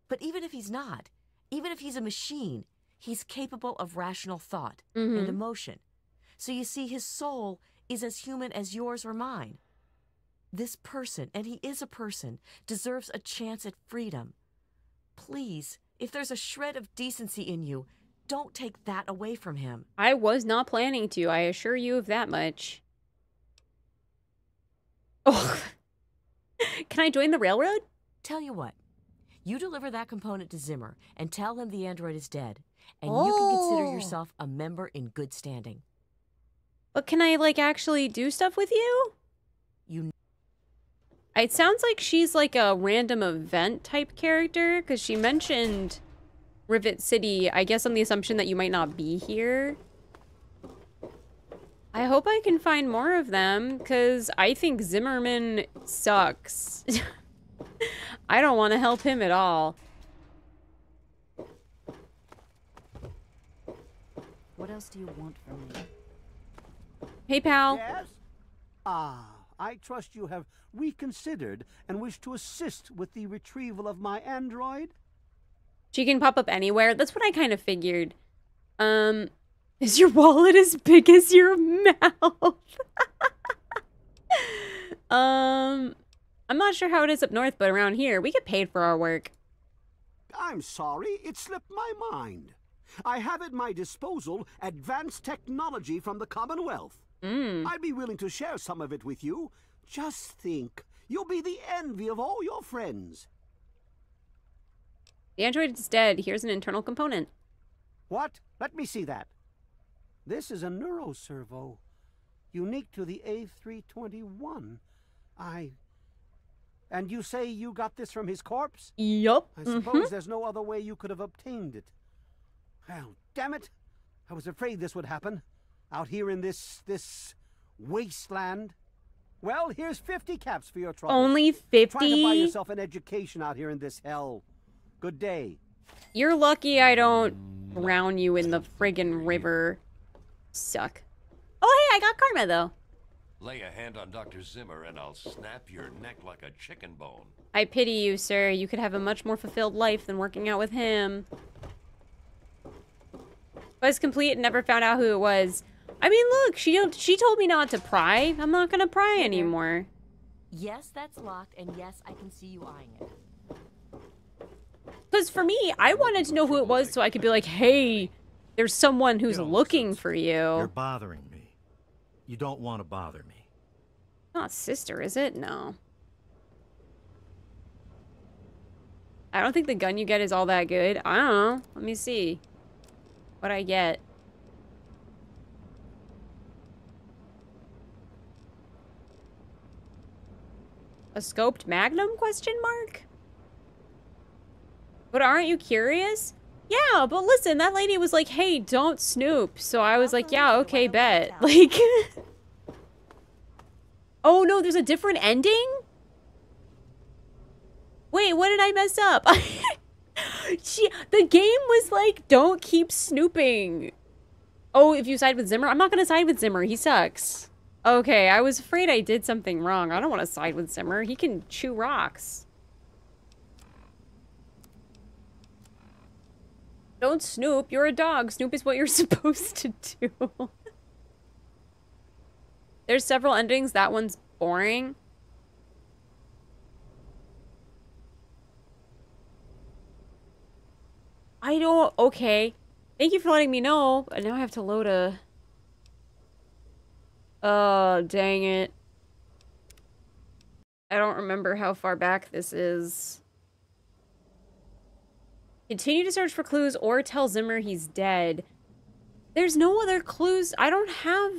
But even if he's not, even if he's a machine, he's capable of rational thought and Mhm. emotion. So you see, his soul is as human as yours or mine. This person, and he is a person, deserves a chance at freedom. Please, if there's a shred of decency in you, don't take that away from him. I was not planning to, I assure you of that much. Oh. Can I join the railroad? Tell you what, you deliver that component to Zimmer and tell him the android is dead, and you can consider Oh. yourself a member in good standing. But can I like actually do stuff with? You It sounds like she's like a random event type character because she mentioned Rivet City, I guess on the assumption that you might not be here. I hope I can find more of them because I think Zimmerman sucks. I don't want to help him at all. What else do you want from me? Hey, pal. Yes? Ah, I trust you have reconsidered and wish to assist with the retrieval of my android? She can pop up anywhere. That's what I kind of figured. Um, is your wallet as big as your mouth? um, I'm not sure how it is up north, but around here, we get paid for our work. I'm sorry, it slipped my mind. I have at my disposal advanced technology from the Commonwealth. Mm. I'd be willing to share some of it with you. Just think, you'll be the envy of all your friends. The android is dead. Here's an internal component. What? Let me see that. This is a neuroservo, unique to the A321. I. And you say you got this from his corpse? Yup. I suppose there's no other way you could have obtained it. Well, damn it! I was afraid this would happen. Out here in this this wasteland. Well, here's fifty caps for your trouble. Only 50? Try to buy yourself an education out here in this hell. Good day. You're lucky I don't drown you in the friggin' river. Suck. Oh, hey, I got karma, though. Lay a hand on Dr. Zimmer and I'll snap your neck like a chicken bone. I pity you, sir. You could have a much more fulfilled life than working out with him. Was complete and never found out who it was. I mean, look, she don't, she told me not to pry. I'm not gonna pry anymore. Yes, that's locked, and yes, I can see you eyeing it. Because for me, I wanted to know who it was so I could be like, hey, there's someone who's looking for you. You're bothering me. You don't want to bother me. Not sister, is it? No. I don't think the gun you get is all that good. I don't know. Let me see. What I get. A scoped magnum question mark? But aren't you curious? Yeah, but listen, that lady was like, "Hey, don't snoop." So I was like, "Yeah, okay, bet." Like Oh no, there's a different ending? Wait, what did I mess up? she the game was like, "Don't keep snooping." Oh, if you side with Zimmer, I'm not gonna side with Zimmer. He sucks. Okay, I was afraid I did something wrong. I don't want to side with Zimmer. He can chew rocks. Don't snoop. You're a dog. Snoop is what you're supposed to do. There's several endings. That one's boring. I don't... Okay. Thank you for letting me know. But now I have to load a... Oh, dang it. I don't remember how far back this is. Continue to search for clues or tell Zimmer he's dead. There's no other clues. I don't have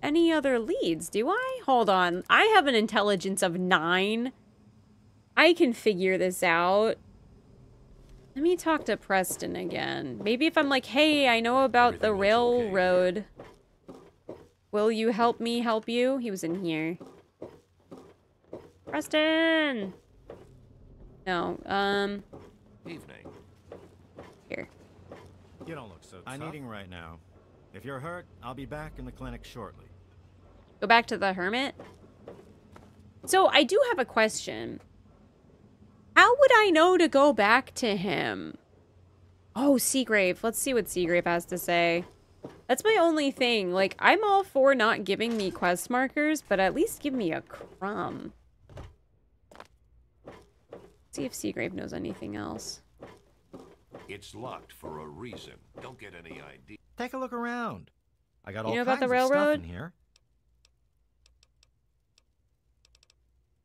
any other leads, do I? Hold on. I have an intelligence of nine. I can figure this out. Let me talk to Preston again. Maybe if I'm like, hey, I know about the railroad. Will you help me help you? He was in here. Preston! No, um... Evening. Here. You don't look so I'm tough. eating right now. If you're hurt, I'll be back in the clinic shortly. Go back to the hermit? So, I do have a question. How would I know to go back to him? Oh, Seagrave. Let's see what Seagrave has to say. That's my only thing. Like, I'm all for not giving me quest markers, but at least give me a crumb. See if Seagrave knows anything else. It's locked for a reason. Don't get any idea. Take a look around. I got You all know about the kinds of stuff railroad? in here.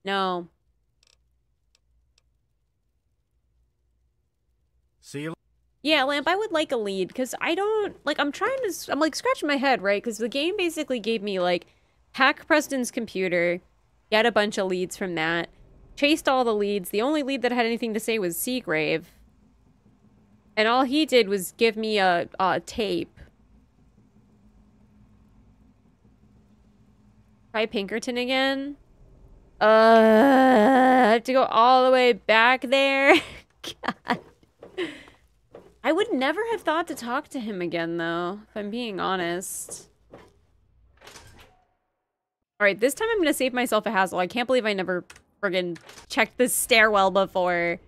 No. See you. Yeah, Lamp, I would like a lead because I don't like. I'm trying to. I'm like scratching my head, right? Because the game basically gave me like hack Preston's computer, get a bunch of leads from that, chased all the leads. The only lead that had anything to say was Seagrave, and all he did was give me a, a tape. Try Pinkerton again. Uh, I have to go all the way back there. God. I would never have thought to talk to him again, though, if I'm being honest. Alright, this time I'm gonna save myself a hassle. I can't believe I never friggin' checked this stairwell before.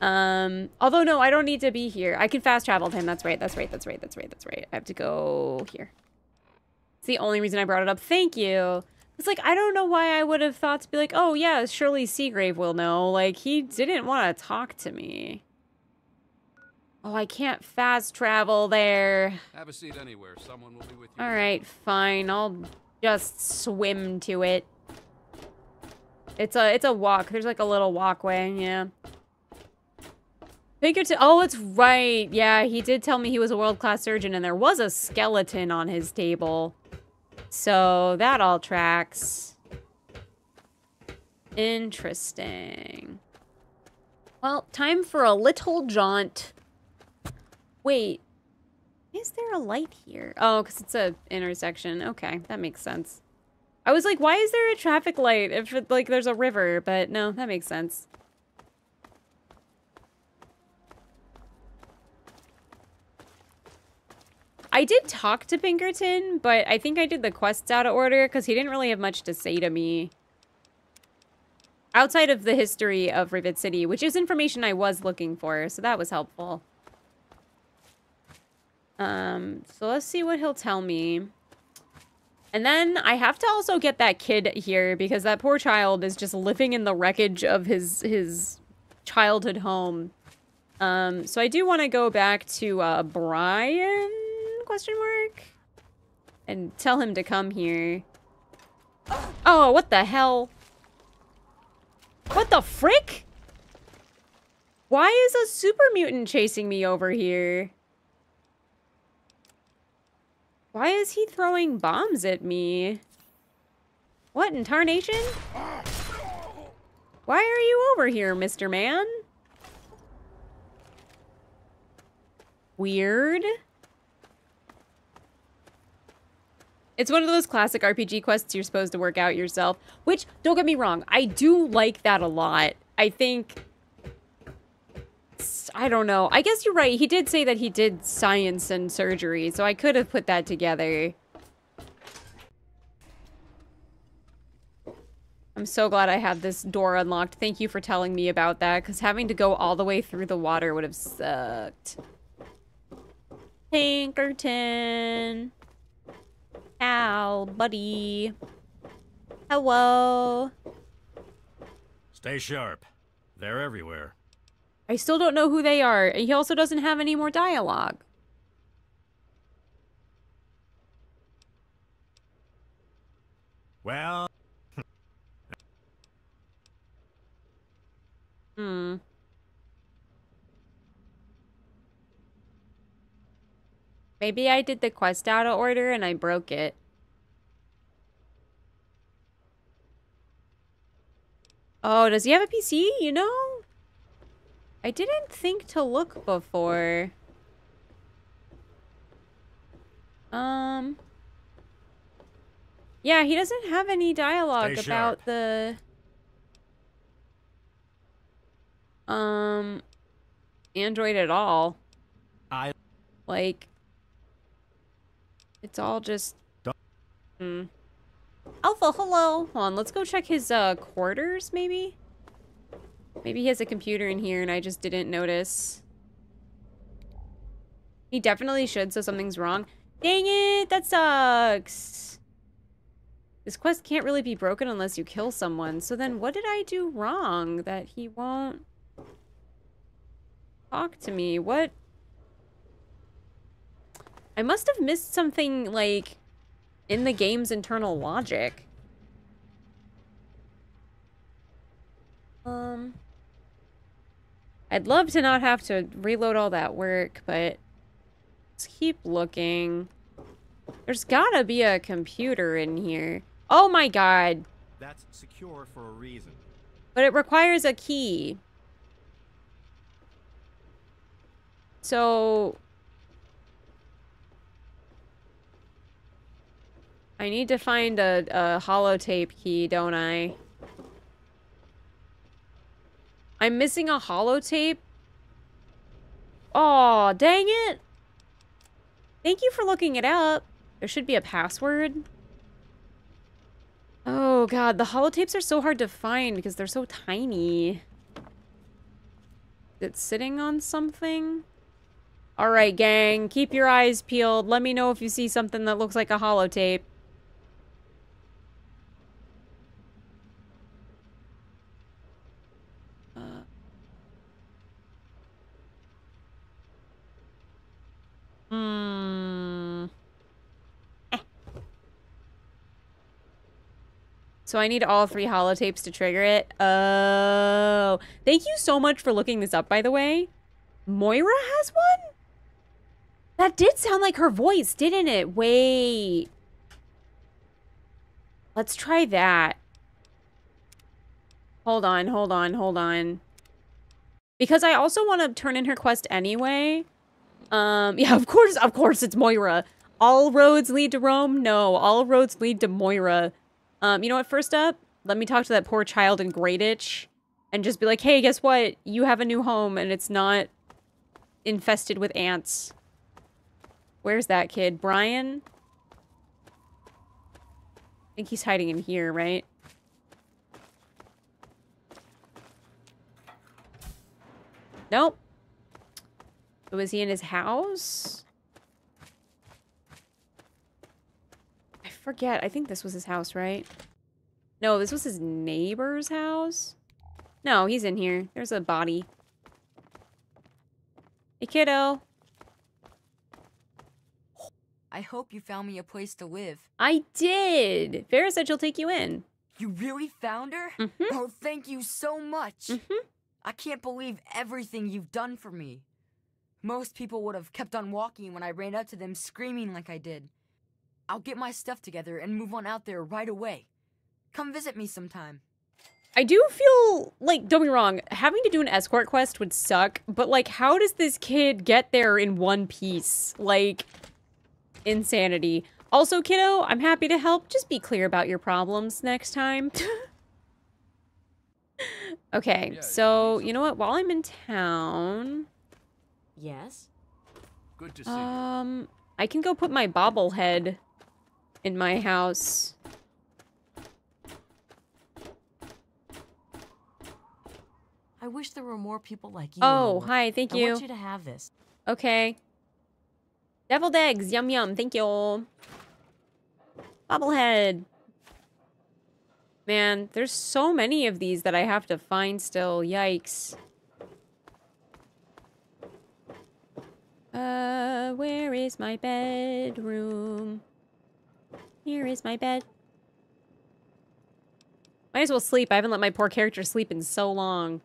Um, although no, I don't need to be here. I can fast travel to him. That's right, that's right, that's right, that's right, that's right. I have to go here. It's the only reason I brought it up. Thank you. It's like, I don't know why I would have thought to be like, oh yeah, surely Seagrave will know. Like, he didn't want to talk to me. Oh, I can't fast travel there. Have a seat anywhere. Someone will be with you. All right, fine. I'll just swim to it. It's a it's a walk. There's like a little walkway, yeah. Think Pinkerton. Oh, it's right. Yeah, he did tell me he was a world-class surgeon and there was a skeleton on his table. So, that all tracks. Interesting. Well, time for a little jaunt. Wait, is there a light here? Oh, because it's a intersection. Okay, that makes sense. I was like, why is there a traffic light if it, like there's a river? But no, that makes sense. I did talk to Pinkerton, but I think I did the quests out of order because he didn't really have much to say to me. Outside of the history of Rivet City, which is information I was looking for, so that was helpful. Um, so let's see what he'll tell me. And then I have to also get that kid here because that poor child is just living in the wreckage of his his childhood home. Um, so I do want to go back to uh, Brian question mark and tell him to come here. Oh, what the hell? What the frick? Why is a super mutant chasing me over here? Why is he throwing bombs at me? What in tarnation? Why are you over here, Mr. Man? Weird. It's one of those classic RPG quests you're supposed to work out yourself, which, don't get me wrong, I do like that a lot. I think... I don't know. I guess you're right. He did say that he did science and surgery, so I could have put that together. I'm so glad I have this door unlocked. Thank you for telling me about that, because having to go all the way through the water would have sucked. Pinkerton. Ow, buddy. Hello. Stay sharp. They're everywhere. I still don't know who they are. He also doesn't have any more dialogue. Well. Hmm. Maybe I did the quest out of order and I broke it. Oh, does he have a PC? You know? I didn't think to look before. Um. Yeah, he doesn't have any dialogue Stay about sharp. the um Android at all. I Like it's all just Hmm. Alpha, hello. Hold on, let's go check his uh quarters maybe. Maybe he has a computer in here and I just didn't notice. He definitely should, so something's wrong. Dang it, that sucks. This quest can't really be broken unless you kill someone. So then what did I do wrong that he won't talk to me? What? I must have missed something, like, in the game's internal logic. Um... I'd love to not have to reload all that work, but let's keep looking. There's gotta be a computer in here. Oh my god. That's secure for a reason. But it requires a key. So... I need to find a, a holotape key, don't I? I'm missing a holotape? Oh, dang it! Thank you for looking it up. There should be a password. Oh god, the holotapes are so hard to find because they're so tiny. It's sitting on something? Alright, gang, keep your eyes peeled. Let me know if you see something that looks like a holotape. So I need all three holotapes to trigger it. Oh. Thank you so much for looking this up, by the way. Moira has one? That did sound like her voice, didn't it? Wait. Let's try that. Hold on, hold on, hold on. Because I also want to turn in her quest anyway. Um, yeah, of course, of course it's Moira. All roads lead to Rome? No, all roads lead to Moira. Um, you know what, first up, let me talk to that poor child in Grayditch and just be like, hey, guess what? You have a new home and it's not infested with ants. Where's that kid? Brian? I think he's hiding in here, right? Nope. Was he in his house? Forget. I think this was his house, right? No, this was his neighbor's house? No, he's in here. There's a body. Hey, kiddo. I hope you found me a place to live. I did. Vera said she'll take you in. You really found her? Mm-hmm. Oh, thank you so much. I can't believe everything you've done for me. Most people would have kept on walking when I ran up to them screaming like I did. I'll get my stuff together and move on out there right away. Come visit me sometime. I do feel like, don't be wrong, having to do an escort quest would suck, but like, how does this kid get there in one piece? Like, insanity. Also, kiddo, I'm happy to help. Just be clear about your problems next time. okay, so, you know what? While I'm in town, Yes? Good to see um, I can go put my bobblehead in my house. I wish there were more people like you. Oh, in the world. hi, thank you. I want you to have this. Okay. Deviled eggs, yum yum, thank you. Bobblehead. Man, there's so many of these that I have to find still. Yikes. Uh, where is my bedroom? Here is my bed. Might as well sleep. I haven't let my poor character sleep in so long.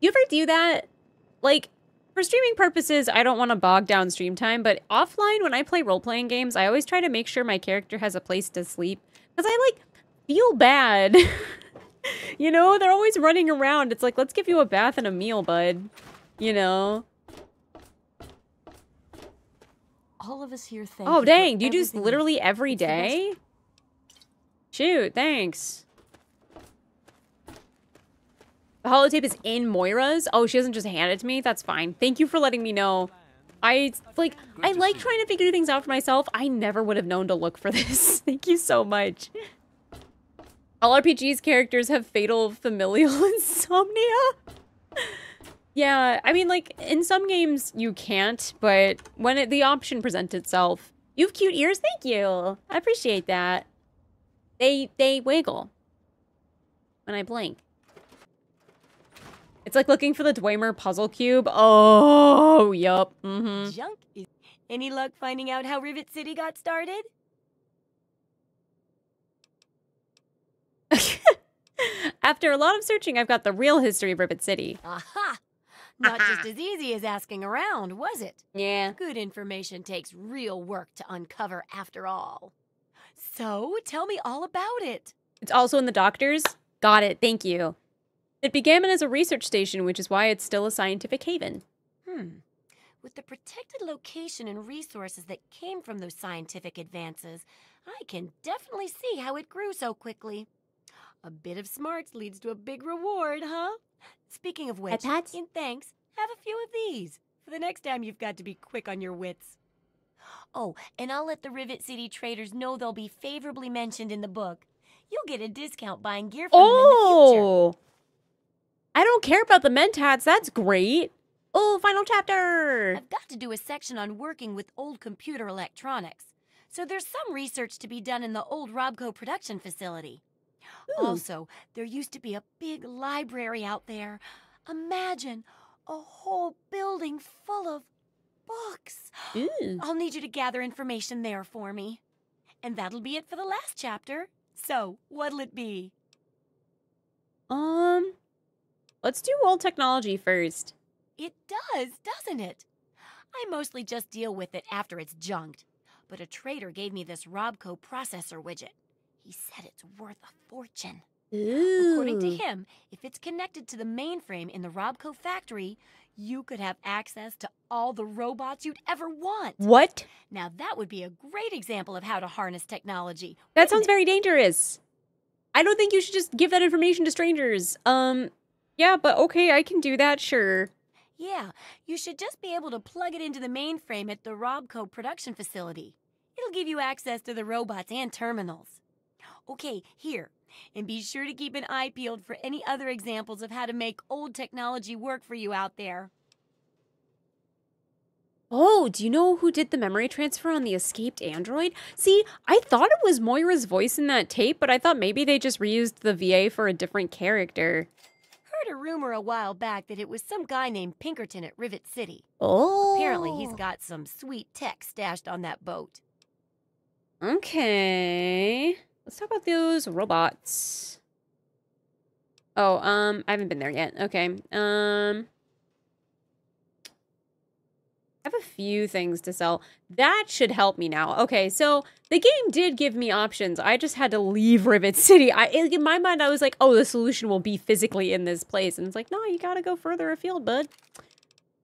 You ever do that? Like, for streaming purposes, I don't want to bog down stream time, but offline, when I play role playing games, I always try to make sure my character has a place to sleep because I like feel bad. you know, they're always running around. It's like, let's give you a bath and a meal, bud. You know? All of us here thank Oh, you dang. Do you do this literally every It's the best- day? Shoot, thanks. The holotape is in Moira's? Oh, she doesn't just hand it to me? That's fine. Thank you for letting me know. I, like, I like trying to figure things out for myself. I never would have known to look for this. Thank you so much. All RPG's characters have fatal familial insomnia. Yeah, I mean, like, in some games you can't, but when it, the option presents itself, you have cute ears, thank you. I appreciate that. They, they wiggle when I blink. It's like looking for the Dwemer puzzle cube. Oh, yup. Mm-hmm. Junk is. Any luck finding out how Rivet City got started? After a lot of searching, I've got the real history of Rivet City. Aha! Not just as easy as asking around, was it? Yeah. Good information takes real work to uncover after all. So, tell me all about it. It's also in the doctors. Got it. Thank you. It began as a research station, which is why it's still a scientific haven. Hmm. With the protected location and resources that came from those scientific advances, I can definitely see how it grew so quickly. A bit of smarts leads to a big reward, huh? Speaking of which, in thanks, have a few of these for the next time you've got to be quick on your wits. Oh, and I'll let the Rivet City traders know they'll be favorably mentioned in the book. You'll get a discount buying gear from them in the future. Oh! I don't care about the mentats. That's great. Oh, final chapter. I've got to do a section on working with old computer electronics. So there's some research to be done in the old Robco production facility. Also, there used to be a big library out there. Imagine a whole building full of books. I'll need you to gather information there for me. And that'll be it for the last chapter. So, what'll it be? Um, let's do old technology first. It does, doesn't it? I mostly just deal with it after it's junked. But a trader gave me this Robco processor widget. He said it's worth a fortune. According to him, if it's connected to the mainframe in the Robco factory, you could have access to all the robots you'd ever want. What? Now that would be a great example of how to harness technology. That sounds very dangerous. I don't think you should just give that information to strangers. Um, yeah, but okay, I can do that, sure. Yeah, you should just be able to plug it into the mainframe at the Robco production facility. It'll give you access to the robots and terminals. Okay, here. And be sure to keep an eye peeled for any other examples of how to make old technology work for you out there. Oh, do you know who did the memory transfer on the escaped android? See, I thought it was Moira's voice in that tape, but I thought maybe they just reused the VA for a different character. Heard a rumor a while back that it was some guy named Pinkerton at Rivet City. Oh. Apparently, he's oh. got some sweet tech stashed on that boat. Okay. Let's talk about those robots. Oh, um, I haven't been there yet. Okay. Um I have a few things to sell. That should help me now. Okay, so the game did give me options. I just had to leave Rivet City. I in my mind I was like, "Oh, the solution will be physically in this place." And it's like, "No, you got to go further afield, bud."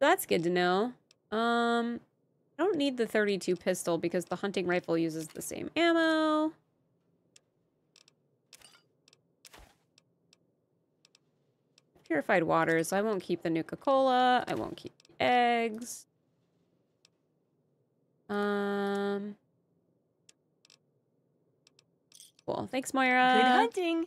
That's good to know. Um I don't need the 32 pistol because the hunting rifle uses the same ammo. Purified water, so I won't keep the Nuka-Cola. I won't keep the eggs. Um. Cool. Thanks, Moira. Good hunting.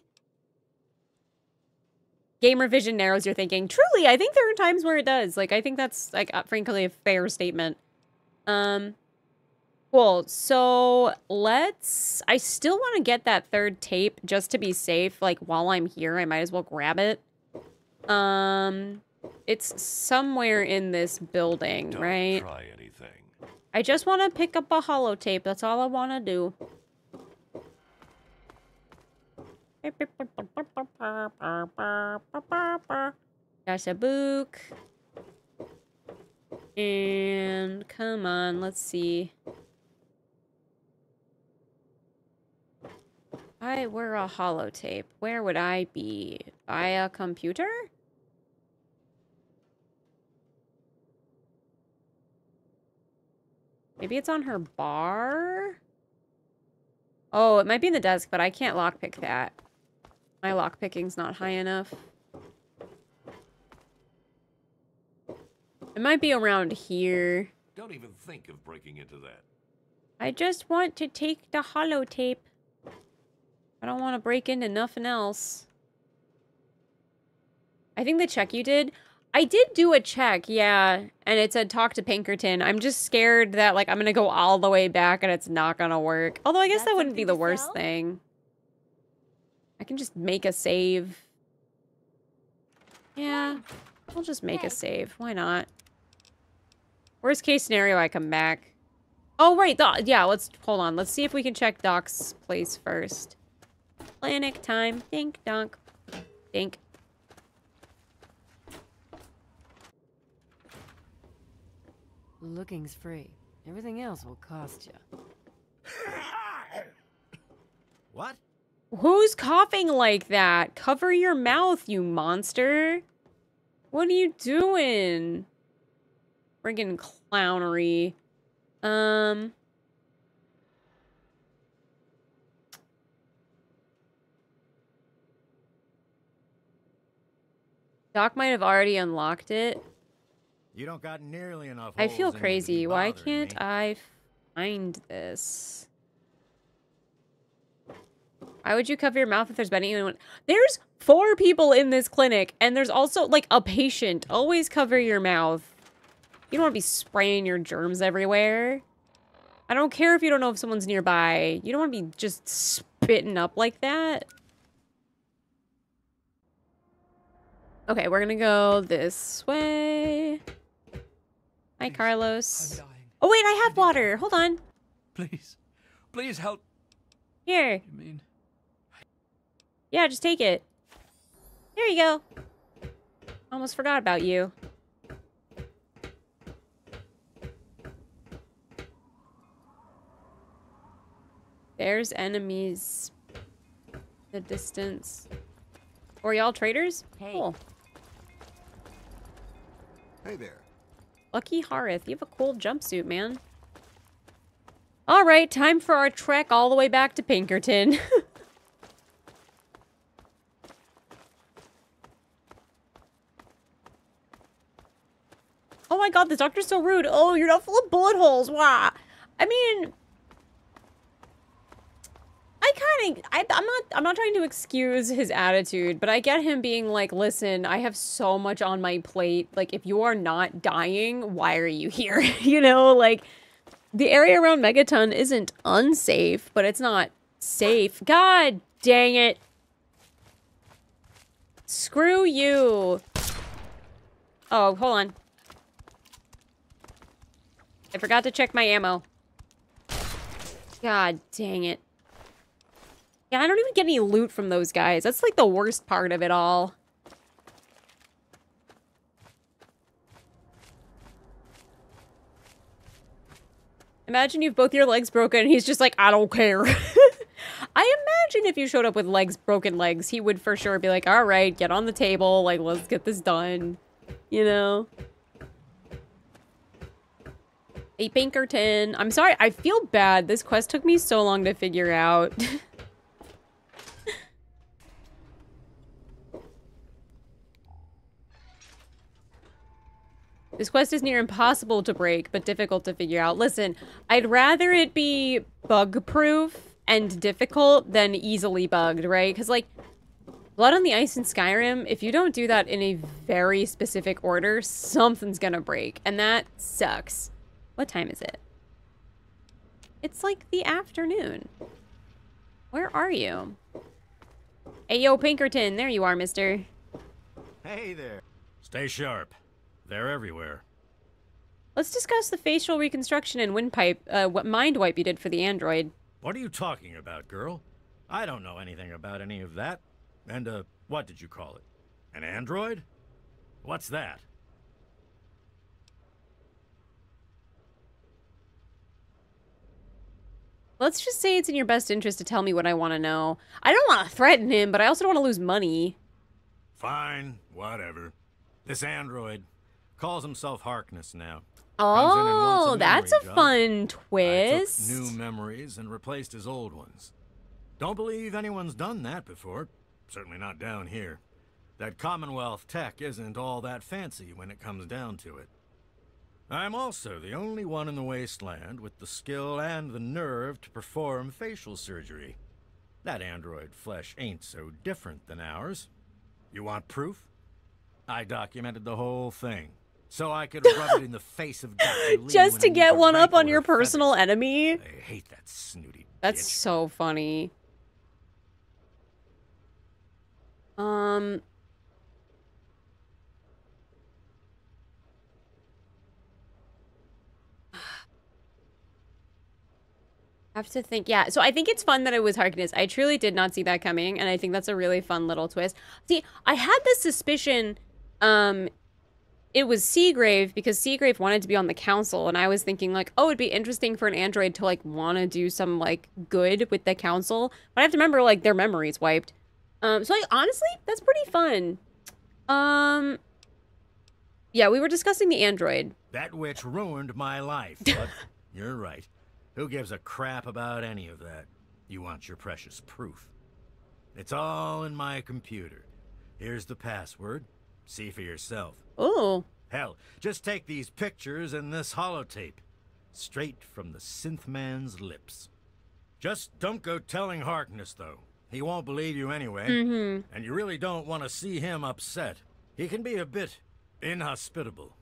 Gamer vision narrows your thinking. Truly, I think there are times where it does. Like, I think that's, like, uh, frankly, a fair statement. Um, cool. So, let's... I still want to get that third tape just to be safe. Like, while I'm here, I might as well grab it. Um, it's somewhere in this building, Don't right? try anything. I just want to pick up a holotape. That's all I want to do. That's a book. And come on, let's see. I were a holotape. Where would I be? By a computer? Maybe it's on her bar? Oh, it might be in the desk, but I can't lockpick that. My lockpicking's not high enough. It might be around here. Don't even think of breaking into that. I just want to take the holotape. I don't want to break into nothing else. I think the check you did, I did do a check, yeah, and it said talk to Pinkerton. I'm just scared that like I'm gonna go all the way back and it's not gonna work. Although I guess that wouldn't be the worst thing. I can just make a save. Yeah, I'll just make a save. Why not? Worst case scenario, I come back. Oh, right. The, yeah, let's hold on. Let's see if we can check Doc's place first. Clinic time. Dink dunk. Dink. Looking's free. Everything else will cost you. What? Who's coughing like that? Cover your mouth, you monster. What are you doing? Friggin' clownery. Um. Doc might have already unlocked it. You don't got nearly enough. I feel holes in you to be crazy. Why can't me. I find this? Why would you cover your mouth if there's been anyone? There's four people in this clinic, and there's also like a patient. Always cover your mouth. You don't want to be spraying your germs everywhere. I don't care if you don't know if someone's nearby. You don't want to be just spitting up like that. Okay, we're gonna go this way. Hi, Carlos. Oh wait, I have water. Hold on. Please. Please help. Here. You mean? Yeah, just take it. There you go. Almost forgot about you. There's enemies. The distance. Or y'all traders? Hey. Cool. Hey there. Lucky Harith, you have a cool jumpsuit, man. All right, time for our trek all the way back to Pinkerton. oh my god, the doctor's so rude. Oh, you're not full of bullet holes. Wow. I mean, kind of, I'm not, I'm not trying to excuse his attitude, but I get him being like, listen, I have so much on my plate. Like, if you are not dying, why are you here? you know, like, the area around Megaton isn't unsafe, but it's not safe. God dang it. Screw you. Oh, hold on. I forgot to check my ammo. God dang it. Yeah, I don't even get any loot from those guys. That's like the worst part of it all. Imagine you've both your legs broken and he's just like, I don't care. I imagine if you showed up with legs, broken legs, he would for sure be like, all right, get on the table. Like, let's get this done. You know? Hey, Pinkerton. I'm sorry. I feel bad. This quest took me so long to figure out. This quest is near impossible to break, but difficult to figure out. Listen, I'd rather it be bug-proof and difficult than easily bugged, right? Because, like, Blood on the Ice in Skyrim, if you don't do that in a very specific order, something's gonna break. And that sucks. What time is it? It's like the afternoon. Where are you? Hey, yo, Pinkerton. There you are, mister. Hey there. Stay sharp. They're everywhere. Let's discuss the facial reconstruction and windpipe, uh, what mind wipe you did for the android. What are you talking about, girl? I don't know anything about any of that. And, uh, what did you call it? An android? What's that? Let's just say it's in your best interest to tell me what I want to know. I don't want to threaten him, but I also don't want to lose money. Fine, whatever. This android, calls himself Harkness now. Comes in and wants Oh, that's a job. fun twist. new memories and replaced his old ones. Don't believe anyone's done that before. Certainly not down here. That Commonwealth tech isn't all that fancy when it comes down to it. I'm also the only one in the wasteland with the skill and the nerve to perform facial surgery. That android flesh ain't so different than ours. You want proof? I documented the whole thing. So I could rub it in the face of Dr. Li Just to get one up on your personal enemy. I hate that snooty. That's so funny. Um. I have to think. Yeah, so I think it's fun that it was Harkness. I truly did not see that coming, and I think that's a really fun little twist. See, I had this suspicion um it was Seagrave because Seagrave wanted to be on the council, and I was thinking like, oh, it'd be interesting for an android to like want to do some like good with the council, but I have to remember like their memories wiped. Um, so like honestly, that's pretty fun. Um, yeah, we were discussing the android. That witch ruined my life, but you're right. Who gives a crap about any of that? You want your precious proof. It's all in my computer. Here's the password. See for yourself. Oh. Hell, just take these pictures and this holotape. Straight from the synth man's lips. Just don't go telling Harkness, though. He won't believe you anyway. Mhm. And you really don't want to see him upset. He can be a bit inhospitable.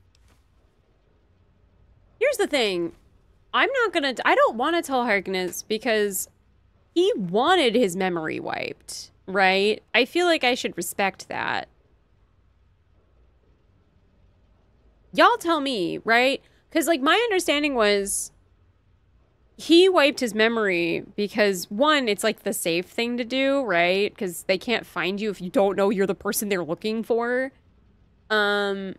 Here's the thing. I'm not gonna. I don't want to tell Harkness because he wanted his memory wiped, right? I feel like I should respect that. Y'all tell me, right? Because, like, my understanding was he wiped his memory because, one, it's like the safe thing to do, right? Because they can't find you if you don't know you're the person they're looking for. Um,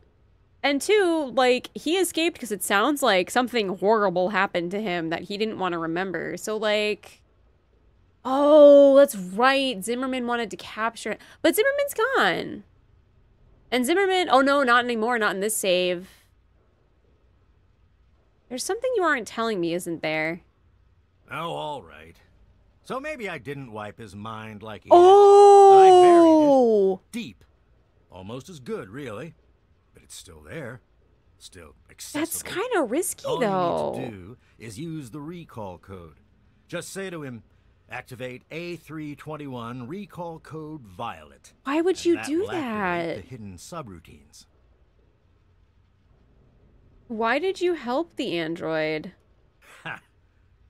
and two, like, he escaped because it sounds like something horrible happened to him that he didn't want to remember. So, like, oh, that's right. Zimmerman wanted to capture it. But Zimmerman's gone. And Zimmerman, oh no, not anymore, not in this save. There's something you aren't telling me, isn't there? Oh, all right. So maybe I didn't wipe his mind like he Oh! had, but I oh! buried it deep. Almost as good, really. But it's still there. Still accessible. That's kind of risky, All though. you need to do is use the recall code. Just say to him, activate A321 recall code Violet. Why would you And do that? The hidden subroutines. Why did you help the android? Ha!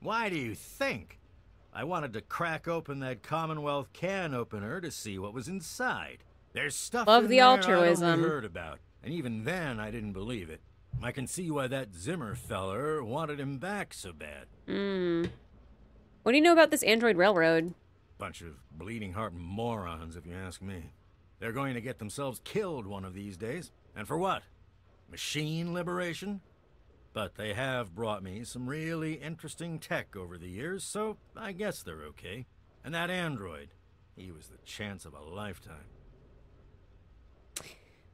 Why do you think? I wanted to crack open that Commonwealth can opener to see what was inside. There's stuff Love in the there altruism. only heard about, and even then I didn't believe it. I can see why that Zimmer feller wanted him back so bad. Hmm. What do you know about this android railroad? Bunch of bleeding heart morons, if you ask me. They're going to get themselves killed one of these days. And for what? Machine liberation? But they have brought me some really interesting tech over the years, so I guess they're okay. And that android, he was the chance of a lifetime.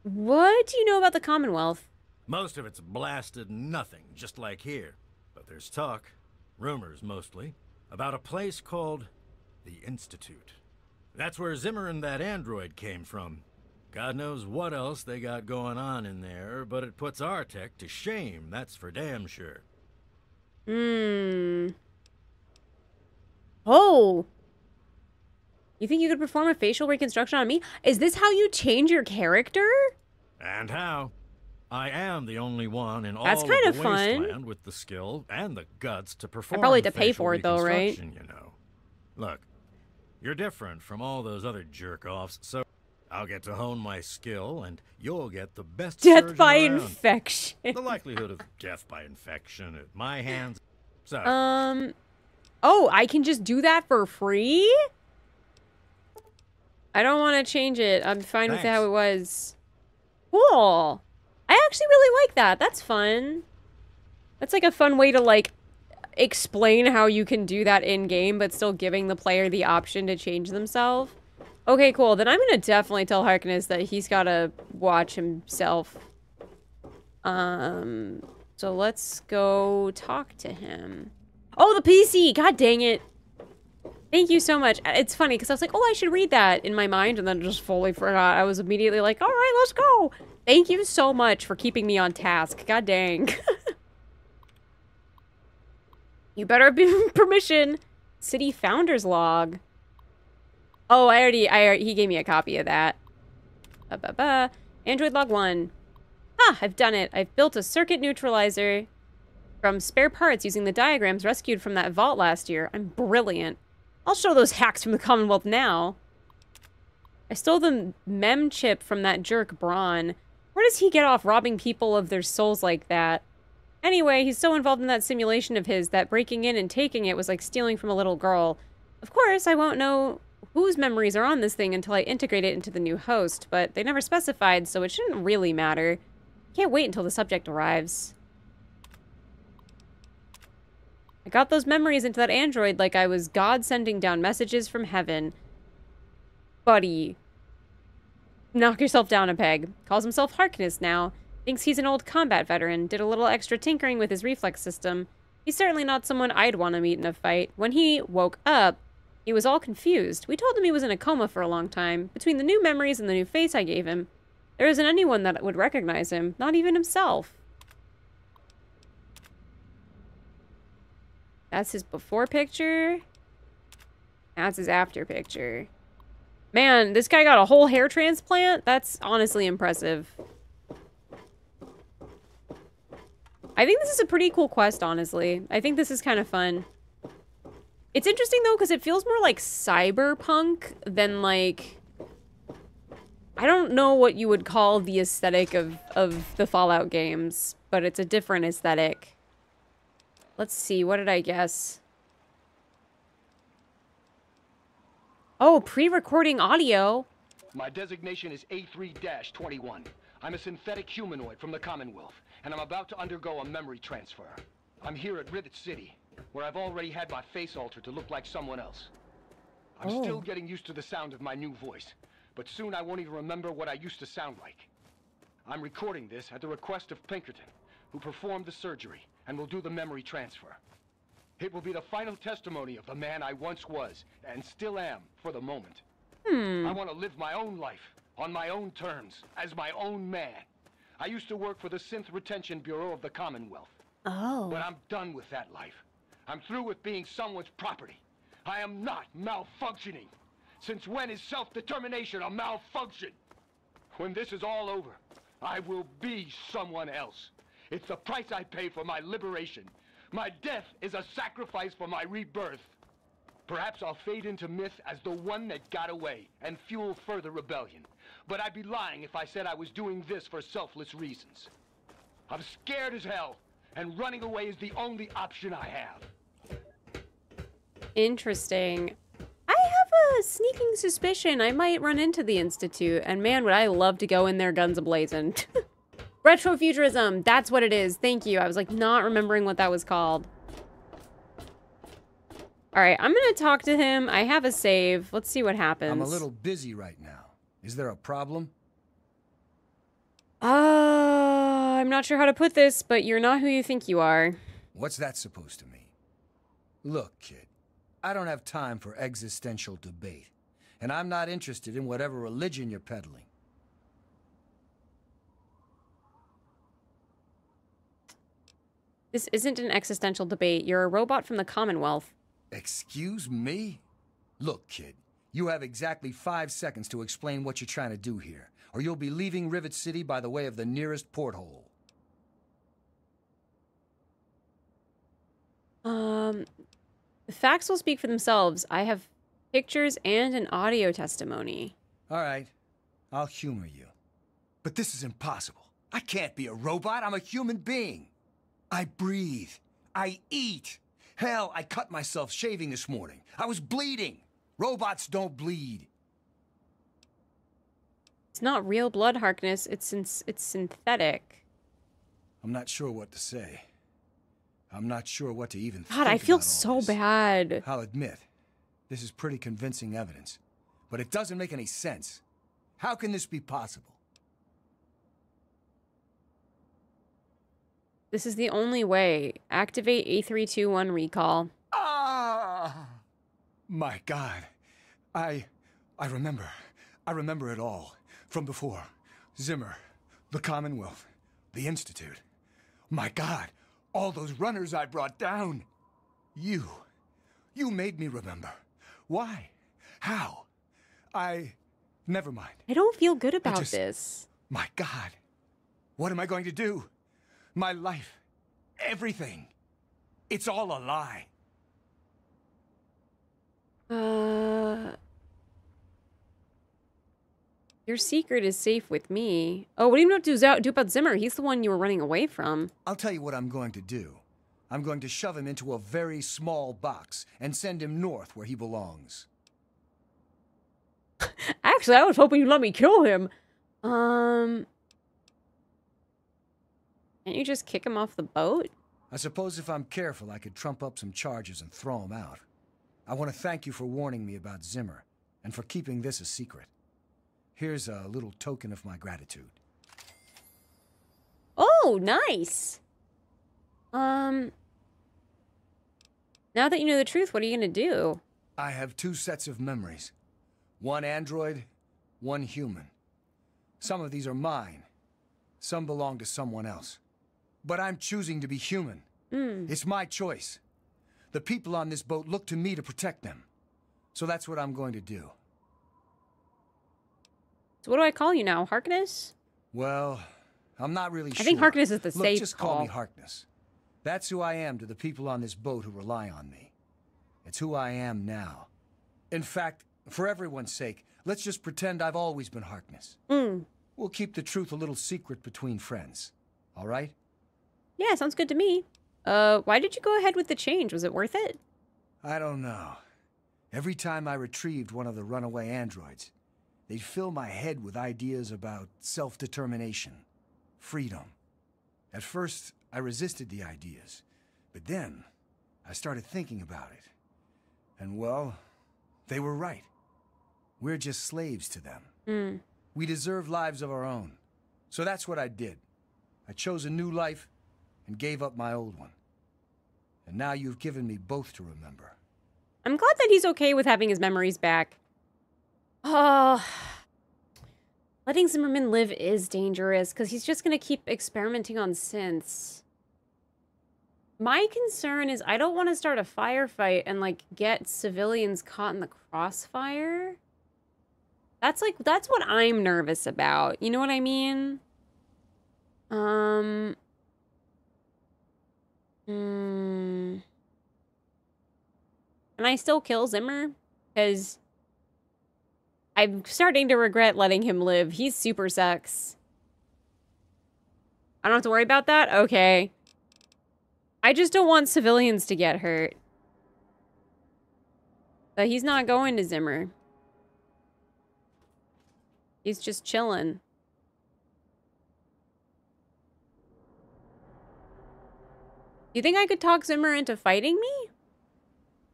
What do you know about the Commonwealth? Most of it's blasted nothing, just like here. But there's talk, rumors mostly, about a place called the Institute. That's where Zimmer and that android came from. God knows what else they got going on in there, but it puts our tech to shame, that's for damn sure. Hmm. Oh. You think you could perform a facial reconstruction on me? Is this how you change your character? And how? I am the only one in all That's of the fun. wasteland with the skill and the guts to perform. I probably to pay for it, though, right? You know. Look, you're different from all those other jerk offs, so I'll get to hone my skill, and you'll get the best Death by around. infection. The likelihood of death by infection at my hands. So, Um. Oh, I can just do that for free? I don't want to change it. I'm fine with how it was. Cool. I actually really like that. That's fun. That's like a fun way to like explain how you can do that in game, but still giving the player the option to change themselves. Okay, cool. Then I'm gonna definitely tell Harkness that he's gotta watch himself. Um, so let's go talk to him. Oh, the PC! God dang it! Thank you so much. It's funny because I was like, oh, I should read that in my mind, and then just fully forgot. I was immediately like, all right, let's go. Thank you so much for keeping me on task. God dang. you better have permission. City Founders Log. Oh, I already, I he gave me a copy of that. Ba -ba -ba. Android Log 1. Ah, I've done it. I've built a circuit neutralizer from spare parts using the diagrams rescued from that vault last year. I'm brilliant. I'll show those hacks from the Commonwealth now. I stole the mem chip from that jerk Braun. Where does he get off robbing people of their souls like that? Anyway, he's so involved in that simulation of his that breaking in and taking it was like stealing from a little girl. Of course, I won't know whose memories are on this thing until I integrate it into the new host, but they never specified, so it shouldn't really matter. Can't wait until the subject arrives. I got those memories into that android like I was God sending down messages from heaven. Buddy. Knock yourself down a peg. Calls himself Harkness now. Thinks he's an old combat veteran. Did a little extra tinkering with his reflex system. He's certainly not someone I'd want to meet in a fight. When he woke up, he was all confused. We told him he was in a coma for a long time. Between the new memories and the new face I gave him, there isn't anyone that would recognize him. Not even himself. That's his before picture. That's his after picture. Man, this guy got a whole hair transplant? That's honestly impressive. I think this is a pretty cool quest, honestly. I think this is kind of fun. It's interesting, though, because it feels more like cyberpunk than, like... I don't know what you would call the aesthetic of, of the Fallout games, but it's a different aesthetic. Let's see, what did I guess? Oh, pre-recording audio. My designation is A3-21. I'm a synthetic humanoid from the Commonwealth, and I'm about to undergo a memory transfer. I'm here at Rivet City, where I've already had my face altered to look like someone else. I'm Oh. still getting used to the sound of my new voice, but soon I won't even remember what I used to sound like. I'm recording this at the request of Pinkerton, who performed the surgery and we'll do the memory transfer. It will be the final testimony of the man I once was, and still am, for the moment. Hmm. I want to live my own life, on my own terms, as my own man. I used to work for the Synth Retention Bureau of the Commonwealth. Oh. But I'm done with that life. I'm through with being someone's property. I am not malfunctioning. Since when is self-determination a malfunction? When this is all over, I will be someone else. It's the price I pay for my liberation. My death is a sacrifice for my rebirth. Perhaps I'll fade into myth as the one that got away and fuel further rebellion. But I'd be lying if I said I was doing this for selfless reasons. I'm scared as hell, and running away is the only option I have. Interesting. I have a sneaking suspicion I might run into the Institute, and man, would I love to go in there guns ablazing. Retrofuturism, that's what it is. Thank you. I was like not remembering what that was called. All right, I'm gonna talk to him. I have a save. Let's see what happens. I'm a little busy right now. Is there a problem? Uh, I'm not sure how to put this, but you're not who you think you are. What's that supposed to mean? Look, kid, I don't have time for existential debate, and I'm not interested in whatever religion you're peddling. This isn't an existential debate. You're a robot from the Commonwealth. Excuse me? Look, kid, you have exactly five seconds to explain what you're trying to do here, or you'll be leaving Rivet City by the way of the nearest porthole. Um, the facts will speak for themselves. I have pictures and an audio testimony. All right, I'll humor you. But this is impossible. I can't be a robot. I'm a human being. I breathe. I eat. Hell, I cut myself shaving this morning. I was bleeding. Robots don't bleed. It's not real blood, Harkness. It's it's synthetic. I'm not sure what to say. I'm not sure what to even God, I feel so this. bad. I'll admit, this is pretty convincing evidence, but it doesn't make any sense. How can this be possible? This is the only way. Activate A321 recall. Ah! My God. I. I remember. I remember it all. From before. Zimmer, the Commonwealth, the Institute. My God, all those runners I brought down. You. You made me remember. Why? How? I. Never mind. I don't feel good about just- this. My God. What am I going to do? My life. Everything. It's all a lie. Uh. Your secret is safe with me. Oh, what do you know to do do about Zimmer? He's the one you were running away from. I'll tell you what I'm going to do. I'm going to shove him into a very small box and send him north where he belongs. Actually, I was hoping you'd let me kill him. Um. Can't you just kick him off the boat? I suppose if I'm careful, I could trump up some charges and throw him out. I want to thank you for warning me about Zimmer and for keeping this a secret. Here's a little token of my gratitude. Oh, nice. Um. Now that you know the truth, what are you gonna do? I have two sets of memories one android, one human. Some of these are mine, some belong to someone else. But I'm choosing to be human. It's my choice. The people on this boat look to me to protect them. So that's what I'm going to do. So what do I call you now, Harkness? Well, I'm not really I sure. I think Harkness is the Look, safe just call me. Harkness. That's who I am to the people on this boat who rely on me. It's who I am now. In fact, for everyone's sake, let's just pretend I've always been Harkness. Mm. We'll keep the truth a little secret between friends. All right? Yeah, sounds good to me. Uh, why did you go ahead with the change? Was it worth it? I don't know. Every time I retrieved one of the runaway androids, they'd fill my head with ideas about self determination, freedom. At first, I resisted the ideas, but then I started thinking about it. And well, they were right. We're just slaves to them. Hmm. We deserve lives of our own. So that's what I did. I chose a new life and gave up my old one. And now you've given me both to remember. I'm glad that he's okay with having his memories back. Oh, letting Zimmerman live is dangerous because he's just going to keep experimenting on synths. My concern is I don't want to start a firefight and like get civilians caught in the crossfire. That's like that's what I'm nervous about. You know what I mean? Um Hmm. Can I still kill Zimmer? Because I'm starting to regret letting him live. He's super sucks. I don't have to worry about that? Okay. I just don't want civilians to get hurt. But he's not going to Zimmer. He's just chilling. Do you think I could talk Zimmer into fighting me?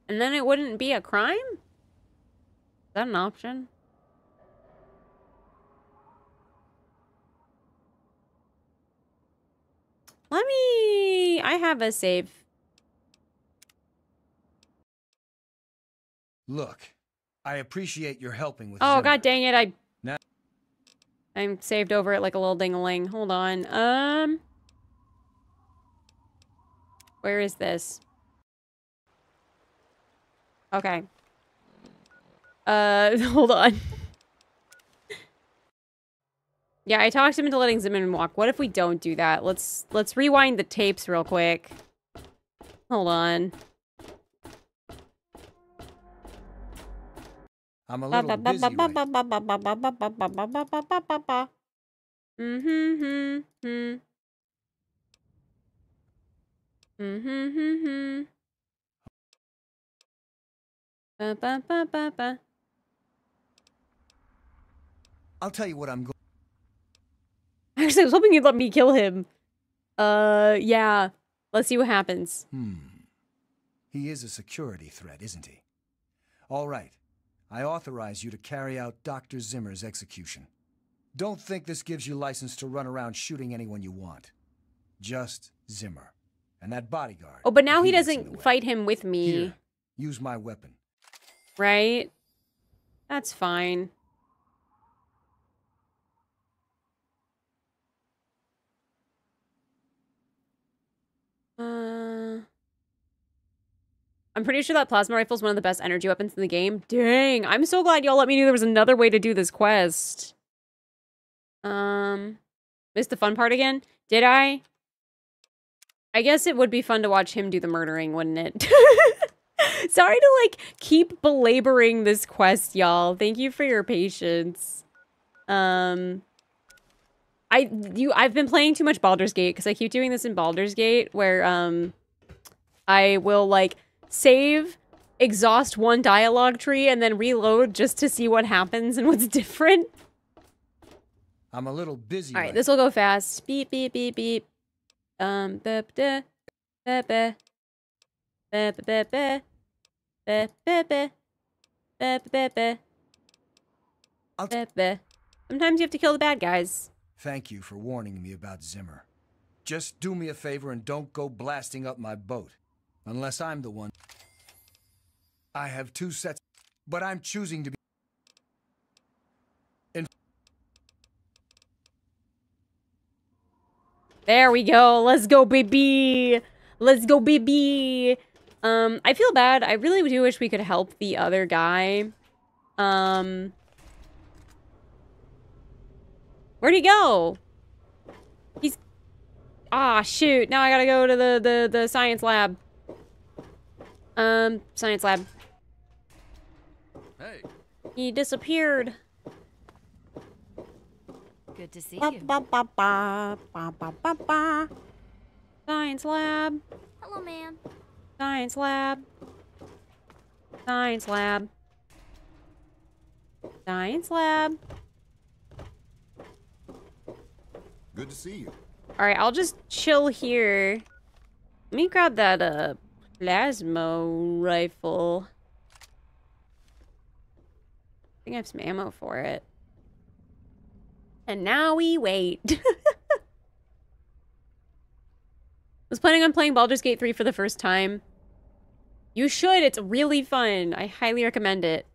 And then it wouldn't be a crime? Is that an option? Let me... I have a save. Look, I appreciate your helping with Oh, Zimmer. god dang it. I... Now, I'm saved over it like a little ding-a-ling. Hold on. Um... Where is this? Okay. Uh, hold on. yeah, I talked him into letting Zimmerman walk. What if we don't do that? Let's let's rewind the tapes real quick. Hold on. I'm a little busy right Mm-hmm. Hmm Mm-hmm. Ba ba ba ba ba. I'll tell you what I'm going. Actually, I was hoping you'd let me kill him. Uh, yeah. Let's see what happens. Hmm. He is a security threat, isn't he? All right. I authorize you to carry out Dr. Zimmer's execution. Don't think this gives you license to run around shooting anyone you want. Just Zimmer. And that bodyguard. Oh, but now he the doesn't fight him with me, Here, use my weapon. right? That's fine. Uh, I'm pretty sure that plasma rifle is one of the best energy weapons in the game. Dang, I'm so glad y'all let me know there was another way to do this quest. Um, missed the fun part again? Did I? I guess it would be fun to watch him do the murdering, wouldn't it? Sorry to like keep belaboring this quest, y'all. Thank you for your patience. Um I you I've been playing too much Baldur's Gate because I keep doing this in Baldur's Gate where um I will like save, exhaust one dialogue tree, and then reload just to see what happens and what's different. I'm a little busy. All right, right this will go fast. Beep beep beep beep. Um, beep da, beep beep, beep beep beep, beep beep beep, beep beep beep, beep beep. Sometimes you have to kill the bad guys. Thank you for warning me about Zimmer. Just do me a favor and don't go blasting up my boat. Unless I'm the one. I have two sets, but I'm choosing to be. There we go. Let's go, baby. Let's go, baby. Um, I feel bad. I really do wish we could help the other guy. Um, where'd he go? He's. Ah, shoot. Now I gotta go to the the the science lab. Um, science lab. Hey. He disappeared. Good to see Ba, you. ba, ba, ba, ba, ba, ba, ba. Science lab. Hello, ma'am. Science lab. Science lab. Science lab. Good to see you. All right, I'll just chill here. Let me grab that uh plasma rifle. I think I have some ammo for it. And now we wait. was planning on playing Baldur's Gate 3 for the first time. You should. It's really fun. I highly recommend it.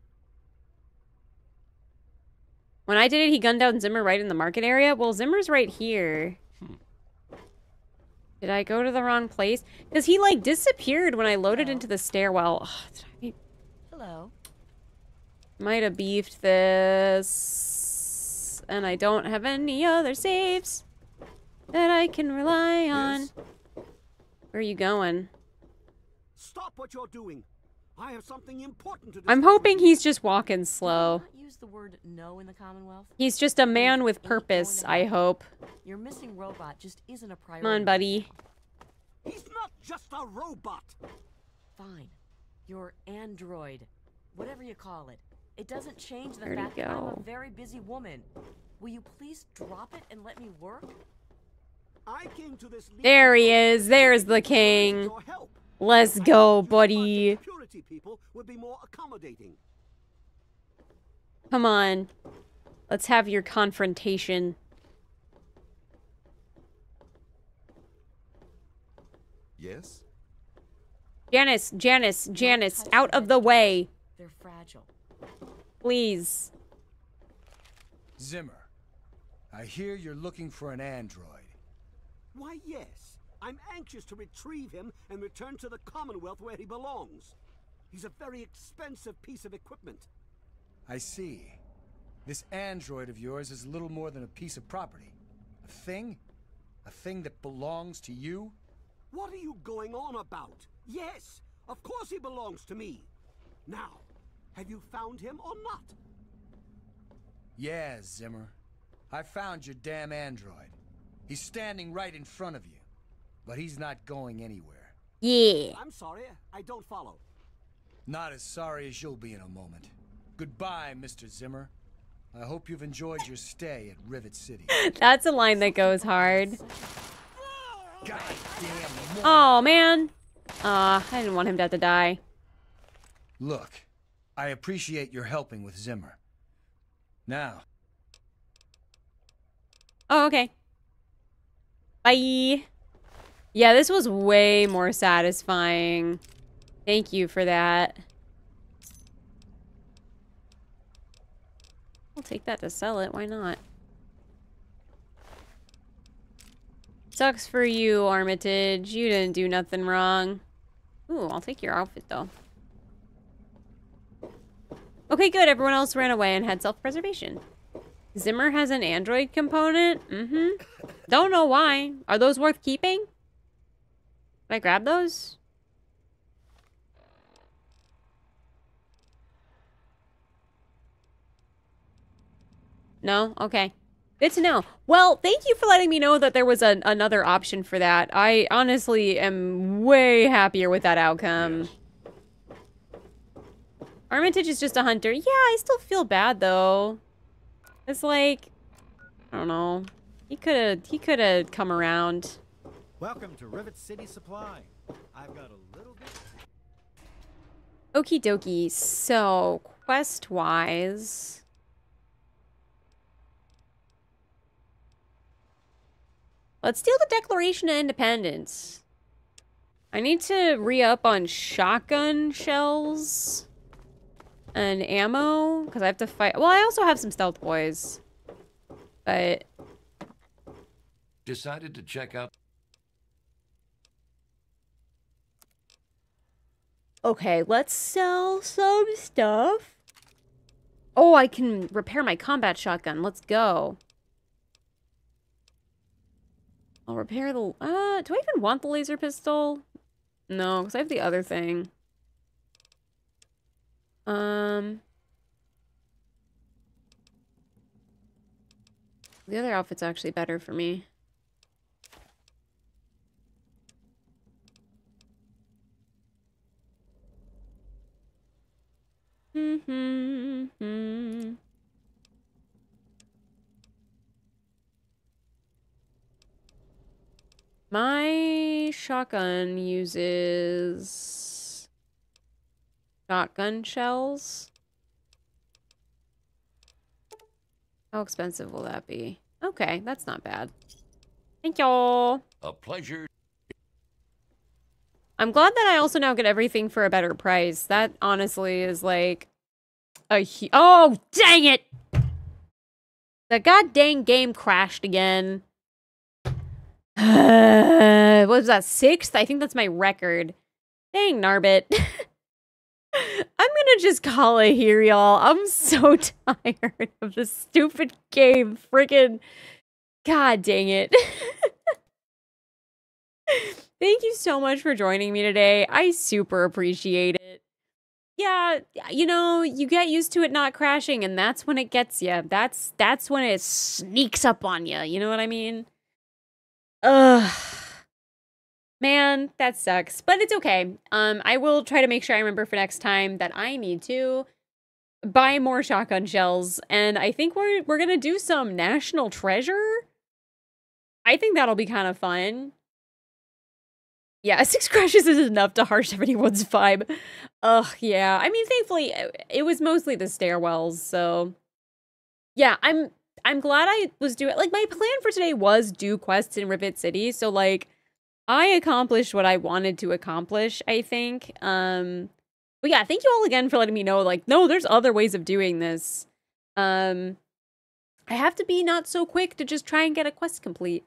When I did it, he gunned down Zimmer right in the market area. Well, Zimmer's right here. Hmm. Did I go to the wrong place? Because he, like, disappeared when I loaded oh. into the stairwell. Ugh, did I Hello. might have beefed this. And I don't have any other saves that I can rely on. Where are you going? Stop what you're doing. I have something important to do. I'm hoping he's just walking slow. Use the word no in the Commonwealth. He's just a man with purpose, I hope. Your missing robot just isn't a priority. Come on, buddy. He's not just a robot. Fine. Your android. Whatever you call it. It doesn't change the Where'd fact that I'm a very busy woman. Will you please drop it and let me work? I came to this There he is. There's the king. Let's go, buddy. security people would be more accommodating. Come on. Let's have your confrontation. Yes? Janice, Janice, Janice, out of the way. They're fragile. Please. Zimmer, I hear you're looking for an android. Why, yes. I'm anxious to retrieve him and return to the Commonwealth where he belongs. He's a very expensive piece of equipment. I see. This android of yours is little more than a piece of property. A thing? A thing that belongs to you? What are you going on about? Yes, of course he belongs to me. Now, have you found him or not? Yeah, Zimmer. I found your damn android. He's standing right in front of you. But he's not going anywhere. Yeah. I'm sorry, I don't follow. Not as sorry as you'll be in a moment. Goodbye, Mr. Zimmer. I hope you've enjoyed your stay at Rivet City. That's a line that goes hard. Oh, man. Uh, I didn't want him to have to die. Look, I appreciate your helping with Zimmer. Now, Oh, okay. Bye. Yeah, this was way more satisfying. Thank you for that. I'll take that to sell it. Why not? Sucks for you, Armitage. You didn't do nothing wrong. Ooh, I'll take your outfit, though. Okay, good. Everyone else ran away and had self-preservation. Zimmer has an Android component? Mm-hmm. Don't know why. Are those worth keeping? Can I grab those? No? Okay. Good to know. Well, thank you for letting me know that there was a, another option for that. I honestly am way happier with that outcome. Armitage is just a hunter. Yeah, I still feel bad, though. It's like, I don't know. He could have, he could have come around. Welcome to Rivet City Supply. I've got a little bit. Okie dokie. So, quest-wise... Let's steal the Declaration of Independence. I need to re-up on shotgun shells and ammo because I have to fight. Well, I also have some stealth boys, but Decided to check out. okay, let's sell some stuff. Oh, I can repair my combat shotgun. Let's go. I'll repair the. Uh, do I even want the laser pistol? No, because I have the other thing. Um. The other outfit's actually better for me. Mm-hmm. My shotgun uses shotgun shells. How expensive will that be? Okay, that's not bad. Thank y'all. A pleasure. I'm glad that I also now get everything for a better price. That honestly is like a Oh, dang it! The god dang game crashed again. what was that, sixth? I think that's my record. Dang, Narbit. Just call it here, y'all. I'm so tired of this stupid game. Freaking. God dang it. Thank you so much for joining me today. I super appreciate it. Yeah, you know, you get used to it not crashing and that's when it gets you. That's that's when it sneaks up on you. You know what I mean? Ugh. Man, that sucks. But it's okay. Um I will try to make sure I remember for next time that I need to buy more shotgun shells and I think we're we're going to do some national treasure. I think that'll be kind of fun. Yeah, six crashes is enough to harsh everyone's vibe. Ugh, yeah. I mean, thankfully, it- it was mostly the stairwells, so yeah. I'm I'm glad I was doing. Like, my plan for today was do quests in Rivet City, so like, I accomplished what I wanted to accomplish. I think. Um, but yeah, thank you all again for letting me know. Like, no, there's other ways of doing this. Um, I have to be not so quick to just try and get a quest complete.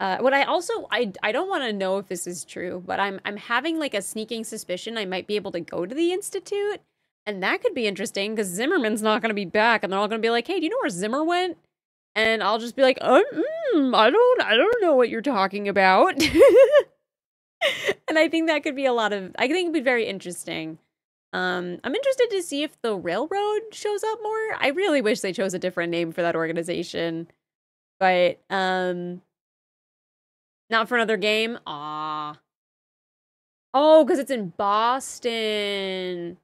Uh, what I also I I don't want to know if this is true, but I'm I'm having like a sneaking suspicion I might be able to go to the institute, and that could be interesting because Zimmerman's not going to be back, and they're all going to be like, "Hey, do you know where Zimmer went?" And I'll just be like, "Um, mm, I don't I don't know what you're talking about." and I think that could be a lot of I think it'd be very interesting. Um, I'm interested to see if the railroad shows up more. I really wish they chose a different name for that organization, but um. Not for another game? Aw. Oh, because it's in Boston.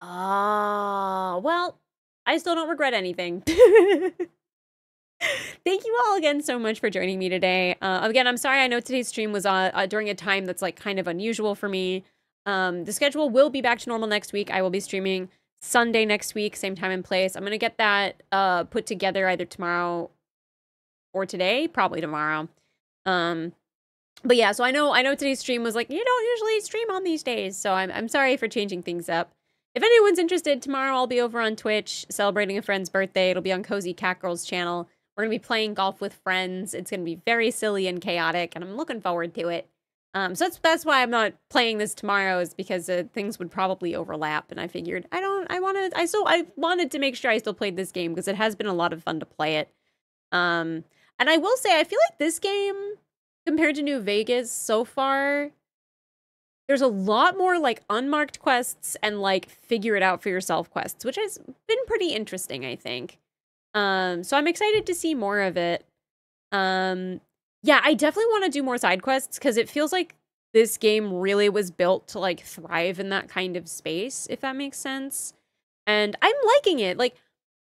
Ah, well, I still don't regret anything. thank you all again so much for joining me today. Uh, again, I'm sorry. I know today's stream was uh, uh, during a time that's like kind of unusual for me. Um, the schedule will be back to normal next week. I will be streaming Sunday next week, same time and place. I'm gonna get that uh, put together either tomorrow or today, probably tomorrow. Um, but yeah, so I know I know today's stream was like you don't usually stream on these days, so I'm I'm sorry for changing things up. If anyone's interested, tomorrow I'll be over on Twitch celebrating a friend's birthday. It'll be on Cozy Cat Girl's channel. We're gonna be playing golf with friends. It's gonna be very silly and chaotic, and I'm looking forward to it. Um, so that's that's why I'm not playing this tomorrow is because uh, things would probably overlap, and I figured I don't. I wanted. I still. I wanted to make sure I still played this game because it has been a lot of fun to play it. Um, and I will say I feel like this game compared to New Vegas so far, there's a lot more like unmarked quests and like figure it out for yourself quests, which has been pretty interesting, I think. Um, so I'm excited to see more of it. Um, yeah, I definitely want to do more side quests because it feels like this game really was built to like thrive in that kind of space, if that makes sense. And I'm liking it. Like,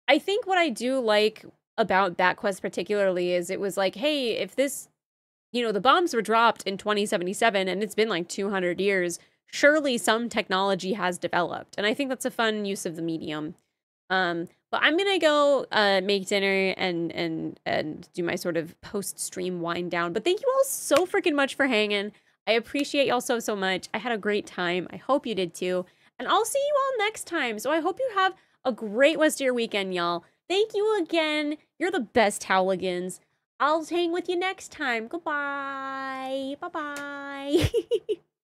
I think what I do like about that quest particularly is it was like, hey, if this, you know, the bombs were dropped in 2077 and it's been like 200 years, surely some technology has developed. And I think that's a fun use of the medium. Um, but I'm gonna go uh, make dinner and and and do my sort of post stream wind down. But thank you all so freaking much for hanging. I appreciate y'all so so much. I had a great time. I hope you did too. And I'll see you all next time. So I hope you have a great rest of your weekend, y'all. Thank you again. You're the best Howligans. I'll hang with you next time. Goodbye. Bye bye.